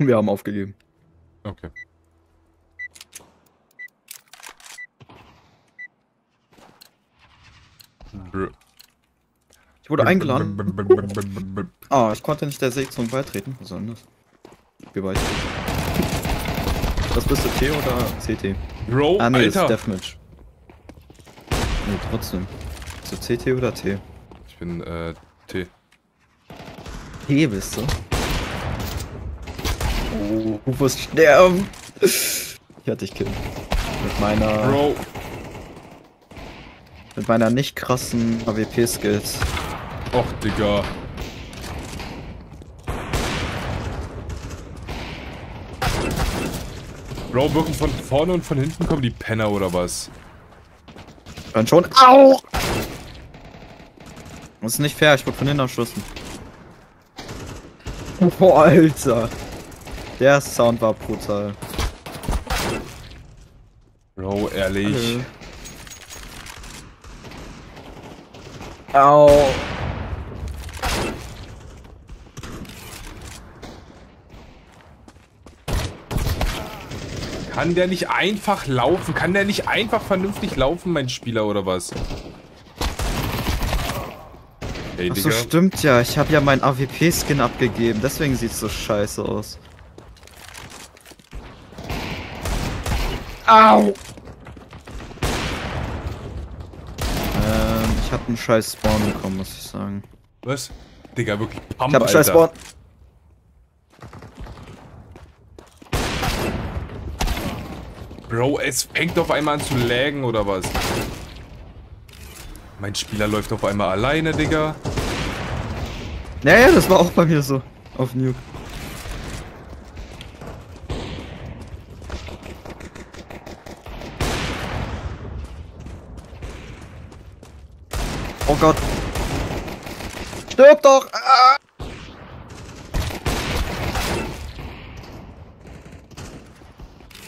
Wir haben aufgegeben. Okay. Ich wurde eingeladen. Ah, ich konnte nicht der Sitzung beitreten. Was soll das? Wie ich? Was bist du, T oder CT? Bro, ah, nee, das ist Alter. Deathmatch. Nee, trotzdem. Bist du CT oder T? Ich bin, äh, T. T bist du? Oh, du wirst sterben. Ich hatte dich killen. Mit meiner, Bro. mit meiner nicht krassen AWP-Skills. Och, Digga. Bro, wirken von vorne und von hinten kommen die Penner oder was? Dann schon. Au! Das ist nicht fair, ich wurde von hinten erschossen. Boah, Alter. Der Sound war brutal. Bro, ehrlich. Au. Kann der nicht einfach laufen? Kann der nicht einfach vernünftig laufen, mein Spieler, oder was? Hey, Ach so, Digga. stimmt ja. Ich habe ja meinen AWP-Skin abgegeben. Deswegen sieht's so scheiße aus. Au! Ähm, ich hab einen scheiß Spawn bekommen, muss ich sagen. Was? Digga, wirklich. Ich Pump, hab einen scheiß. Spawn. Bro, es fängt auf einmal an zu laggen, oder was? Mein Spieler läuft auf einmal alleine, Digga. Naja, das war auch bei mir so. Auf Nuke. Gott. Stirb doch! Ah!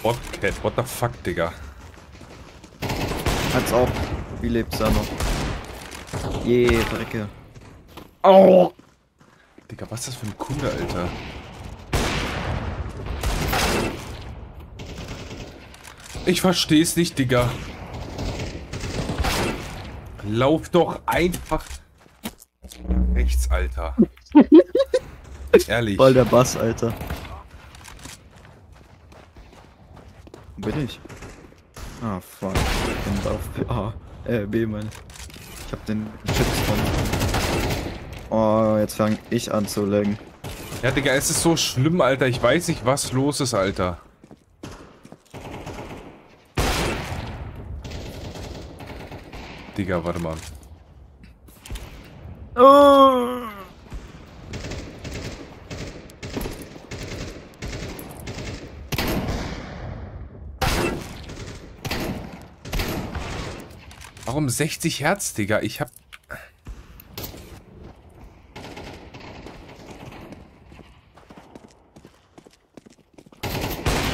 Botcat, what the fuck, Digga. Als auch. Wie lebt's da noch? Je, Drecke. Oh! Digga, was ist das für ein Kunde, Alter? Ich versteh's nicht, Digga. Lauf doch einfach rechts, Alter. Ehrlich. Voll der Bass, Alter. Wo bin ich? Ah, fuck. Ich bin da auf. A. Äh, B, meine ich. Hab den Shitstorm. Oh, jetzt fange ich an zu laggen. Ja, Digga, es ist so schlimm, Alter. Ich weiß nicht, was los ist, Alter. Digga, warte mal. Warum 60 Hertz, Digga? Ich hab...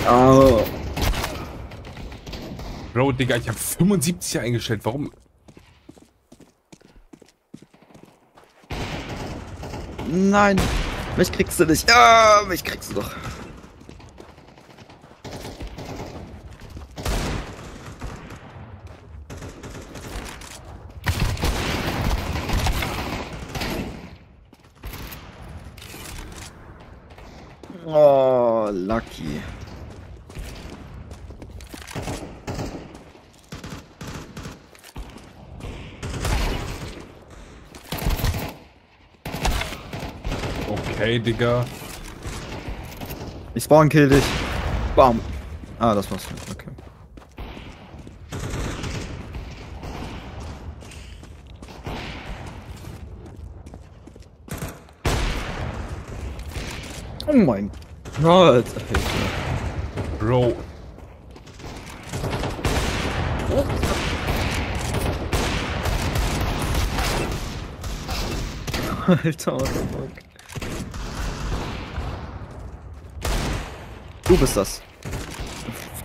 Oh. Bro, Digga, ich hab 75 eingestellt. Warum? Nein. Mich kriegst du nicht. Ah, mich kriegst du doch. Oh, lucky. Digga. Ich spawn kill dich. Bam. Ah, das war's. Okay. Oh mein Gott. Bro. Alter, what the fuck. Du bist das.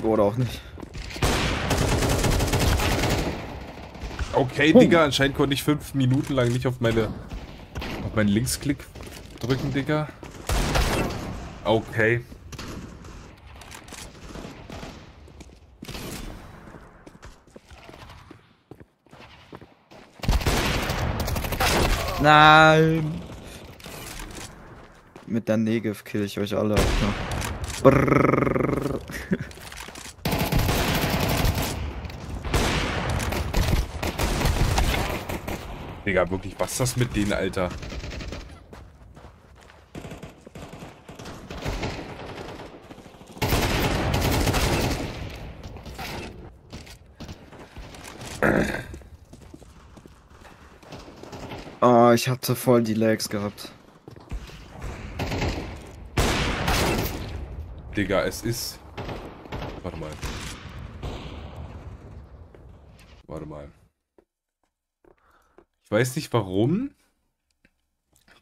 Oder auch nicht. Okay, Digga, anscheinend konnte ich fünf Minuten lang nicht auf meine auf meinen Linksklick drücken, Digga. Okay. Nein. Mit der Negev kill ich euch alle. Alter. Brrrr. Digga, wirklich, was ist das mit denen, Alter? Oh, ich hatte voll die Lags gehabt. Digga, es ist... Warte mal. Warte mal. Ich weiß nicht warum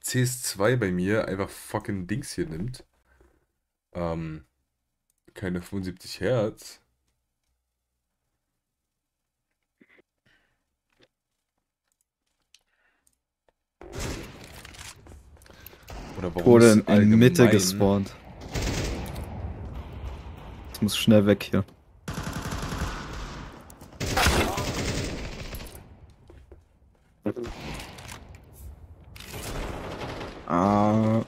CS2 bei mir einfach fucking Dings hier nimmt. Ähm, keine 75 Hertz. Oder warum Wurde in, in Mitte gespawnt. Ich muss schnell weg hier. Ah.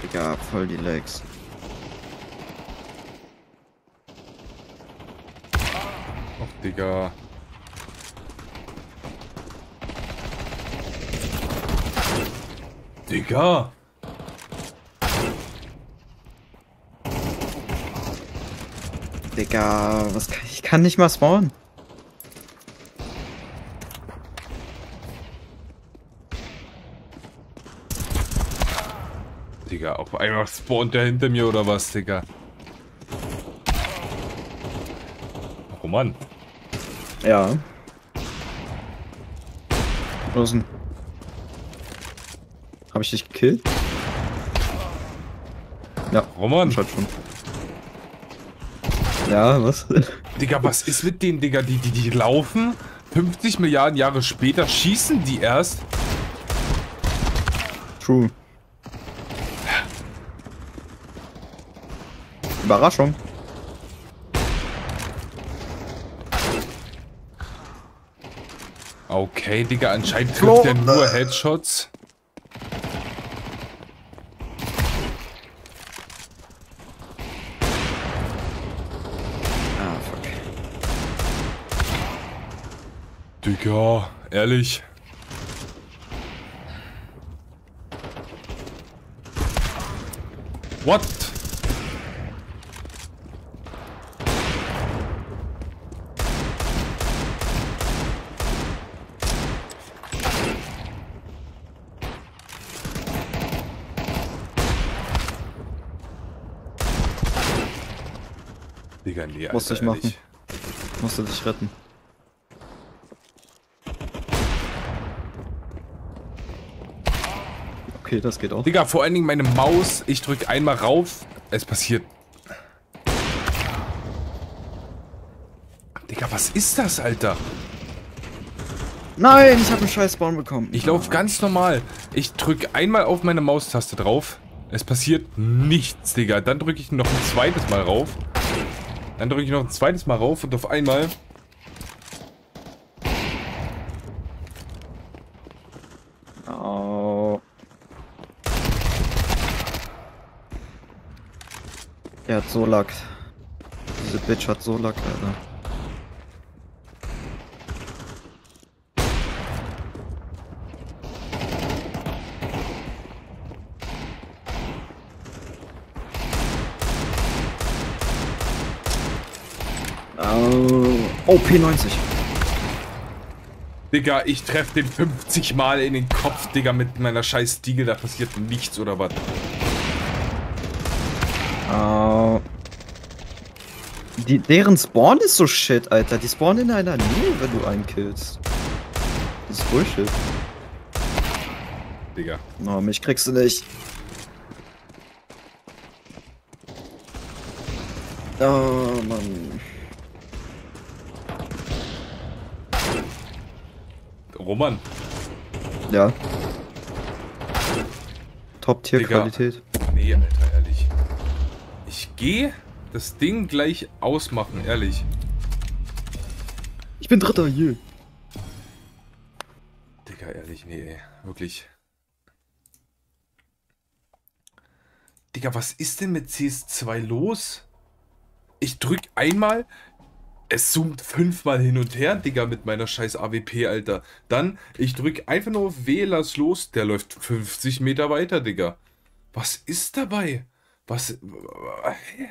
Digga, voll die Legs. Ach, Digga. Digga. Digga, was kann, ich kann nicht mal spawnen. Digga, auf einmal spawnt der hinter mir oder was, Digga? Oh Mann. Ja. Wo ist denn? Hab ich dich gekillt? Ja, Mann. anscheinend schon. Ja, was? Digga, was ist mit denen, Digga? Die, die, die laufen 50 Milliarden Jahre später, schießen die erst. True. Überraschung. Okay, Digga, anscheinend trifft er nur Headshots. Digga, ehrlich. What? Digga, nee, Alter, Musste ich machen. ehrlich. Musste dich retten. Okay, das geht auch. Digga, vor allen Dingen meine Maus, ich drück einmal rauf, es passiert. Digga, was ist das, Alter? Nein, ich habe einen scheiß Spawn bekommen. Ich laufe ganz normal. Ich drück einmal auf meine Maustaste drauf. Es passiert nichts, Digga. Dann drücke ich noch ein zweites Mal rauf. Dann drücke ich noch ein zweites Mal rauf und auf einmal. So Lack. Diese Bitch hat so Lack, Alter. Oh, oh, P90. Digga, ich treffe den 50 Mal in den Kopf, Digga, mit meiner scheiß Stiege. Da passiert nichts oder was. Oh. Die, deren Spawn ist so shit, Alter. Die spawnen in einer Nähe, wenn du einen killst. Das ist Bullshit. Digga. Oh, mich kriegst du nicht. Oh, Mann. Roman. Ja. Top-Tier-Qualität. Nee, Alter, ehrlich. Ich gehe das Ding gleich ausmachen, ehrlich. Ich bin Dritter, hier. Digga, ehrlich, nee, ey. Wirklich. Digga, was ist denn mit CS2 los? Ich drück einmal, es zoomt fünfmal hin und her, Digga, mit meiner scheiß AWP, Alter. Dann, ich drück einfach nur auf W, lass los, der läuft 50 Meter weiter, Digga. Was ist dabei? Was... Hä?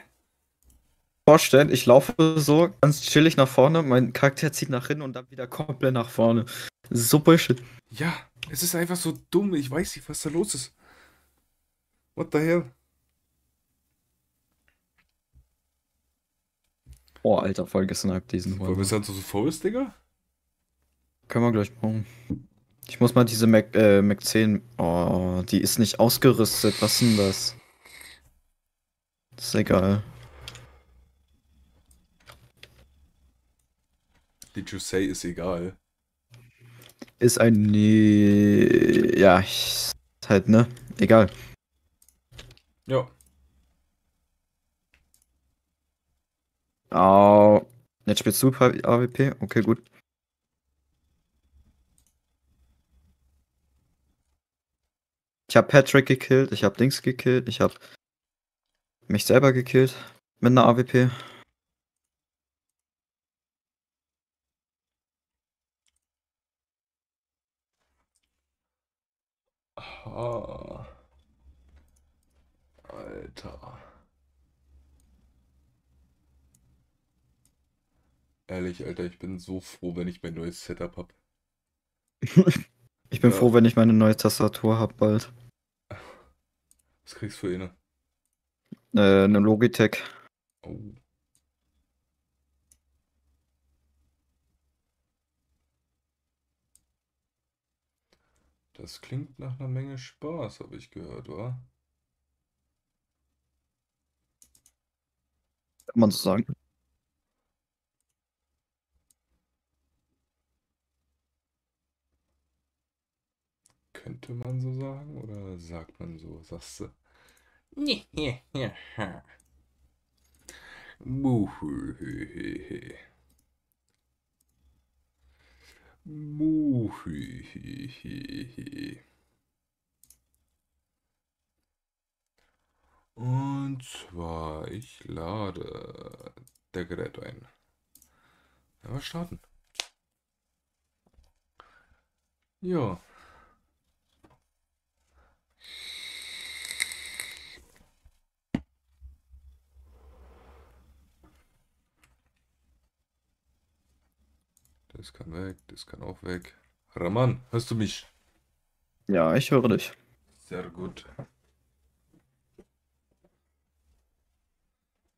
Vorstellen, ich laufe so ganz chillig nach vorne, mein Charakter zieht nach hinten und dann wieder komplett nach vorne. So Bullshit. Ja, es ist einfach so dumm, ich weiß nicht, was da los ist. What the hell? Oh, Alter, voll gesniped diesen Wollen wir. Santos so Forest, Digga? Können wir gleich machen. Ich muss mal diese Mac, äh, Mac 10. Oh, die ist nicht ausgerüstet. Was ist denn das? Ist egal. Did you say ist egal. Ist ein. Nee. Ja, ich, halt, ne? Egal. Ja. Au. Jetzt spielst du AWP? Okay, gut. Ich habe Patrick gekillt, ich habe Dings gekillt, ich habe mich selber gekillt mit einer AWP. Ah. Alter. Ehrlich, Alter, ich bin so froh, wenn ich mein neues Setup hab. Ich bin Ja. froh, wenn ich meine neue Tastatur habe bald. Was kriegst du für eine? Äh, eine Logitech. Oh. Das klingt nach einer Menge Spaß, habe ich gehört, wa? Kann man so sagen. Könnte man so sagen oder sagt man so? Sagst du? Muhuhuhuhu. Uhihihi. Und zwar, ich lade der Gerät ein. Ja, wir starten. Ja. Das kann weg, das kann auch weg. Raman, hörst du mich? Ja, ich höre dich. Sehr gut.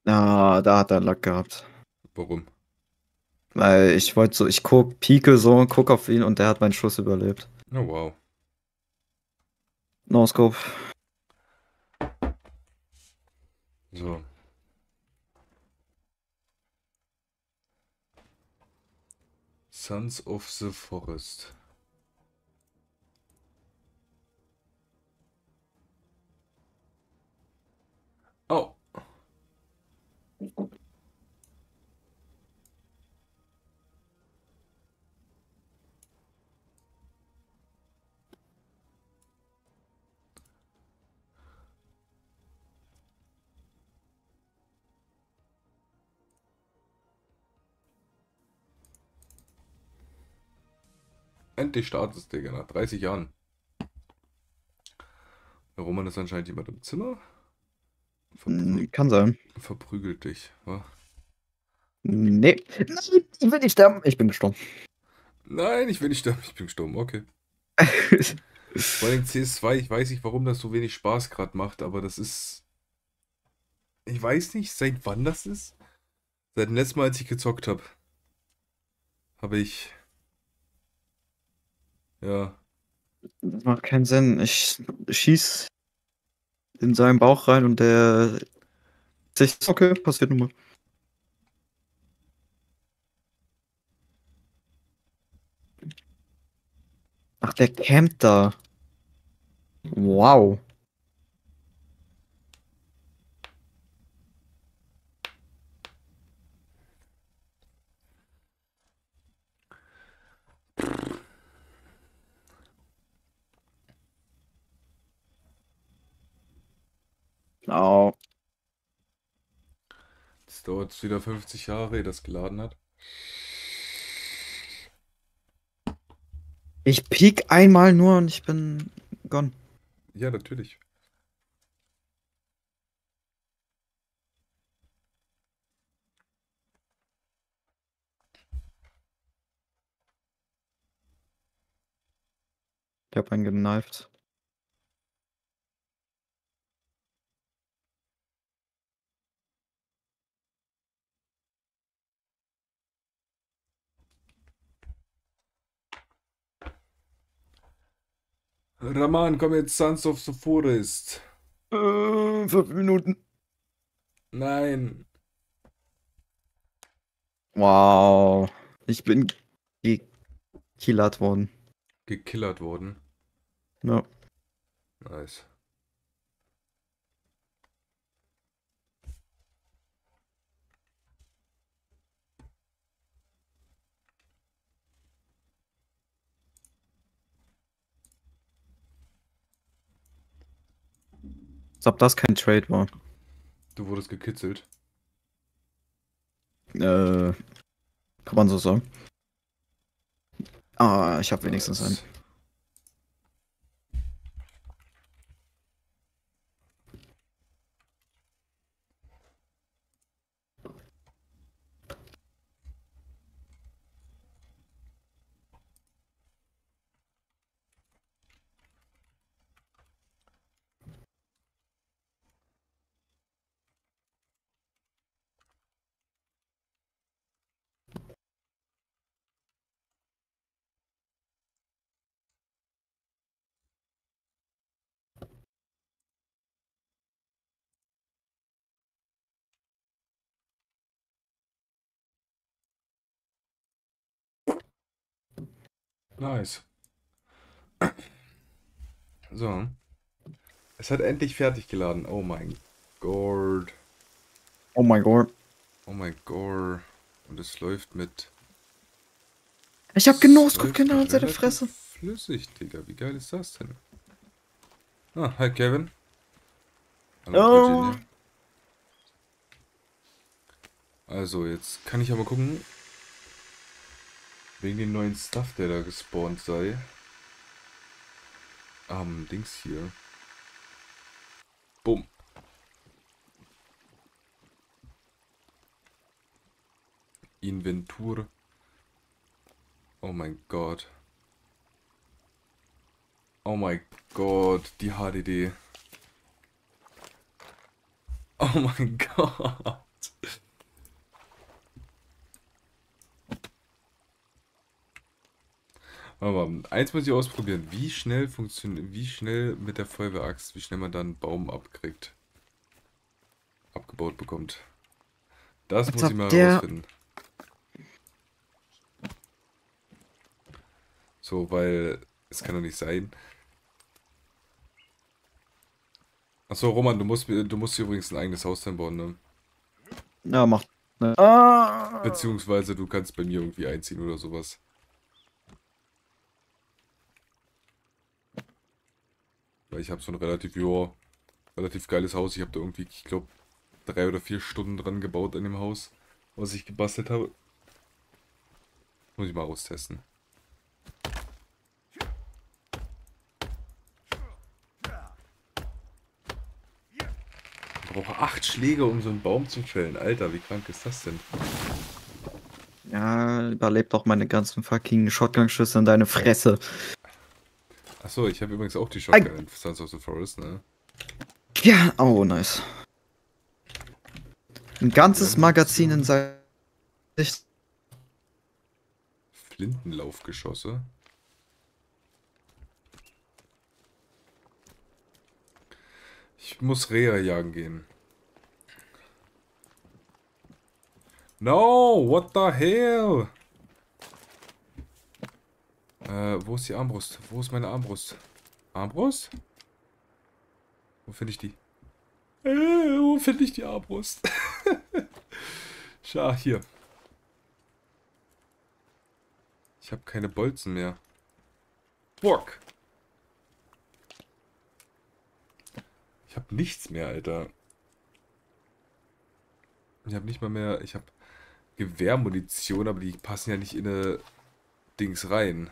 Ah, da hat er Lack gehabt. Warum? Weil ich wollte so, ich guck, pieke so, guck auf ihn und der hat meinen Schuss überlebt. Oh wow. No Scope. So. Sons of the Forest. Oh. Endlich startet Digga, nach 30 Jahren. Der Roman ist anscheinend jemand im Zimmer. Verprü Kann sein. verprügelt dich. wa? Nee. Nein, ich will nicht sterben. Ich bin gestorben. Nein, ich will nicht sterben, ich bin gestorben, okay. Vor allem CS2, ich weiß nicht, warum das so wenig Spaß gerade macht, aber das ist. Ich weiß nicht, seit wann das ist. Seit dem letzten Mal, als ich gezockt habe. Habe ich. Ja. Das macht keinen Sinn. Ich schieß in seinen Bauch rein und der. okay, passiert nun mal. Ach, der campt da. Wow. Au. Es dauert jetzt wieder 50 Jahre, ehe das geladen hat. Ich piek einmal nur und ich bin gone. Ja, natürlich. Ich hab einen geneift. Raman, komm jetzt, Sons of the Forest. Äh, fünf Minuten. Nein. Wow. Ich bin gekillert worden. Gekillert worden. Ja. Nice. Als ob das kein Trade war. Du wurdest gekitzelt. Äh, kann man so sagen. Ah, ich habe wenigstens einen. Nice. So. Es hat endlich fertig geladen. Oh mein Gott. Oh mein Gott. Oh mein Gott. Und es läuft mit Ich hab genoscoped läuft genau in seine Fresse. Flüssig, Digga. Wie geil ist das denn? Ah, hi Kevin. Oh. Virginia. Also, jetzt kann ich ja mal gucken. Wegen dem neuen Stuff, der da gespawnt sei. Am Dings hier. Bumm. Inventur. Oh mein Gott. Oh mein Gott, die HDD. Oh mein Gott. Aber eins muss ich ausprobieren. Wie schnell funktioniert, wie schnell mit der Feuerwehraxt, wie schnell man dann einen Baum abkriegt. Abgebaut bekommt. Das Als muss ich mal herausfinden. So, weil es kann doch nicht sein. Achso, Roman, du musst, du musst hier übrigens ein eigenes Haus dann bauen, ne? Ja, macht. Ne. Ah. Beziehungsweise du kannst bei mir irgendwie einziehen oder sowas. Weil ich habe so ein relativ, ja, relativ geiles Haus. Ich habe da irgendwie, ich glaube, drei oder vier Stunden dran gebaut an dem Haus, was ich gebastelt habe. Muss ich mal austesten. Ich brauche acht Schläge, um so einen Baum zu fällen. Alter, wie krank ist das denn? Ja, überlebt auch meine ganzen fucking Shotgun-Schüsse in deine Fresse. Achso, ich habe übrigens auch die Shotgun in Sons of the Forest, ne? Ja, oh, nice. Ein ganzes Magazin in seinem Gesicht. Flintenlaufgeschosse. Ich muss Rehe jagen gehen. No, what the hell? Äh, wo ist die Armbrust? Wo ist meine Armbrust? Armbrust? Wo finde ich die? Äh, wo finde ich die Armbrust? Schau, hier. Ich habe keine Bolzen mehr. Bock. Ich habe nichts mehr, Alter. Ich habe nicht mal mehr... Ich habe Gewehrmunition, aber die passen ja nicht in eine Dings rein.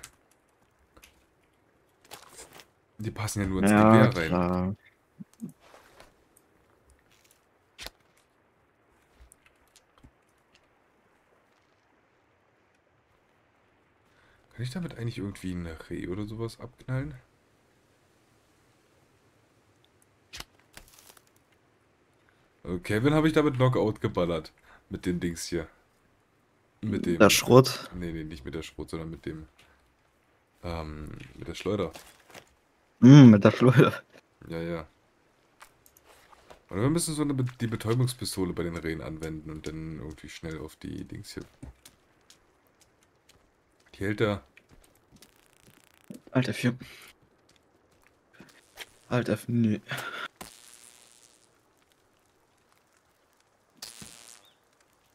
Die passen ja nur ins Ja, Gewehr rein. klar. Kann ich damit eigentlich irgendwie ein Reh oder sowas abknallen? Äh, Kevin habe ich damit Knockout geballert. Mit den Dings hier. Mit dem. Der Schrott. Nee, nee, nicht mit der Schrot, sondern mit dem. Ähm, mit der Schleuder. Mm, mit der Schleuder. Ja, ja. Oder wir müssen so eine die Betäubungspistole bei den Rehen anwenden und dann irgendwie schnell auf die Dings hier. Die hält da. Alt F4. Alt F, nee.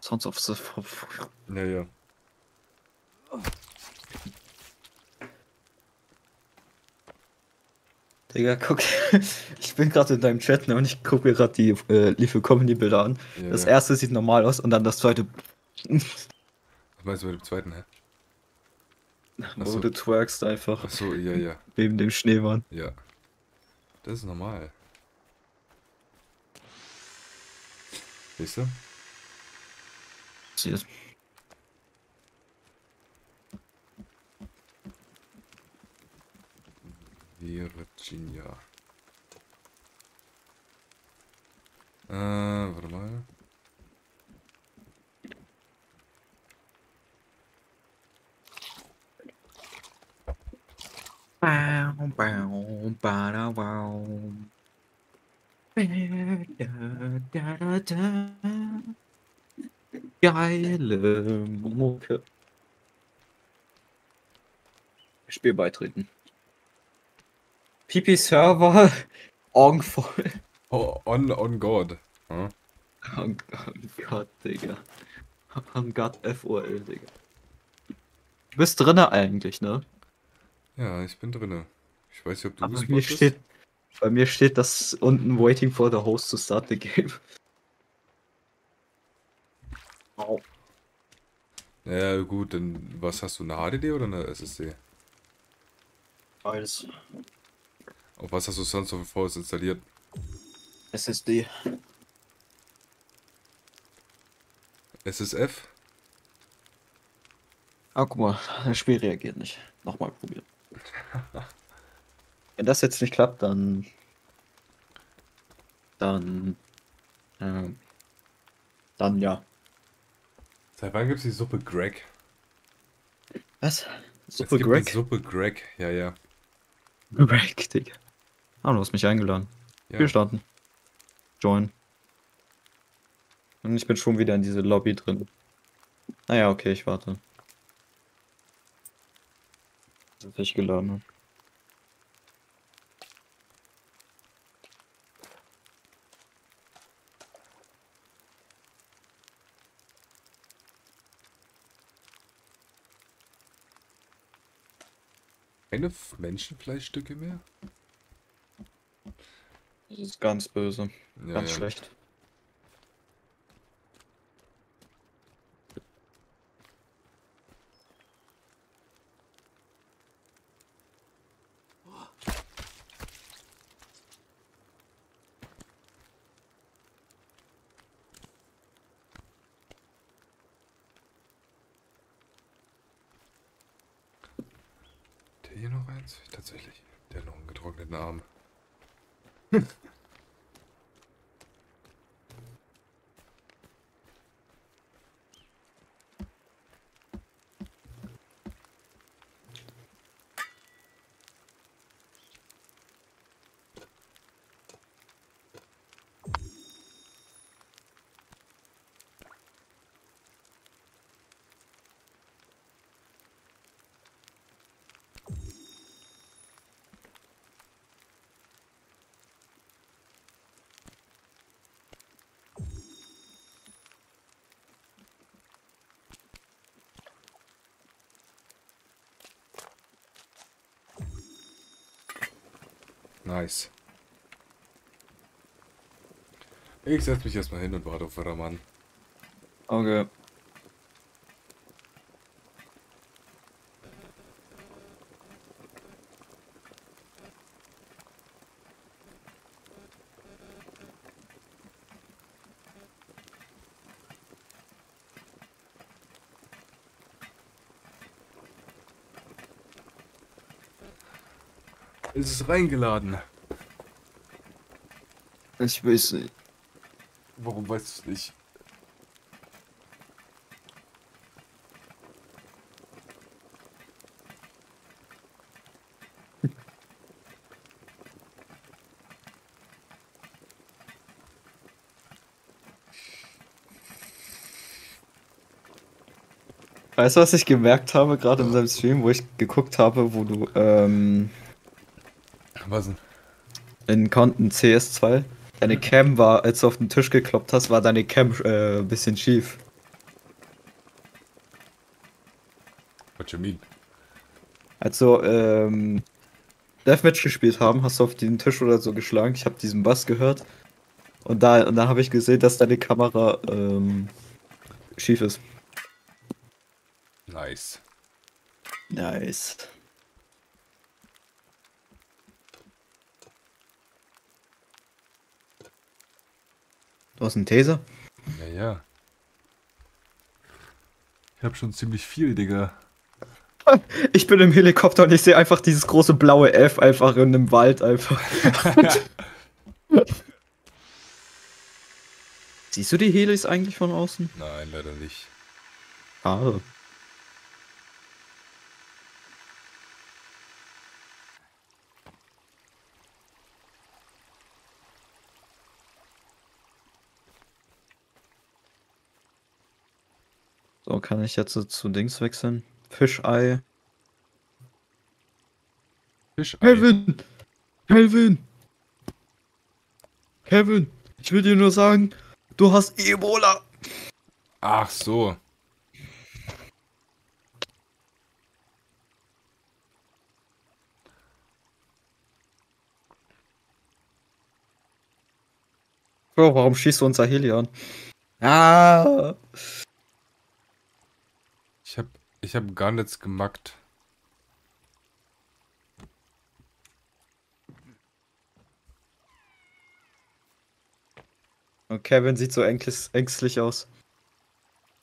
Sounds of the... Ja, ja. Digga, guck. Ich bin gerade in deinem Chat ne, und ich gucke mir gerade die äh, Liefel Comedy Bilder an. ja Das erste sieht normal aus und dann das zweite, Was meinst du mit dem zweiten, hä? wo so. du twerkst einfach Achso, ja, ja. neben dem Schneemann. Ja. Das ist normal. Siehst du? Passiert. Virginia. Äh, warte mal. Bau, bau, bada, bau. Da, da, da. Geile Mucke. Spiel beitreten. Pipi Server, Augen voll. Oh, on, on God. Hm? Oh, oh Gott, Digga. Oh Gott, FOL, Digga. Du bist drinne eigentlich, ne? Ja, ich bin drinne. Ich weiß nicht, ob du Aber mir bist. steht, bei mir steht das unten waiting for the host to start the game. Au. Ja, gut, dann was hast du, eine HDD oder eine SSD? Beides. Auf was hast du Sons of Force installiert? SSD. SSF? Ah, guck mal, das Spiel reagiert nicht. Nochmal probieren. Wenn das jetzt nicht klappt, dann. Dann. Ähm, dann ja. Seit wann gibt's die Suppe Greg? Was? es Suppe gibt Greg? Suppe Greg, ja, ja. Greg, Digga. Ah, du hast mich eingeladen. ja. Wir starten. Join. Und ich bin schon wieder in diese Lobby drin. Naja, okay, ich warte. Dass ich geladen habe. Keine Menschenfleischstücke mehr? Das ist ganz böse. Ja, ganz ja. schlecht. Der hier noch eins? Tatsächlich. Der hat noch einen getrockneten Arm. Nice. Ich setz mich erstmal hin und warte auf Raman. Okay. Ist es reingeladen? Ich weiß nicht. Warum weißt du es nicht? Weißt du, was ich gemerkt habe, gerade in seinem Stream, wo ich geguckt habe, wo du ähm, Was denn? in Content CS2 deine Cam war, als du auf den Tisch gekloppt hast, war deine Cam äh, ein bisschen schief. What you mean? Als wir ähm, Deathmatch gespielt haben, hast du auf den Tisch oder so geschlagen. Ich habe diesen Bass gehört. Und da, und da habe ich gesehen, dass deine Kamera ähm, schief ist. Nice. Nice. Du hast einen Taser? Ja, ja. Ich hab schon ziemlich viel, Digga. Ich bin im Helikopter und ich sehe einfach dieses große blaue F einfach in einem Wald einfach. Siehst du die Helis eigentlich von außen? Nein, leider nicht. Schade. Oh, kann ich jetzt zu Dings wechseln? Fischei. Fischei. Kevin! Kevin! Kevin, ich will dir nur sagen, du hast Ebola. Ach so. Bro, warum schießt du unser Heli an? Ah! Ich hab, ich hab gar nichts gemackt. Und Kevin sieht so ängstlich, ängstlich aus.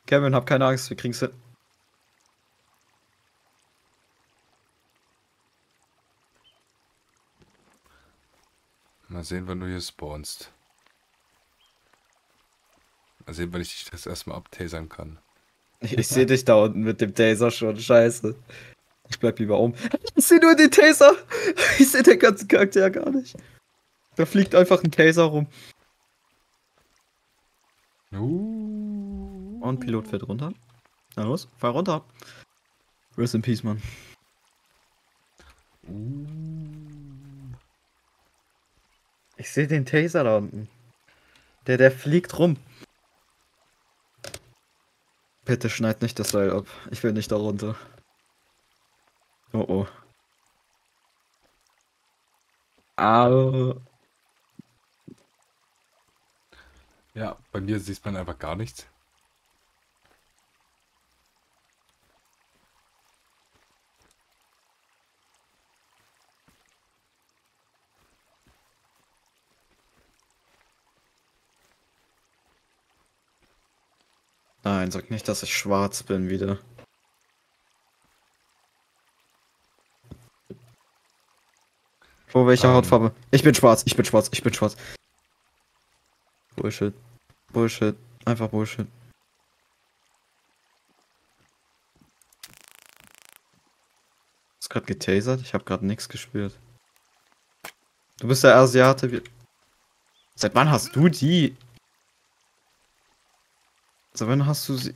Kevin, hab keine Angst, wir kriegen's hin. Mal sehen, wann du hier spawnst. Mal sehen, wann ich dich das erstmal abtasern kann. Ich, ich sehe dich da unten mit dem Taser schon, scheiße. Ich bleib lieber oben. Ich sehe nur den Taser. Ich sehe den ganzen Charakter gar nicht. Da fliegt einfach ein Taser rum. Uh. Und Pilot fährt runter. Na los, fahr runter. Rest in Peace, Mann. Uh. Ich sehe den Taser da unten. Der, der fliegt rum. Bitte schneid nicht das Seil ab. Ich will nicht da runter. Oh oh. Au. Ja, bei mir sieht man einfach gar nichts. Nein, sag nicht, dass ich schwarz bin wieder. Oh, welche Ähm. Hautfarbe? Ich bin schwarz, ich bin schwarz, ich bin schwarz. Bullshit. Bullshit. Einfach Bullshit. Hast gerade getasert? Ich habe gerade nichts gespürt. Du bist der Asiate. Wie... Seit wann hast du die? Seit wann hast du sie?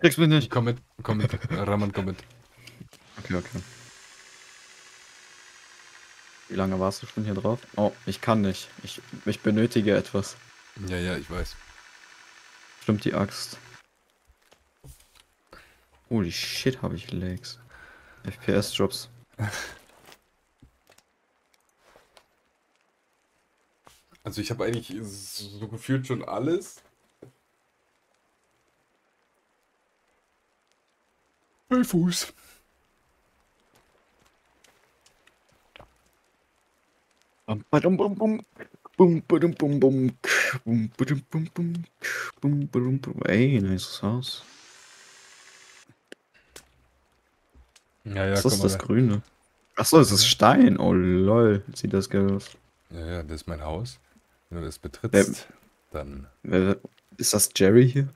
Kriegst mich nicht. Komm mit, komm mit. Raman, komm mit. Okay, okay. Wie lange warst du schon hier drauf? Oh, ich kann nicht. Ich, ich benötige etwas. Ja, ja, ich weiß. Stimmt die Axt. Holy shit, habe ich Legs. FPS-Drops. Also ich habe eigentlich so gefühlt schon alles. Bei Fuß. Bum, badum, bum, bum. Bum, badum, bum, bum. Bum, badum, bum, bum. Bum, badum, bum. Ey, nice Haus. Ja, ja, Was ist das Grüne? Achso, es ist Stein. Oh lol. Sieht das geil aus. Ja, ja, das ist mein Haus. Wenn du das betrittst, dann. Wer, ist das Jerry hier?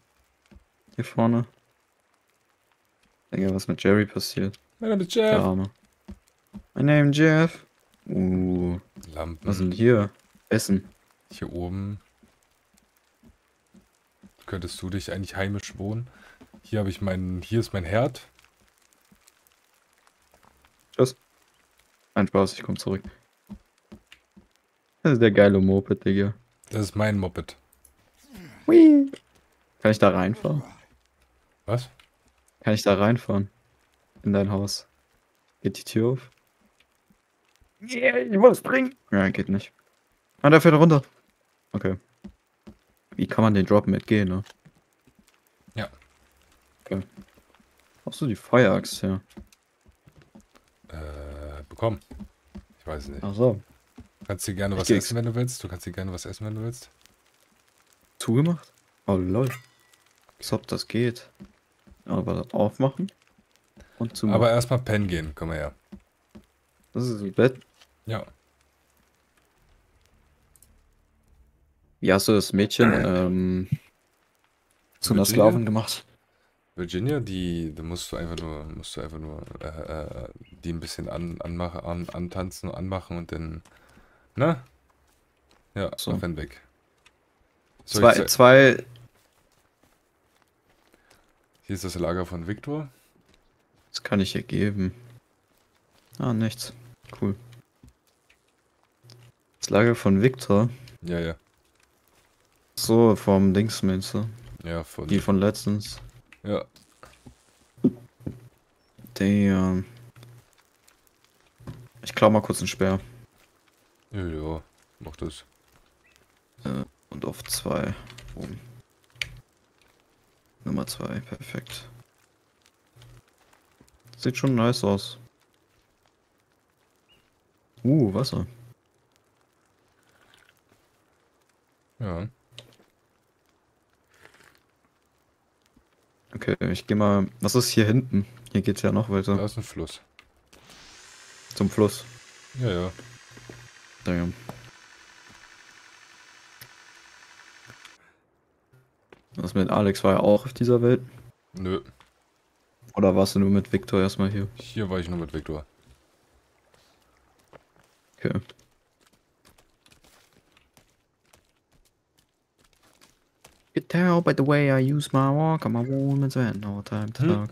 Hier vorne? Ich denke, was mit Jerry passiert. Mein Name ist Der Jeff. Arme. My name Jeff. Uh, Lampen. was denn hier? Essen. Hier oben. Könntest du dich eigentlich heimisch wohnen? Hier habe ich meinen. Hier ist mein Herd. Tschüss. Ein Spaß, ich komm zurück. Das ist der geile Moped, Digga. Das ist mein Moped. Hui. Kann ich da reinfahren? Was? Kann ich da reinfahren? In dein Haus? Geht die Tür auf? Yeah, ich muss springen. Ja, geht nicht. Ah, der fährt runter. Okay. Wie kann man den droppen mit G, ne? Ja. Okay. Hast du die Feueraxt, ja? Äh, bekommen. Ich weiß es nicht. Ach so. Kannst dir gerne was essen, wenn du willst. Du kannst dir gerne was essen, wenn du willst. Zugemacht? Oh lol. Als ob das geht. Aber aufmachen und zumachen. Aber erstmal pennen gehen. Komm mal her. das ist das Bett. Ja. Wie hast du das Mädchen ähm, zu einer? Sklavin gemacht? Virginia, die, da musst du einfach nur, musst du einfach nur, äh, äh, die ein bisschen an, anmachen, an, antanzen, anmachen und dann, ne? Ja, So. renn weg. Soll Zwei, zwei, hier ist das Lager von Viktor. das kann ich ihr geben. Ah, nichts. Cool. Das Lager von Victor. Ja, ja, So, vom Dings meinst du? ja, von, Die von letztens. ja. Der. Ich klau mal kurz einen Speer. Ja, ja, mach das. Und auf zwei. Boom. Nummer zwei, perfekt. Sieht schon nice aus. Uh, Wasser. Ja. Okay, ich geh mal. Was ist hier hinten? Hier geht's ja noch weiter. Da ist ein Fluss. Zum Fluss. Ja, ja. Damn. Was mit Alex war er auch auf dieser Welt? Nö. Oder warst du nur mit Victor erstmal hier? Hier war ich nur mit Viktor. Okay. You tell by the way I use my walk, I'm a woman's man, no time to Hm? talk.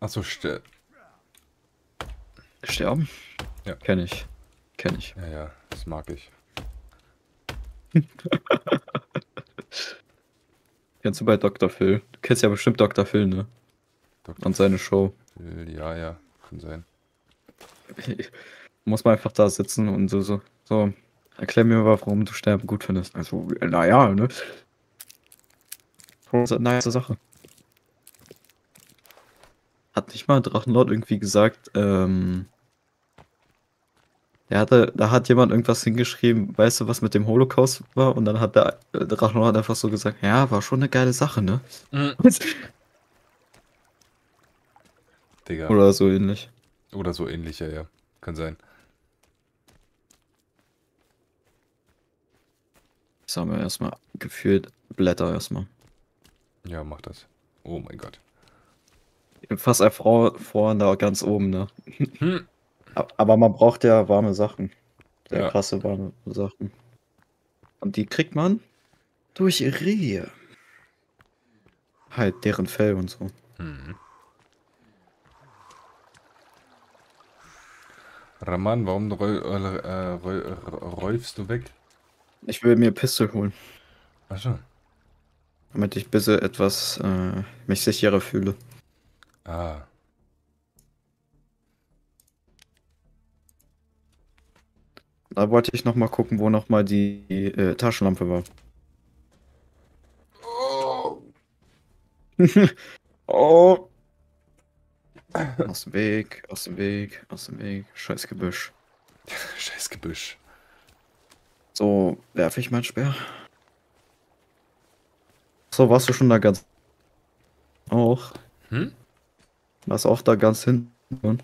Achso, ste Sterben? Ja. Kenn ich. Kenn ich. Ja, ja, das mag ich. Kennst du bei Dr. Phil? Du kennst ja bestimmt Dr. Phil, ne? Dr. Und seine Show. Phil, Ja, ja, kann sein. Muss man einfach da sitzen und so, so, so. Erklär mir mal, warum du Sterben gut findest. Also, naja, ne? Das ist eine nice Sache. Hat nicht mal Drachenlord irgendwie gesagt, ähm. Er hatte, da hat jemand irgendwas hingeschrieben, weißt du, was mit dem Holocaust war? Und dann hat der äh, Drachenlord einfach so gesagt, ja, war schon eine geile Sache, ne? Digga. Oder so ähnlich. Oder so ähnlich, ja, ja. Kann sein. Ich sag mal erstmal gefühlt Blätter erstmal. Ja, mach das. Oh mein Gott. Fast erfror- vorhin da ganz oben, ne? Hm. Aber man braucht ja warme Sachen. Sehr Ja. krasse warme Sachen. Und die kriegt man durch Rehe. Halt deren Fell und so. Hm. Raman, warum räu äh, räufst du weg? Ich will mir Pistol holen, Achso. damit ich bisschen etwas äh, mich sicherer fühle. Ah. Da wollte ich noch mal gucken, wo noch mal die äh, Taschenlampe war. oh. Aus dem Weg, aus dem Weg, aus dem Weg. Scheiß Gebüsch. Scheiß Gebüsch. So, werfe ich mein Speer. So, warst du schon da ganz. Auch. Hm? Warst auch da ganz hinten.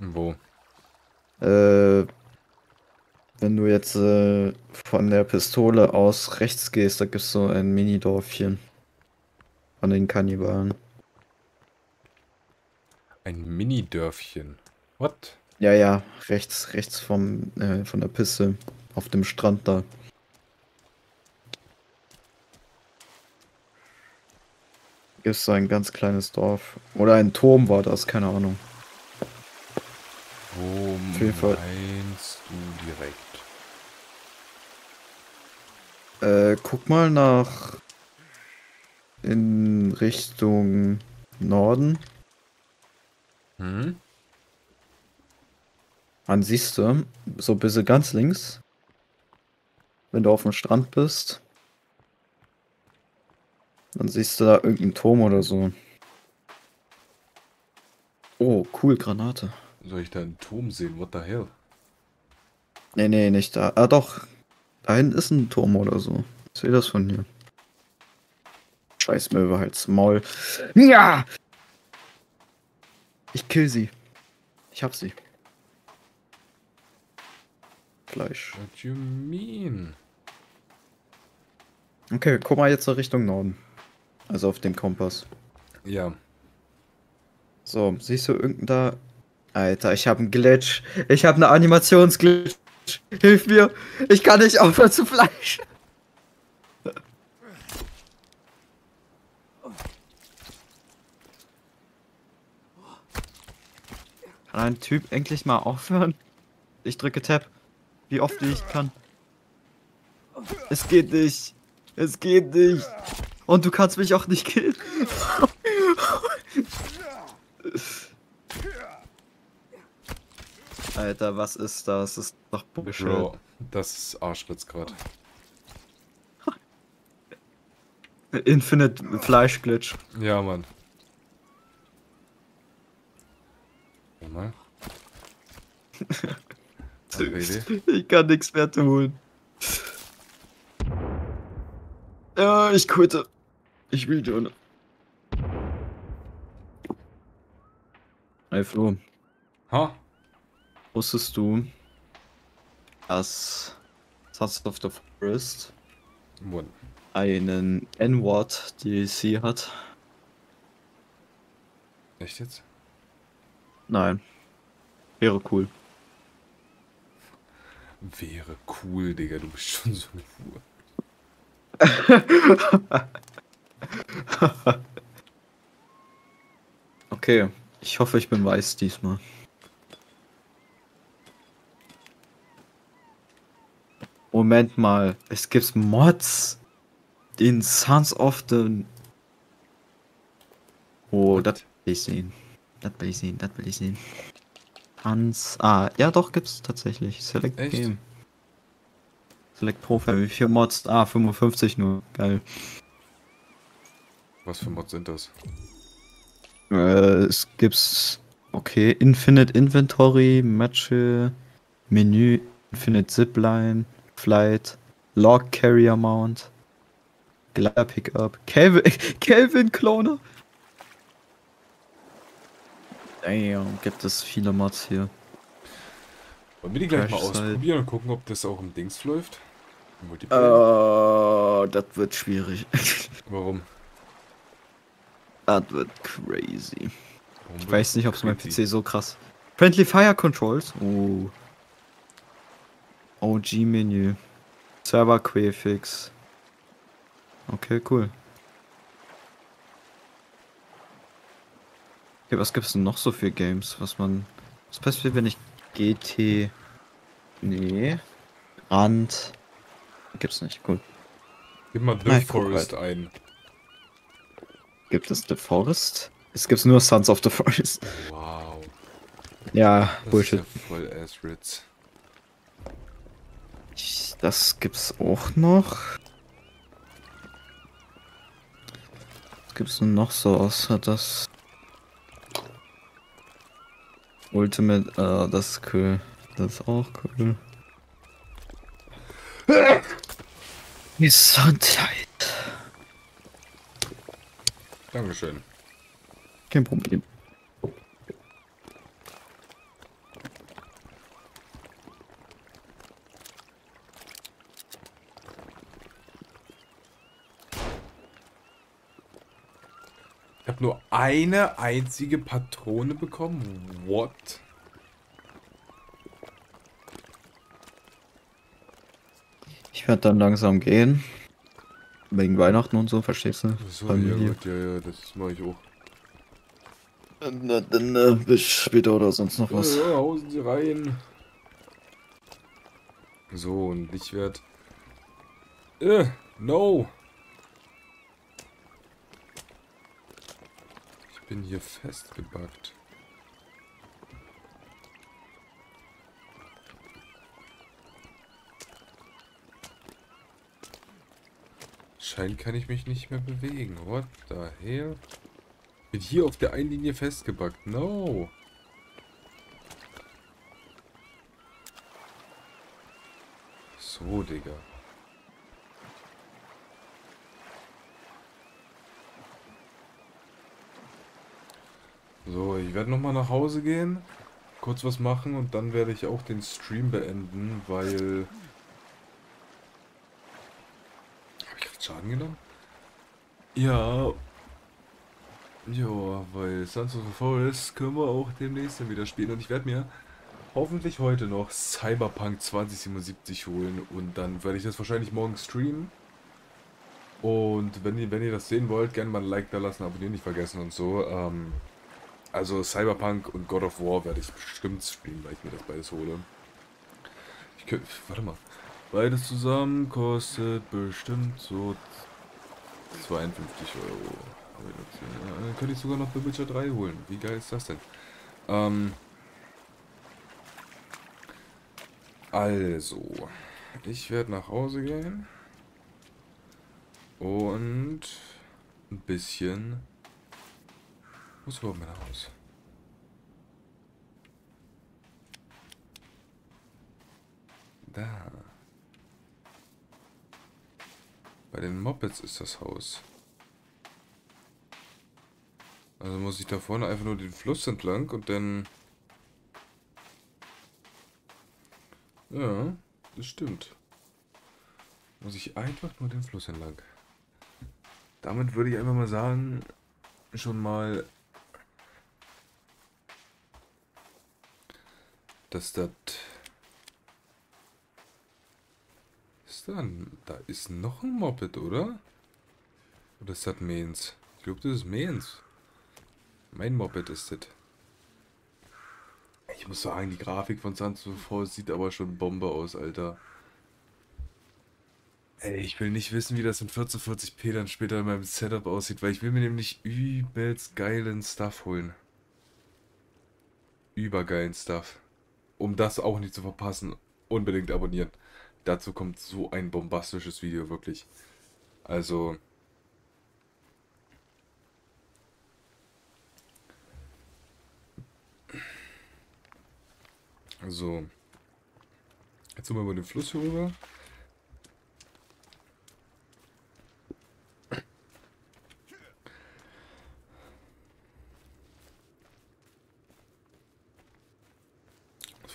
Wo? Äh, wenn du jetzt äh, von der Pistole aus rechts gehst, da gibt's so ein Mini-Dorfchen. Von den Kannibalen. Ein Mini-Dörfchen. What? Ja, ja, rechts, rechts vom, äh, von der Piste. Auf dem Strand da. Gibt's so ein ganz kleines Dorf. Oder ein Turm war das, keine Ahnung. Wo meinst du direkt? Äh, guck mal nach in Richtung Norden. Hm? Dann siehst du, so ein bisschen ganz links, wenn du auf dem Strand bist, dann siehst du da irgendeinen Turm oder so. Oh, cool, Granate. Soll ich da einen Turm sehen? What the hell? Nee, nee, nicht da. Ah, doch. Da hinten ist ein Turm oder so. Ich sehe das von hier. Scheiß Möwe, halt's Maul. Ja! Ich kill sie. Ich hab sie. Fleisch. What you mean? Okay, guck mal jetzt zur Richtung Norden. Also auf dem Kompass. Ja. So, siehst du irgendein da. Alter, ich habe einen Glitch. Ich habe eine Animationsglitch. Hilf mir. Ich kann nicht aufhören zu fleischen. Kann ein Typ endlich mal aufhören? Ich drücke Tab. Wie oft ich kann. Es geht nicht. Es geht nicht. Und du kannst mich auch nicht killen. Alter, was ist das? Das ist doch Bullshit. Bro, das ist Arschritz gerade. Infinite Fleischglitch. Ja, Mann. Warte mal. Ich kann nichts mehr tun. Ja, ich quitte. Ich will ohne. Hey Flo, Ha? Wusstest du, dass Sons of the Forest One. einen N-Word DLC hat? Echt jetzt? Nein. Wäre cool. Wäre cool, Digga. Du bist schon so eine Uhr. Okay, ich hoffe, ich bin weiß diesmal. Moment mal, es gibt Mods in Sons of the... Oh, das will ich sehen. Das will ich sehen, das will ich sehen. Sons... Ah, ja doch, gibt's tatsächlich. Select Echt? Game. Select Profile, wie viele Mods? Ah, 55 nur. Geil. Was für Mods sind das? Äh, es gibt's, okay, Infinite Inventory, Matche, Menü, Infinite Zipline, Flight, Log Carrier Mount, Glider Pickup, Calvin, Calvin Cloner. Damn, gibt es viele Mods hier. Wollen wir die gleich mal Crash Site. ausprobieren und gucken, ob das auch im Dings läuft? Äh, das wird schwierig. Warum? das wird crazy. Warum Ich wird weiß nicht, ob es mein? PC so krass. Friendly Fire Controls. Oh. OG Menü. Server Quayfix. Okay, cool. Okay, was gibt's denn noch so für Games, was man. Was passiert, wenn ich GT. Nee. Rand. Gibt's nicht, cool. Gib mal The guck Forest halt. ein. Gibt es The Forest? Es gibt's nur Sons of the Forest. Wow. Ja, Das Bullshit. ist ja voll ass Ritz. Ich- Das gibt's auch noch. Was gibt's denn noch so außer das? Ultimate, äh, das ist cool. Das ist auch cool. Gesundheit. Dankeschön. Kein Problem. Habe nur eine einzige Patrone bekommen. What? Ich werde dann langsam gehen. Wegen Weihnachten und so, verstehst du? So, ja Familie. gut, ja, ja, das mache ich auch. Na, dann äh, bis später oder sonst noch was. Ja, hausen Sie rein. So, und ich werde... Äh, no! Bin hier festgebackt. Scheint kann ich mich nicht mehr bewegen. What the hell? Bin hier auf der einen Linie festgebackt. No! So, Digga. So, ich werde nochmal nach Hause gehen, kurz was machen und dann werde ich auch den Stream beenden, weil... Habe ich gerade Schaden genommen? Ja. Ja, weil Sons of the Forest können wir auch demnächst dann wieder spielen und ich werde mir hoffentlich heute noch Cyberpunk 2077 holen und dann werde ich das wahrscheinlich morgen streamen. Und wenn ihr, wenn ihr das sehen wollt, gerne mal ein Like da lassen, abonnieren nicht vergessen und so. Ähm, also Cyberpunk und God of War werde ich bestimmt streamen, weil ich mir das beides hole. Ich könnte, warte mal. Beides zusammen kostet bestimmt so 52 Euro. Dann könnte ich sogar noch The Witcher 3 holen. Wie geil ist das denn? Ähm, Also, ich werde nach Hause gehen und ein bisschen. Wo ist überhaupt mein Haus? Da. Bei den Mopeds ist das Haus. Also muss ich da vorne einfach nur den Fluss entlang und dann... Ja, das stimmt. Muss ich einfach nur den Fluss entlang. Damit würde ich einfach mal sagen, schon mal, dass das... Ist dann... Da ist noch ein Moped, oder? Oder ist das Mains? Ich glaube, das ist Mains. Mein Moped ist das. Ich muss sagen, die Grafik von Sans Force sieht aber schon Bombe aus, Alter. Ey, ich will nicht wissen, wie das in 1440p dann später in meinem Setup aussieht, weil ich will mir nämlich übelst geilen Stuff holen. Übergeilen Stuff. Um das auch nicht zu verpassen, unbedingt abonnieren. Dazu kommt so ein bombastisches Video, wirklich. Also, So. Jetzt sind wir über den Fluss hier rüber.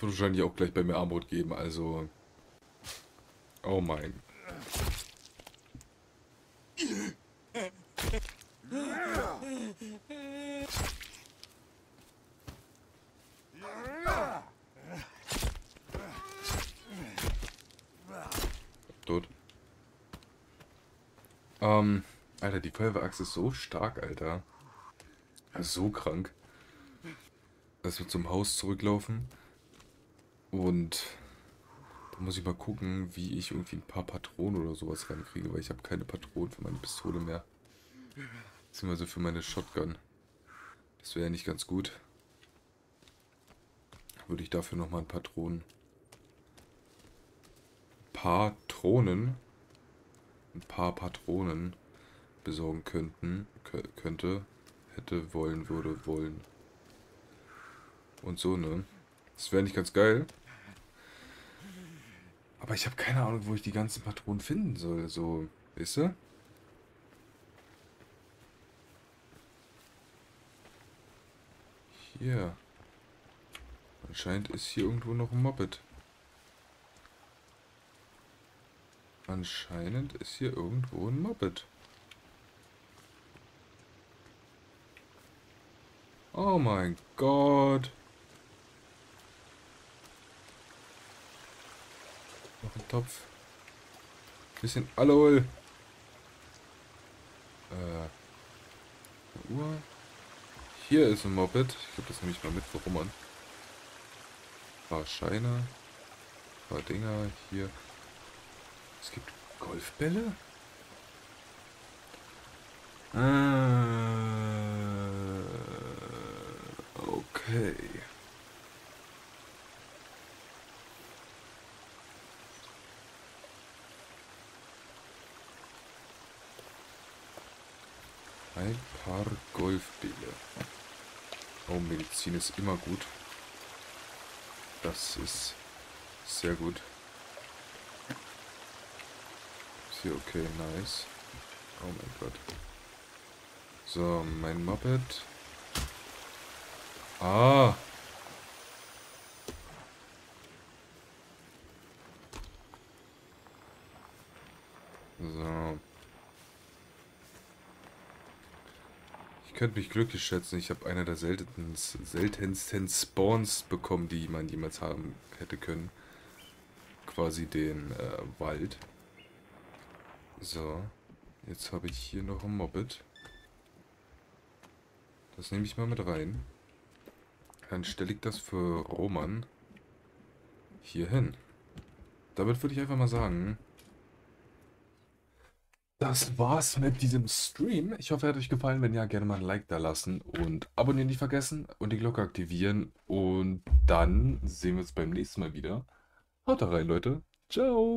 Wird wahrscheinlich auch gleich bei mir Armut geben, also... Oh mein. Tot. Ähm, Alter, die Feuerwehrachse ist so stark, Alter. So krank. Dass wir zum Haus zurücklaufen. Und da muss ich mal gucken, wie ich irgendwie ein paar Patronen oder sowas reinkriege, weil ich habe keine Patronen für meine Pistole mehr. Beziehungsweise für meine Shotgun. Das wäre ja nicht ganz gut. Würde ich dafür nochmal ein Patronen. Patronen. Ein paar Patronen besorgen könnten. Könnte. Hätte, wollen, würde, wollen. Und so, ne? Das wäre nicht ganz geil. Aber ich habe keine Ahnung, wo ich die ganzen Patronen finden soll. So, weißt du? Hier. Anscheinend ist hier irgendwo noch ein Moped. Anscheinend ist hier irgendwo ein Moped. Oh mein Gott. Noch ein Topf. Bisschen Alkohol. Äh. Uhr. Hier ist ein Moped. Ich glaube, das nehme ich mal mit Roman. Ein paar Scheine. Ein paar Dinger. Hier. Es gibt Golfbälle? Äh, okay. Ein paar Golfbälle. Oh, Medizin ist immer gut. Das ist sehr gut. Ist hier okay, nice. Oh mein Gott. So, mein Moped. Ah! So. Ich könnte mich glücklich schätzen. Ich habe einer der seltensten, seltensten Spawns bekommen, die man jemals haben hätte können. Quasi den äh, Wald. So. Jetzt habe ich hier noch ein Moped. Das nehme ich mal mit rein. Dann stelle ich das für Roman hier hin. Damit würde ich einfach mal sagen, das war's mit diesem Stream. Ich hoffe, er hat euch gefallen. Wenn ja, gerne mal ein Like da lassen und abonnieren nicht vergessen und die Glocke aktivieren. Und dann sehen wir uns beim nächsten Mal wieder. Haut rein, Leute. Ciao.